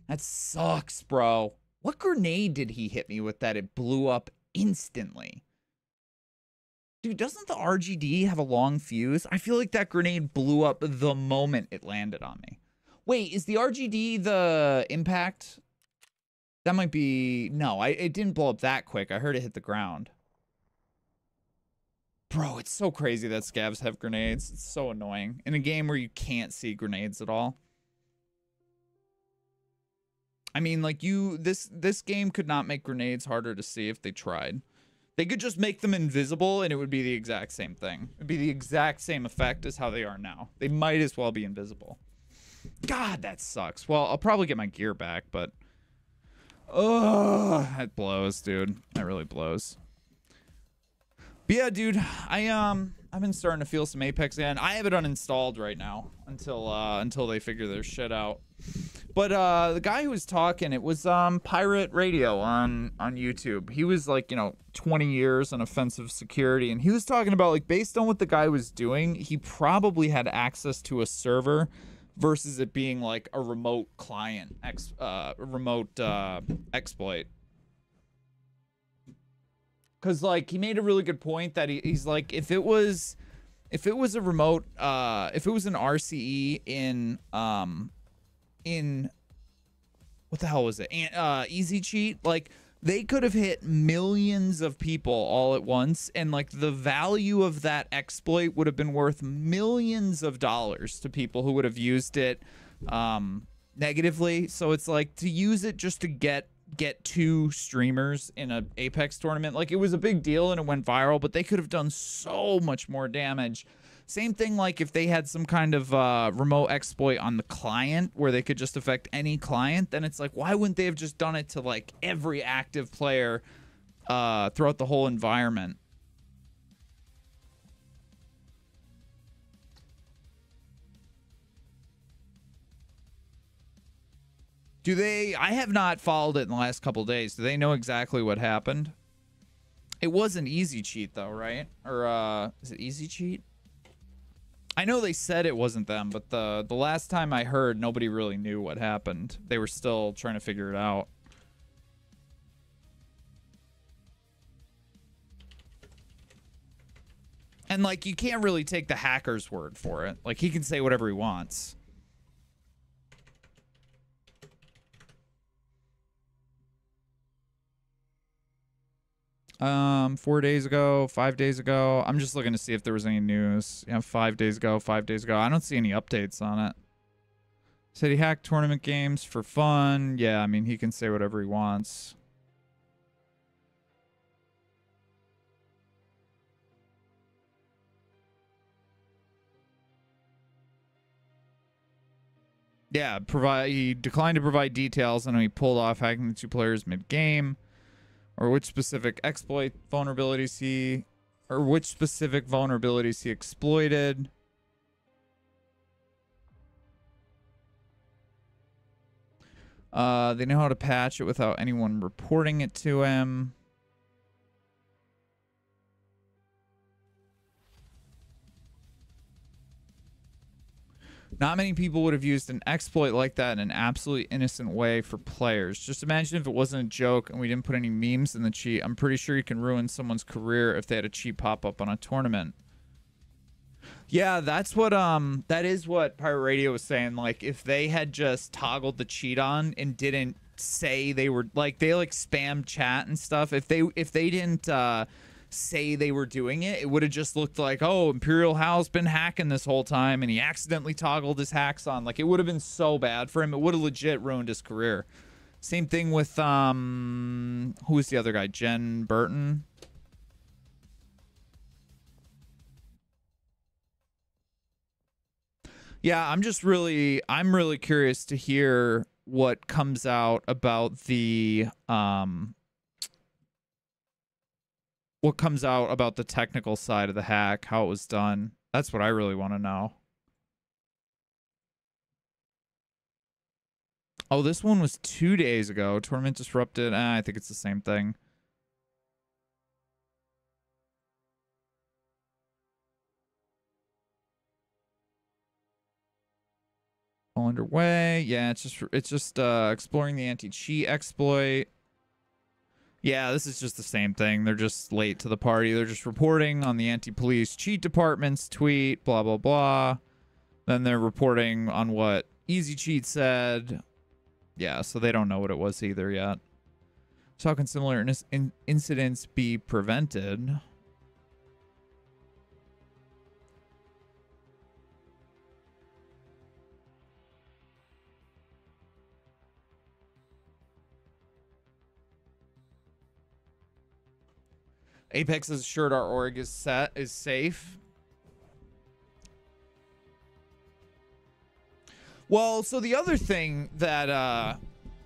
That sucks, bro. What grenade did he hit me with that it blew up instantly? Dude, doesn't the RGD have a long fuse? I feel like that grenade blew up the moment it landed on me. Wait, is the RGD the impact? That might be... No, I, it didn't blow up that quick. I heard it hit the ground. Bro, it's so crazy that scavs have grenades. It's so annoying. In a game where you can't see grenades at all. I mean, like you this this game could not make grenades harder to see if they tried. They could just make them invisible and it would be the exact same thing. It'd be the exact same effect as how they are now. They might as well be invisible. God, that sucks. Well, I'll probably get my gear back, but Oh, that blows, dude. That really blows. Yeah, dude, I um I've been starting to feel some Apex again. I have it uninstalled right now until uh until they figure their shit out. But uh the guy who was talking, it was um Pirate Radio on on YouTube. He was like, you know, 20 years in offensive security and he was talking about like based on what the guy was doing, he probably had access to a server versus it being like a remote client ex uh remote uh exploit. Cause like he made a really good point that he, he's like if it was if it was a remote uh if it was an RCE in um in what the hell was it? Uh easy cheat like they could have hit millions of people all at once and like the value of that exploit would have been worth millions of dollars to people who would have used it um negatively so it's like to use it just to get get two streamers in a apex tournament. Like it was a big deal and it went viral but they could have done so much more damage. Same thing like if they had some kind of uh, remote exploit on the client where they could just affect any client then it's like why wouldn't they have just done it to like every active player uh, throughout the whole environment Do they? I have not followed it in the last couple days. Do they know exactly what happened? It was an easy cheat though, right? Or uh is it easy cheat? I know they said it wasn't them, but the the last time I heard nobody really knew what happened. They were still trying to figure it out. And like you can't really take the hacker's word for it. Like he can say whatever he wants. Um, four days ago, five days ago. I'm just looking to see if there was any news. Yeah, five days ago, five days ago. I don't see any updates on it. Said he hacked tournament games for fun. Yeah, I mean he can say whatever he wants. Yeah, provide. He declined to provide details, and he pulled off hacking the two players mid-game or which specific exploit vulnerabilities he or which specific vulnerabilities he exploited. Uh, they know how to patch it without anyone reporting it to him. Not many people would have used an exploit like that in an absolutely innocent way for players. Just imagine if it wasn't a joke and we didn't put any memes in the cheat. I'm pretty sure you can ruin someone's career if they had a cheat pop up on a tournament. Yeah, that's what um that is what Pirate Radio was saying. Like if they had just toggled the cheat on and didn't say they were like they like spam chat and stuff, if they if they didn't uh say they were doing it, it would have just looked like, oh, ImperialHal's been hacking this whole time and he accidentally toggled his hacks on. Like it would have been so bad for him. It would have legit ruined his career. Same thing with um who was the other guy? Genburten. Yeah, I'm just really I'm really curious to hear what comes out about the um what comes out about the technical side of the hack, how it was done. That's what I really want to know. Oh, this one was two days ago. Tournament disrupted. Eh, I think it's the same thing. All underway. Yeah, it's just it's just uh, exploring the anti-cheat exploit. Yeah, this is just the same thing. They're just late to the party. They're just reporting on the anti-police cheat department's tweet. Blah blah blah. Then they're reporting on what Easy Cheat said. Yeah, so they don't know what it was either yet. So how can similar in- in- incidents be prevented? Apex has assured our org is set is safe. Well, so the other thing that uh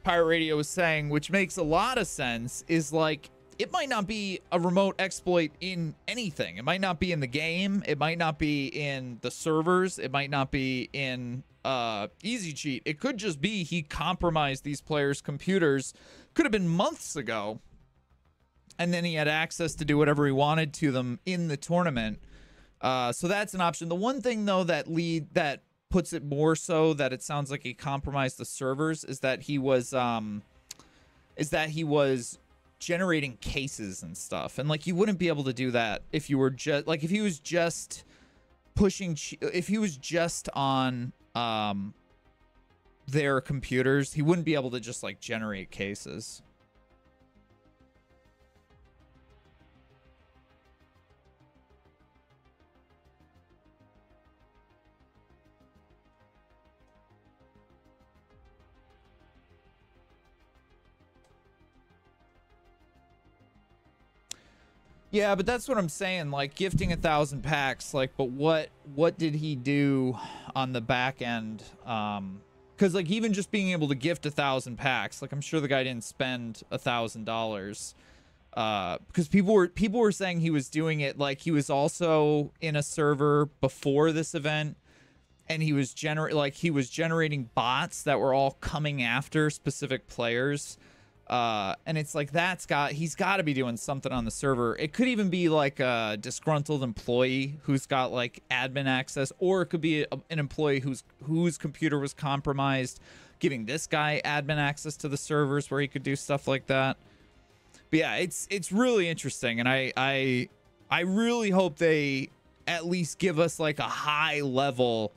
Pirate Radio was saying, which makes a lot of sense, is like it might not be a remote exploit in anything. It might not be in the game. It might not be in the servers. It might not be in uh, Easy Cheat. It could just be he compromised these players' computers. Could have been months ago, and then he had access to do whatever he wanted to them in the tournament. Uh, so that's an option. The one thing though that lead that puts it more so that it sounds like he compromised the servers is that he was um is that he was generating cases and stuff and like you wouldn't be able to do that if you were just like if he was just pushing if he was just on um their computers he wouldn't be able to just like generate cases Yeah, but that's what I'm saying. Like gifting a thousand packs, like, but what what did he do on the back end? Um, because like even just being able to gift a thousand packs, like I'm sure the guy didn't spend a thousand dollars. Uh, because people were people were saying he was doing it like he was also in a server before this event, and he was gener like he was generating bots that were all coming after specific players. Uh, and it's like that's got he's got to be doing something on the server. It could even be like a disgruntled employee who's got like admin access, or it could be a, an employee whose whose computer was compromised, giving this guy admin access to the servers where he could do stuff like that. But yeah, it's it's really interesting, and I I I really hope they at least give us like a high level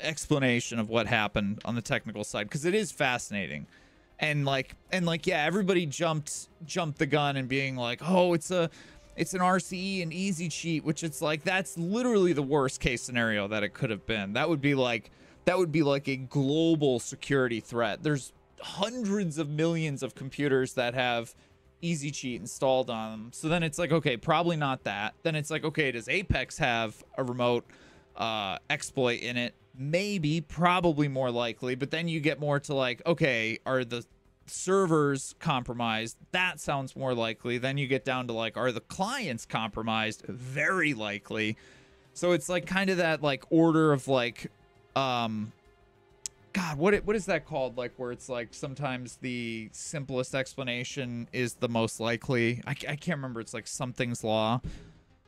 explanation of what happened on the technical side because it is fascinating and like and like yeah everybody jumped jumped the gun and being like oh it's a it's an RCE an easy cheat which it's like that's literally the worst case scenario that it could have been. That would be like that would be like a global security threat. There's hundreds of millions of computers that have easy cheat installed on them so then it's like okay probably not that. Then it's like okay does apex have a remote uh exploit in it maybe probably more likely but then you get more to like okay are the servers compromised? That sounds more likely. Then you get down to like are the clients compromised? Very likely. So it's like kind of that like order of like um god what it, what is that called? Like where it's like sometimes the simplest explanation is the most likely. I, I can't remember. It's like something's law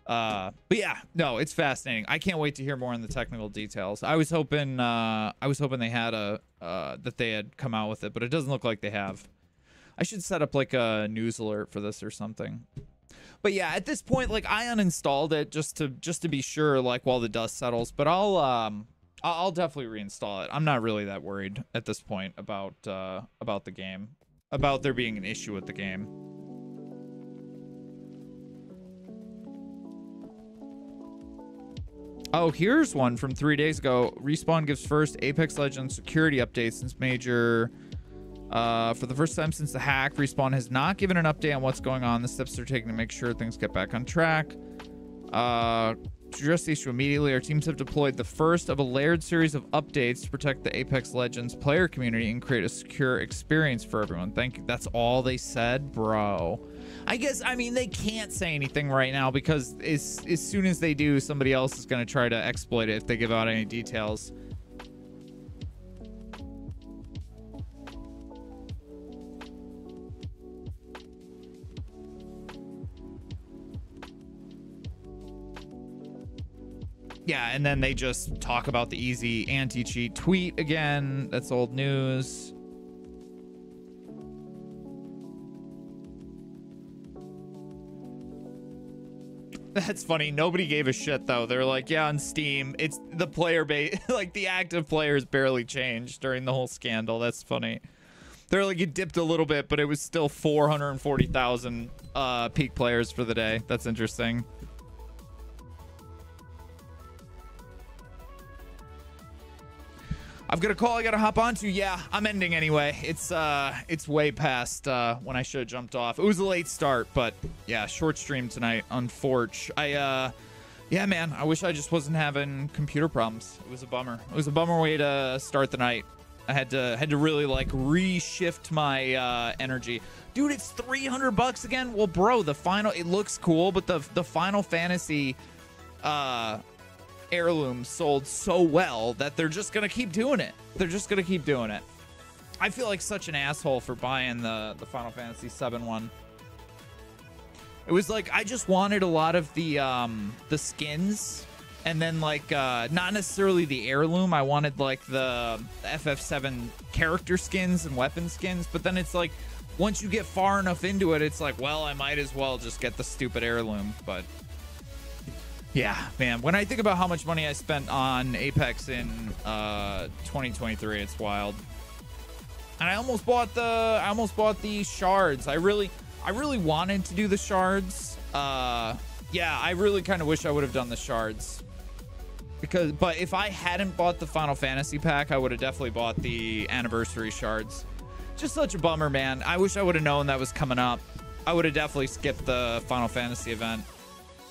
uh but yeah no it's fascinating i can't wait to hear more on the technical details i was hoping uh i was hoping they had a uh that they had come out with it but it doesn't look like they have i should set up like a news alert for this or something But yeah, at this point, like I uninstalled it just to just to be sure, like while the dust settles. But I'll um I'll definitely reinstall it. I'm not really that worried at this point about uh about the game, about there being an issue with the game. Oh, here's one from three days ago. Respawn gives first Apex Legends security update since major. Uh, for the first time since the hack, Respawn has not given an update on what's going on. The steps they're taking to make sure things get back on track. Uh, to address the issue immediately, our teams have deployed the first of a layered series of updates to protect the Apex Legends player community and create a secure experience for everyone. Thank you. That's all they said, bro. I guess I mean they can't say anything right now because as as soon as they do, somebody else is going to try to exploit it if they give out any details. Yeah, and then they just talk about the easy anti-cheat tweet again. That's old news. That's funny. Nobody gave a shit though. They're like, yeah, on Steam, it's the player base, [laughs] like the active players barely changed during the whole scandal. That's funny. They're like, it dipped a little bit, but it was still 440,000 uh, peak players for the day. That's interesting. I've got a call I gotta hop onto. Yeah, I'm ending anyway. It's uh it's way past uh when I should have jumped off. It was a late start, but yeah, short stream tonight on Forge. I uh yeah man, I wish I just wasn't having computer problems. It was a bummer. It was a bummer way to start the night. I had to had to really like reshift my uh energy. Dude, it's 300 bucks again. Well, bro, the final it looks cool, but the the Final Fantasy uh heirloom sold so well that they're just gonna keep doing it. They're just gonna keep doing it. I feel like such an asshole for buying the the Final Fantasy VII one. It was like I just wanted a lot of the um the skins and then like uh not necessarily the heirloom. I wanted like the FF7 character skins and weapon skins, but then it's like once you get far enough into it, it's like, well, I might as well just get the stupid heirloom, but yeah, man. When I think about how much money I spent on Apex in uh, 2023, it's wild. And I almost bought the I almost bought the shards. I really I really wanted to do the shards. Uh, yeah, I really kind of wish I would have done the shards. Because but if I hadn't bought the Final Fantasy pack, I would have definitely bought the anniversary shards. Just such a bummer, man. I wish I would have known that was coming up. I would have definitely skipped the Final Fantasy event.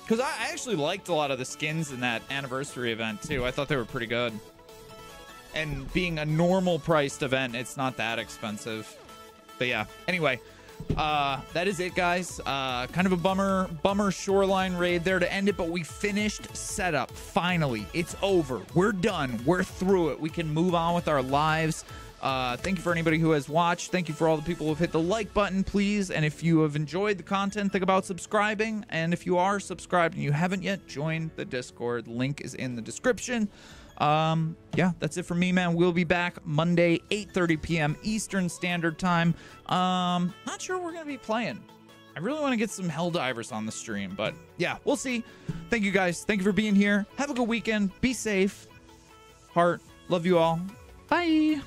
Because I actually liked a lot of the skins in that anniversary event too. I thought they were pretty good. And being a normal priced event, it's not that expensive. But yeah. Anyway, uh, that is it, guys. Uh, kind of a bummer, bummer shoreline raid there to end it, but we finished setup. Finally, it's over. We're done. We're through it. We can move on with our lives. Uh, thank you for anybody who has watched. Thank you for all the people who've hit the like button, please. And if you have enjoyed the content, think about subscribing. And if you are subscribed and you haven't yet, join the Discord. Link is in the description. Um, yeah, that's it for me, man. We'll be back Monday, 8:30 p.m. Eastern Standard Time. Um, not sure we're gonna be playing. I really want to get some Helldivers on the stream, but yeah, we'll see. Thank you guys. Thank you for being here. Have a good weekend. Be safe. Heart. Love you all. Bye.